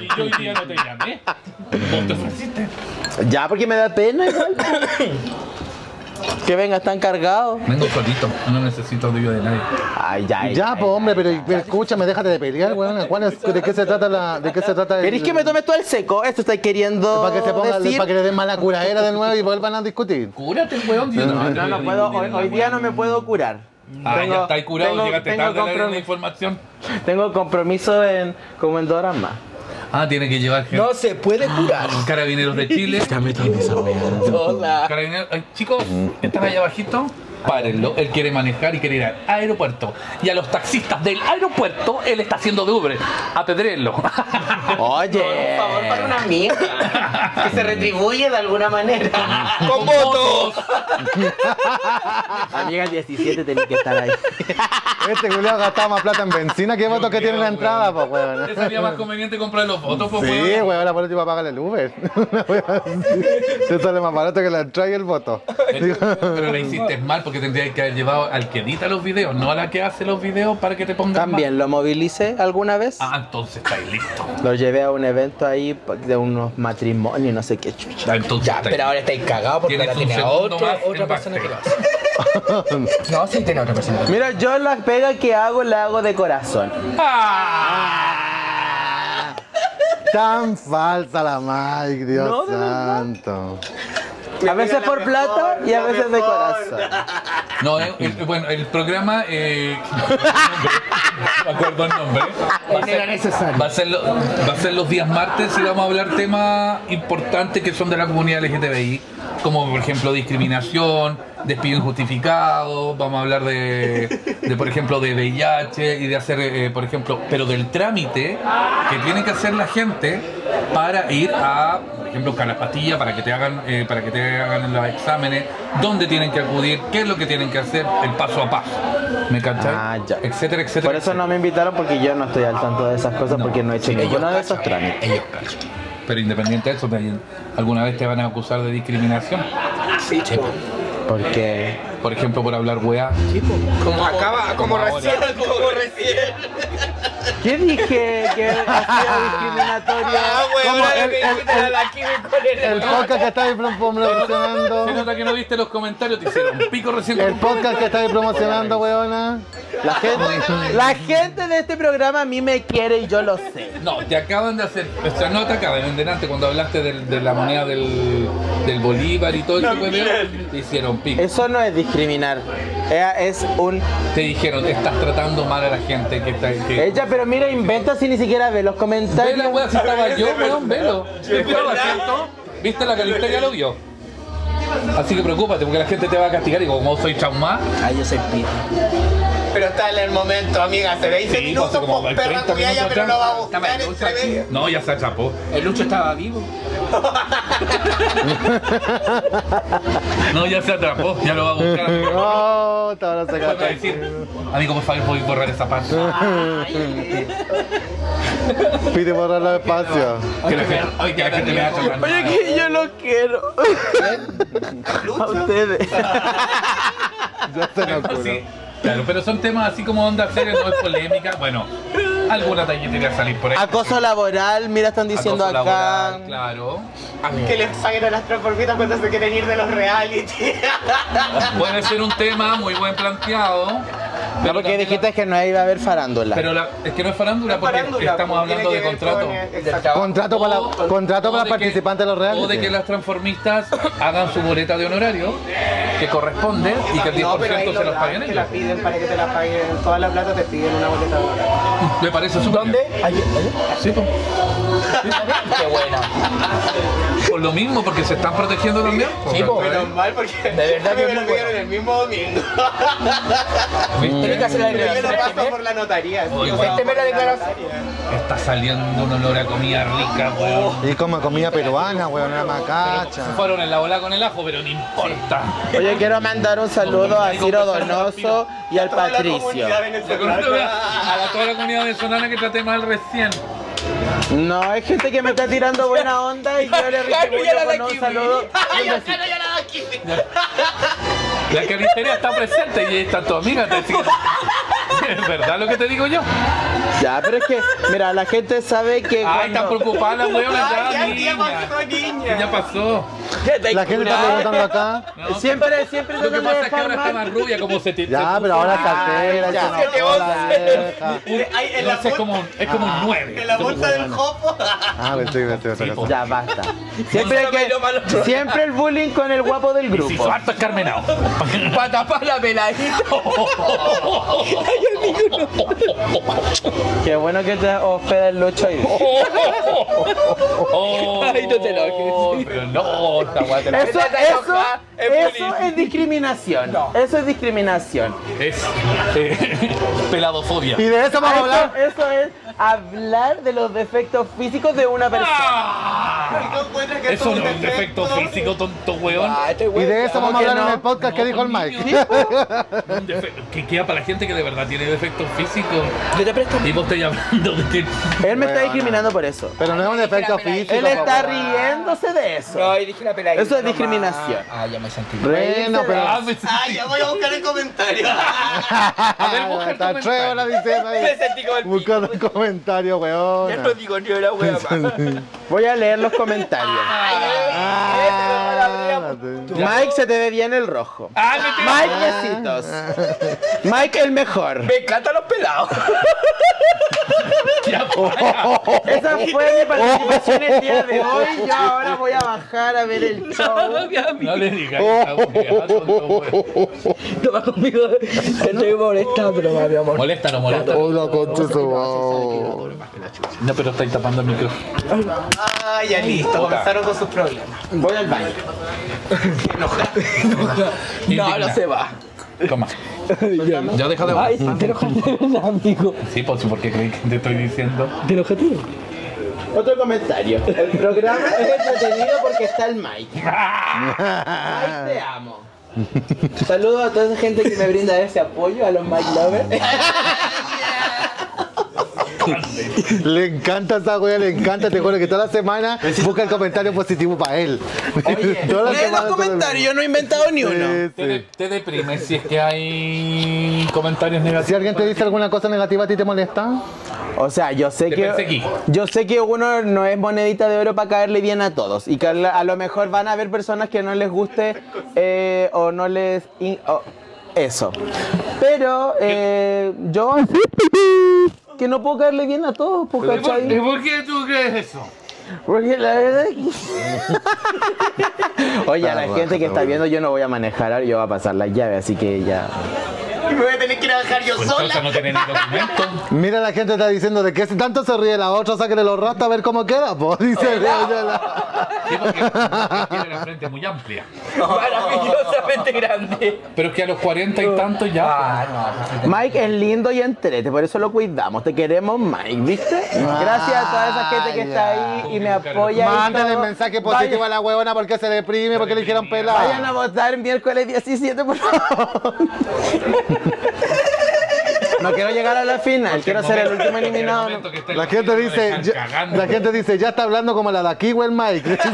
Y yo hoy día no te llamé. Vos te ofreciste. Ya, porque me da pena igual. que vengas tan cargado. Vengo solito, no necesito ayuda de nadie. Ay, ya. Ya, pues hombre, pero, pero escúchame, déjate de pelear, weón. ¿Cuál es- ¿De qué se trata la, de qué se trata el- ¿Queréis que me tomes todo el seco? Esto estáis queriendo para que se ponga, decir? para que le den mala curadera de nuevo y vuelvan a discutir? Cúrate, weón. yo No, no, no puedo. Hoy, día no me puedo curar. Ah, Tengo- ya estáis curado, tengo- llegaste tengo tarde la, información. Tengo compromiso en como en dos horas más. Ah, tiene que llevar gente. No se puede curar. Carabineros de Chile. Hola. Carabineros, ay, chicos, están allá abajito. Párenlo, él quiere manejar y quiere ir al aeropuerto. Y a los taxistas del aeropuerto, él está haciendo de Uber. Apedréenlo. Oye. Por favor, para una amiga. Que se retribuye de alguna manera. Con votos. Amiga, el 17 tenía que estar ahí. Este culiao gastaba más plata en benzina que votos que tiene en la entrada, pues, weón. ¿Qué sería más conveniente comprar los votos, pues, Sí, weón? ahora por último pagar el Uber. Te sale más barato que la entrada y el voto. Pero la hiciste mal porque tendrías que haber llevado al que edita los videos, no a la que hace los videos para que te pongan También lo movilicé alguna vez. Ah, entonces estáis listos. Lo llevé a un evento ahí de unos matrimonios, no sé qué chucha. Ah, Entonces Ya, estáis pero ahora estáis cagados porque ahora tiene otra, persona que lo hace. No, sí tiene otra persona. Mira, yo la pega que hago la hago de corazón. Tan falsa la Mike, Dios No, santo. A veces por plata y a veces de corazón. No, eh, el- bueno, el programa, eh, no me acuerdo el nombre. Va a, hace. Era ser, necesario. va, a ser lo- va a ser los días martes y vamos a hablar temas importantes que son de la comunidad LGTBI, como por ejemplo discriminación, despido injustificado, vamos a hablar de, de, por ejemplo, de VIH y de hacer, eh, por ejemplo, pero del trámite que tiene que hacer la gente para ir a, por ejemplo, Calapatilla, para que te hagan, eh, para que te hagan los exámenes, dónde tienen que acudir, qué es lo que tienen que hacer, el paso a paso. ¿Me cachai? Ah, ya. Etcétera, etcétera. Por eso no me invitaron porque yo no estoy al tanto de esas cosas porque no he hecho ninguno de esos trámites. Ellos cachan. Pero independiente de eso, ¿alguna vez te van a acusar de discriminación? Sí, chico. Porque Por ejemplo, por hablar weá. Como acaba, como ahora. recién, como recién. ¿Qué dije que hacía discriminatorio? Ah, weón, el- el- invitan a la Kimi con el- El podcast que estáis prom- Se promocionando. nota que no viste los comentarios, te hicieron pico recién. El podcast que estáis promocionando, weona. La gente, la gente de este programa a mí me quiere y yo lo sé. No, te acaban de hacer, o sea, no te acaban, en delante cuando hablaste del- de la moneda del, del Bolívar y todo ese hueveo, te hicieron pico. Eso no es discriminar. Ella es un. Te dijeron, te estás tratando mal a la gente que está que... Ella, pero mira, inventa si ni siquiera ve los Ve comentarios. la wea si estaba yo, weón, velo. Estaba, ¿cierto? ¿Viste la calista ya lo vio? Así que preocúpate porque la gente te va a castigar y como soy traumada, Ah, yo soy pito. Pero está en el momento, amiga. Se 20 Sí, minutos, hace como pues, perra 30 culiaya, minutos pero atrás. no va a buscar entre medio. no, ya se atrapó. El Lucho estaba vivo. No, ya se atrapó, ya lo va a buscar. Oh, te van a va a sacar. decir, amigo, por favor, podéis borrar esa parte. Pide borrar los espacios. Que la gente, ay, que la gente me va a Oye, que yo lo quiero. A ustedes. Ya se nos claro, pero son temas así como onda seria, no es polémica. Bueno, alguna talletería a salir por ahí. Acoso laboral, mira, están diciendo Acoso acá. laboral, claro. Que les paguen a las transformitas cuando se quieren ir de los reality. Puede ser un tema muy buen planteado. No, porque dijiste que no iba a haber farándula. Pero la- es que no es farándula porque Farándula, estamos pues, hablando de contrato. con. Contrato para, la- O- contrato o para de que- participantes de los reales. O de que las transformistas hagan su boleta de honorario que corresponde y que el 10% No, pero ahí se dan, paguen ellos. la piden para que te la paguen. Toda la plata te piden una boleta de honorario. Me parece súper ¿Dónde? Ayer-. Sí, pues. Qué buena. Por lo mismo, porque se están protegiendo también. Sí, po. Menos mal porque De verdad que me lo bueno. el mismo domingo. Tenés que hacer la yo declaración lo paso por la notaría. Este mes la declaración. Está saliendo un olor a comida rica, weón. Y como comida peruana, weón, una macacha. Se fueron en la bola con el ajo, pero no importa. Oye, quiero mandar un saludo a Ciro Donoso y al Patricio. a toda la comunidad venezolana que traté mal recién. No, hay gente que me está tirando buena onda y yo le retribuyo con un saludo. La carnicería está presente y está tu amiga. ¿Es verdad lo que te digo yo? Ya, pero es que, mira, la gente sabe que Ay, está cuando... preocupada la weona Ay, ya, ya, ya pasó, niña. niña. Ya pasó. La gente está preguntando acá. No, Siempre, siempre Lo que pasa es que ahora está más rubia, como se te. Ya, pero ahora está altera, ya. se. Ay, No sé, es como, un- es como un 9. En la bolsa del jopo. Ah, me estoy, me estoy. Ya, basta. Siempre, que, siempre el bullying con el guapo del Si su grupo. harto es carmenado. Para tapar la peladita. Qué bueno que te hospeda el Lucho ahí. Oh, Ay, no te enojes. Pero no, esta weá te la- Eso, eso, eso es discriminación. Eso es discriminación. Es eh, peladofobia. Y de eso vamos a hablar. Eso, eso es hablar de los defectos físicos de una persona. Ah, Eso no es un defecto físico, tonto weón. Y de eso vamos a que hablar en el podcast que No, dijo el. Mike. Que queda para la gente que de verdad tiene defectos físicos. Yo te presto. Y vos estoy hablando de que. Él me está discriminando por eso. Pero no es un defecto físico. Él está riéndose de eso. No, y dije la peladita. Eso es discriminación. Ah, ya me sentí. Bueno, pero. Ah, me sentí- Ay, ya voy a buscar el comentario. A ver, busca el comentario. Me sentí como el. Buscando el comentario, weón. Ya no digo ni una wea más. Voy a leer los comentarios. Ah, Mike se te ve bien el rojo. Ah, Mike, besitos. Mike, el mejor. Me encantan los pelados. Esa fue mi participación el día de hoy. Yo ahora voy a bajar a ver el show. No le digas No va conmigo. Estoy molestando, pero va, mi amor. Moléstalo, moléstalo. Hola, concha su. No, pero estáis tapando el micrófono. Ay, ya listo. Comenzaron con sus problemas. Voy al baño. No, no se va. Toma. Ya deja de Ay, te enojaste amigo. Sí, pues porque creí que te estoy diciendo. Te enojaste. Otro comentario. El programa es entretenido porque está el Mike. Mike, te amo. Saludos a toda esa gente que me brinda ese apoyo, a los Mike Lovers. Le encanta esa wea, le encanta, te juro que toda la semana busca el comentario positivo para él. Toda la Lee semana los comentarios, yo no he inventado ni uno. Sí, Te, sí. de- te deprimes si es que hay comentarios Si negativos. alguien te dice alguna cosa negativa, ¿a ti te molesta? O sea, yo sé que yo sé que uno no es monedita de oro para caerle bien a todos y que a lo mejor van a haber personas que no les guste eh, o no les in- eso. Pero eh, yo que no puedo caerle bien a todos, pues, ¿Y por, ¿cachai? y por qué tú crees eso? Porque la verdad es que... Oye, a la gente que está viendo yo no voy a manejar, ahora yo voy a pasar la llave, así que ya... Y me voy a tener que ir a bajar yo Pues sola. entonces no tiene ni documento. Mira, la gente está diciendo de que si tanto se ríe la otra, sáquenle los rastros a ver cómo queda, pues. Dice Sí, porque, porque tiene la frente muy amplia. Maravillosamente grande. Pero es que a los cuarenta y tantos ya. Ah, no. Mike es lindo y entrete, por eso lo cuidamos. Te queremos, Mike, ¿viste? Gracias a toda esa gente que está ahí y me apoya. y Mándale todo. mensaje positivo a la huevona porque se deprime, porque le dijeron Vayan a votar miércoles 17, por favor. No quiero llegar a la final, quiero ser el último eliminado. ¿no? La gente dice, ya- la gente dice, ya está hablando como la de aquí, el Mike.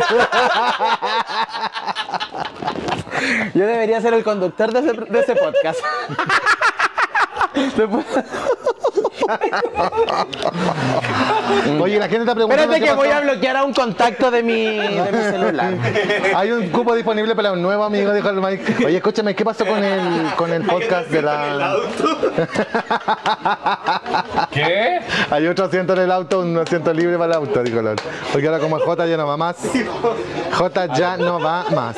Yo debería ser el conductor de ese, de ese podcast. Oye, la gente está preguntando. Espérate que voy a bloquear a un contacto de mi, de mi celular. Hay un cupo disponible para un nuevo amigo, dijo el Mike. Oye, escúchame, ¿qué pasó con el, con el podcast de la. ¿Qué? Hay otro asiento en el auto, un asiento libre para el auto, dijo Lol. Porque ahora como J ya no va más. J ya no va más.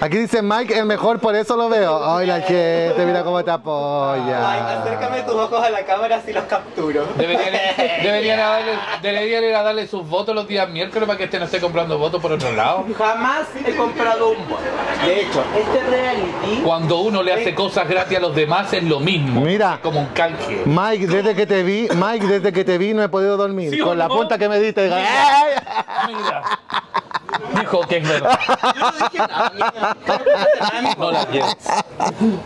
Aquí dice Mike, el mejor, por eso lo veo. Ay, la gente, mira cómo te apoya. acércame tus ojos a la cámara así los capturo. Deberían, deberían, ir a darle, deberían ir a darle sus votos los días miércoles para que este no esté comprando votos por otro lado. Jamás he comprado un voto. De hecho, este reality Cuando uno le hace cosas gratis a los demás es lo mismo. Mira. Es como un calque. Mike, desde que te vi, Mike, desde que te vi no he podido dormir. ¿Sí o Con la punta que me diste. Mira. Dijo que es verdad. No la quieres.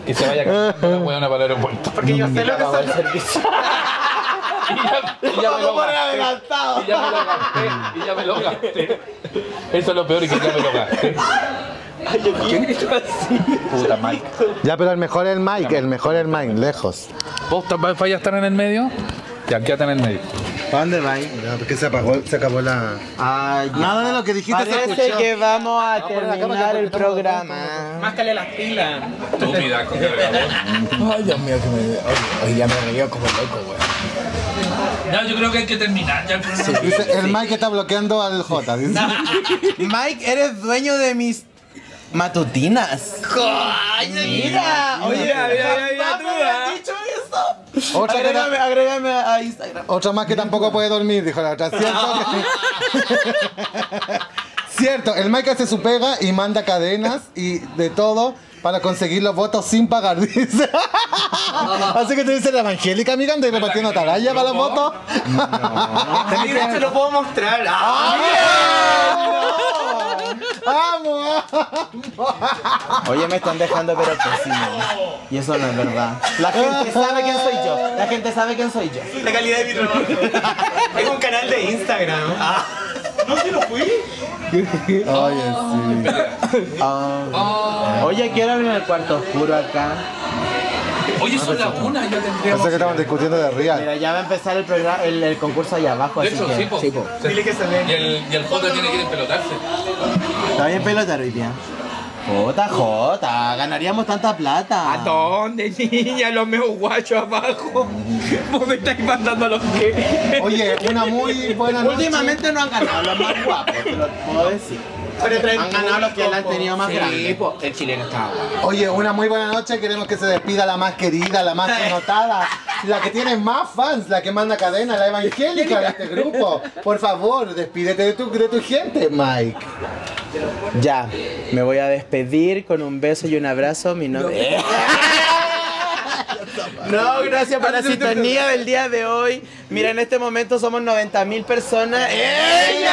Que se vaya caminando la para el aeropuerto. Porque yo sé lo que son. Y ya, y ya me lo gasté. Y ya me lo gasté. Y ya me lo gasté. Eso es lo peor y que ya me lo gasté. Puta Mike. Ya, pero el mejor es el Mike, el mejor es el Mike, lejos. ¿Vos también fallas estar en el medio? Ya, quédate en el medio. ¿Para dónde va? Porque se apagó, se acabó la. Nada de lo que dijiste se Parece escuchó. que vamos a cámara terminar que el programa. Máscale las pilas. Estúpida, con Ay, Dios mío, que me. Oye, oye, ya me reí como loco, weón. Ya, yo creo que hay que terminar ya el programa. Dice, el Mike está bloqueando al J. dice. Mike, eres dueño de mis matutinas. Mira, oye, Mira, mira, mira, papá tú, me ah. has dicho eso. Otra, que Agrégame, agrégame a Instagram. otra más que tampoco puede dormir, dijo la otra. Cierto, Cierto, el Mike hace su pega y manda cadenas y de todo para conseguir los votos sin pagar, dice. Así que te dice la evangélica, amiga, anda repartiendo atalaya para los votos. Mira, te lo puedo mostrar. ¡Ah! ¡Vamos! Oye, me están dejando pero pésimo. Y eso no es verdad. La gente sabe quién soy yo. La gente sabe quién soy yo. La calidad de mi trabajo. Es un canal de Instagram. Ah. No, si lo fui. Oye, sí. Ah. Oye, quiero abrir el cuarto oscuro acá. Oye, son las una, ya tendríamos. Pensé que estaban discutiendo de real. Mira, ya va a empezar el programa, el, el concurso allá abajo, De así hecho, que. sí, po. Sí, po. Dile que se ve. Y el, y el J tiene que ir a pelotarse. Está bien pelota hoy día. Jota, Jota, ganaríamos tanta plata. dónde, niña? Los meos guachos abajo. Vos me estáis mandando a los que. Oye, una muy buena noche. Últimamente no han ganado los más guapos, te lo puedo decir. Han ganado los que la han tenido más grande. po, el chileno estaba guapo. Oye, una muy buena noche. Queremos que se despida la más querida, la más connotada, la que tiene más fans, la que manda cadena, la evangélica de este grupo. Por favor, despídete de tu, de tu gente, Mike. Ya, me voy a despedir con un beso y un abrazo. Mi nombre. No, gracias por la sintonía del día de hoy. Mira, en este momento somos 90 mil personas. ¡Ella!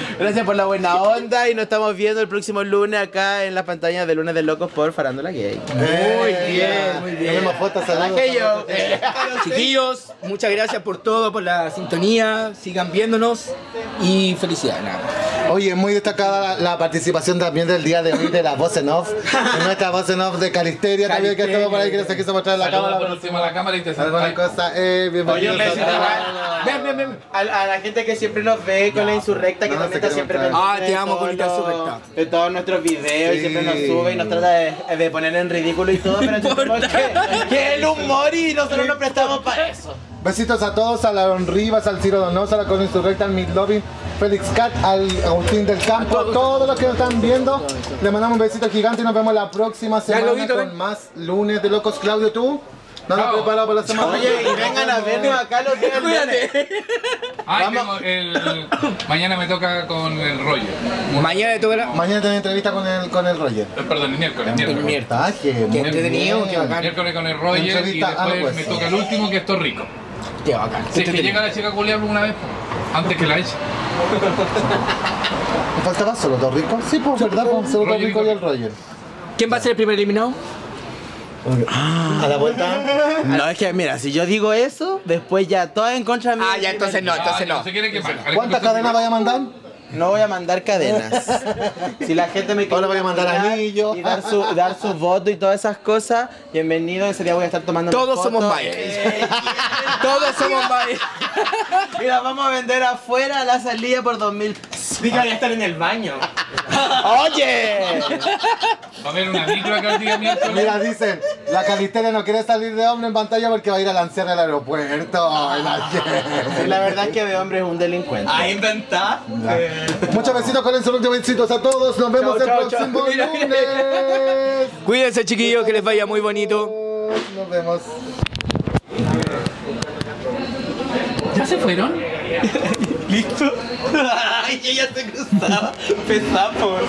Gracias por la buena onda y nos estamos viendo el próximo lunes acá en las pantallas de Lunes de Locos por Farándula Gay. Muy bien, muy bien. Tenemos fotos, saludos. Chiquillos, muchas gracias por todo, por la sintonía. Sigan viéndonos y felicidades. Oye, muy destacada la, participación también del día de hoy de la voz en off. De nuestra voz en off de Calisteria también, que estuvo por ahí, que no se quiso mostrar en la Saluda cámara. por último a la cámara y te Alguna cosa, eh, bienvenidos Oye, a Ven, ven, ven. A, a la gente que siempre nos ve con la insurrecta, que No, también siempre pendiente Ah, te amo, los- Insurrecta. De todos nuestros videos y siempre nos sube y nos trata de, de poner en ridículo y todo, pero entendemos que, que el humor y nosotros nos prestamos para eso. Besitos a todos, a la Rivas, al Ciro Donoso, a la Colin Insurrecta, al Lovin, Félix Cat, al Agustín del Campo, a todos los que nos están viendo. Les mandamos un besito gigante y nos vemos la próxima semana con ven. más lunes de Locos. Claudio, ¿tú? ¿No Chao. preparado para la semana? Oye, y vengan a vernos acá los días lunes. Ay, Vamos. tengo el, mañana me toca con el rollo. Mañana te la. Mañana tenés entrevista con el, con el Roger. Eh, Perdón, el miércoles. miércoles. Ah, qué entretenido, bacán. Miércoles con el Roger y después me toca el último que es Torrico. Qué bacán. Si es que llega la chica culiar una vez, antes que la eche. ¿Me faltaba solo Torrico? Sí, pues, ¿verdad? Pues, solo Roger y Torrico y el. Roger. ¿Quién va a ser el primer eliminado? A la vuelta. No, es que mira, si yo digo eso, después ya todas en contra mía. Ah, ya, entonces no, entonces Ah, no. ¿Cuántas cadenas vaya a mandar? No voy a mandar cadenas. Si la gente me quiere Ahora voy a mandar anillos. y dar su, dar su voto y todas esas cosas, bienvenido. Ese día voy a estar tomando Todos somos mayas. Eh, Todos somos mayas. y las vamos a vender afuera a la salida por dos mil pesos. Diga, voy a estar en el baño. ¡Oye! Va a haber una micro acá el día miércoles. Mira, dicen, la calistenia no quiere salir de hombre en pantalla porque va a ir a lanzar al aeropuerto. Ay, la gente. La verdad es que de hombre es un delincuente. A inventar. Muchos besitos con el saludo, besitos a todos. Nos vemos Chao, el chao, próximo Mira, lunes. Cuídense chiquillos, que les vaya muy bonito. Nos vemos. ¿Ya se fueron? ¿Listo? Ay, ella se cruzaba. Pesapos.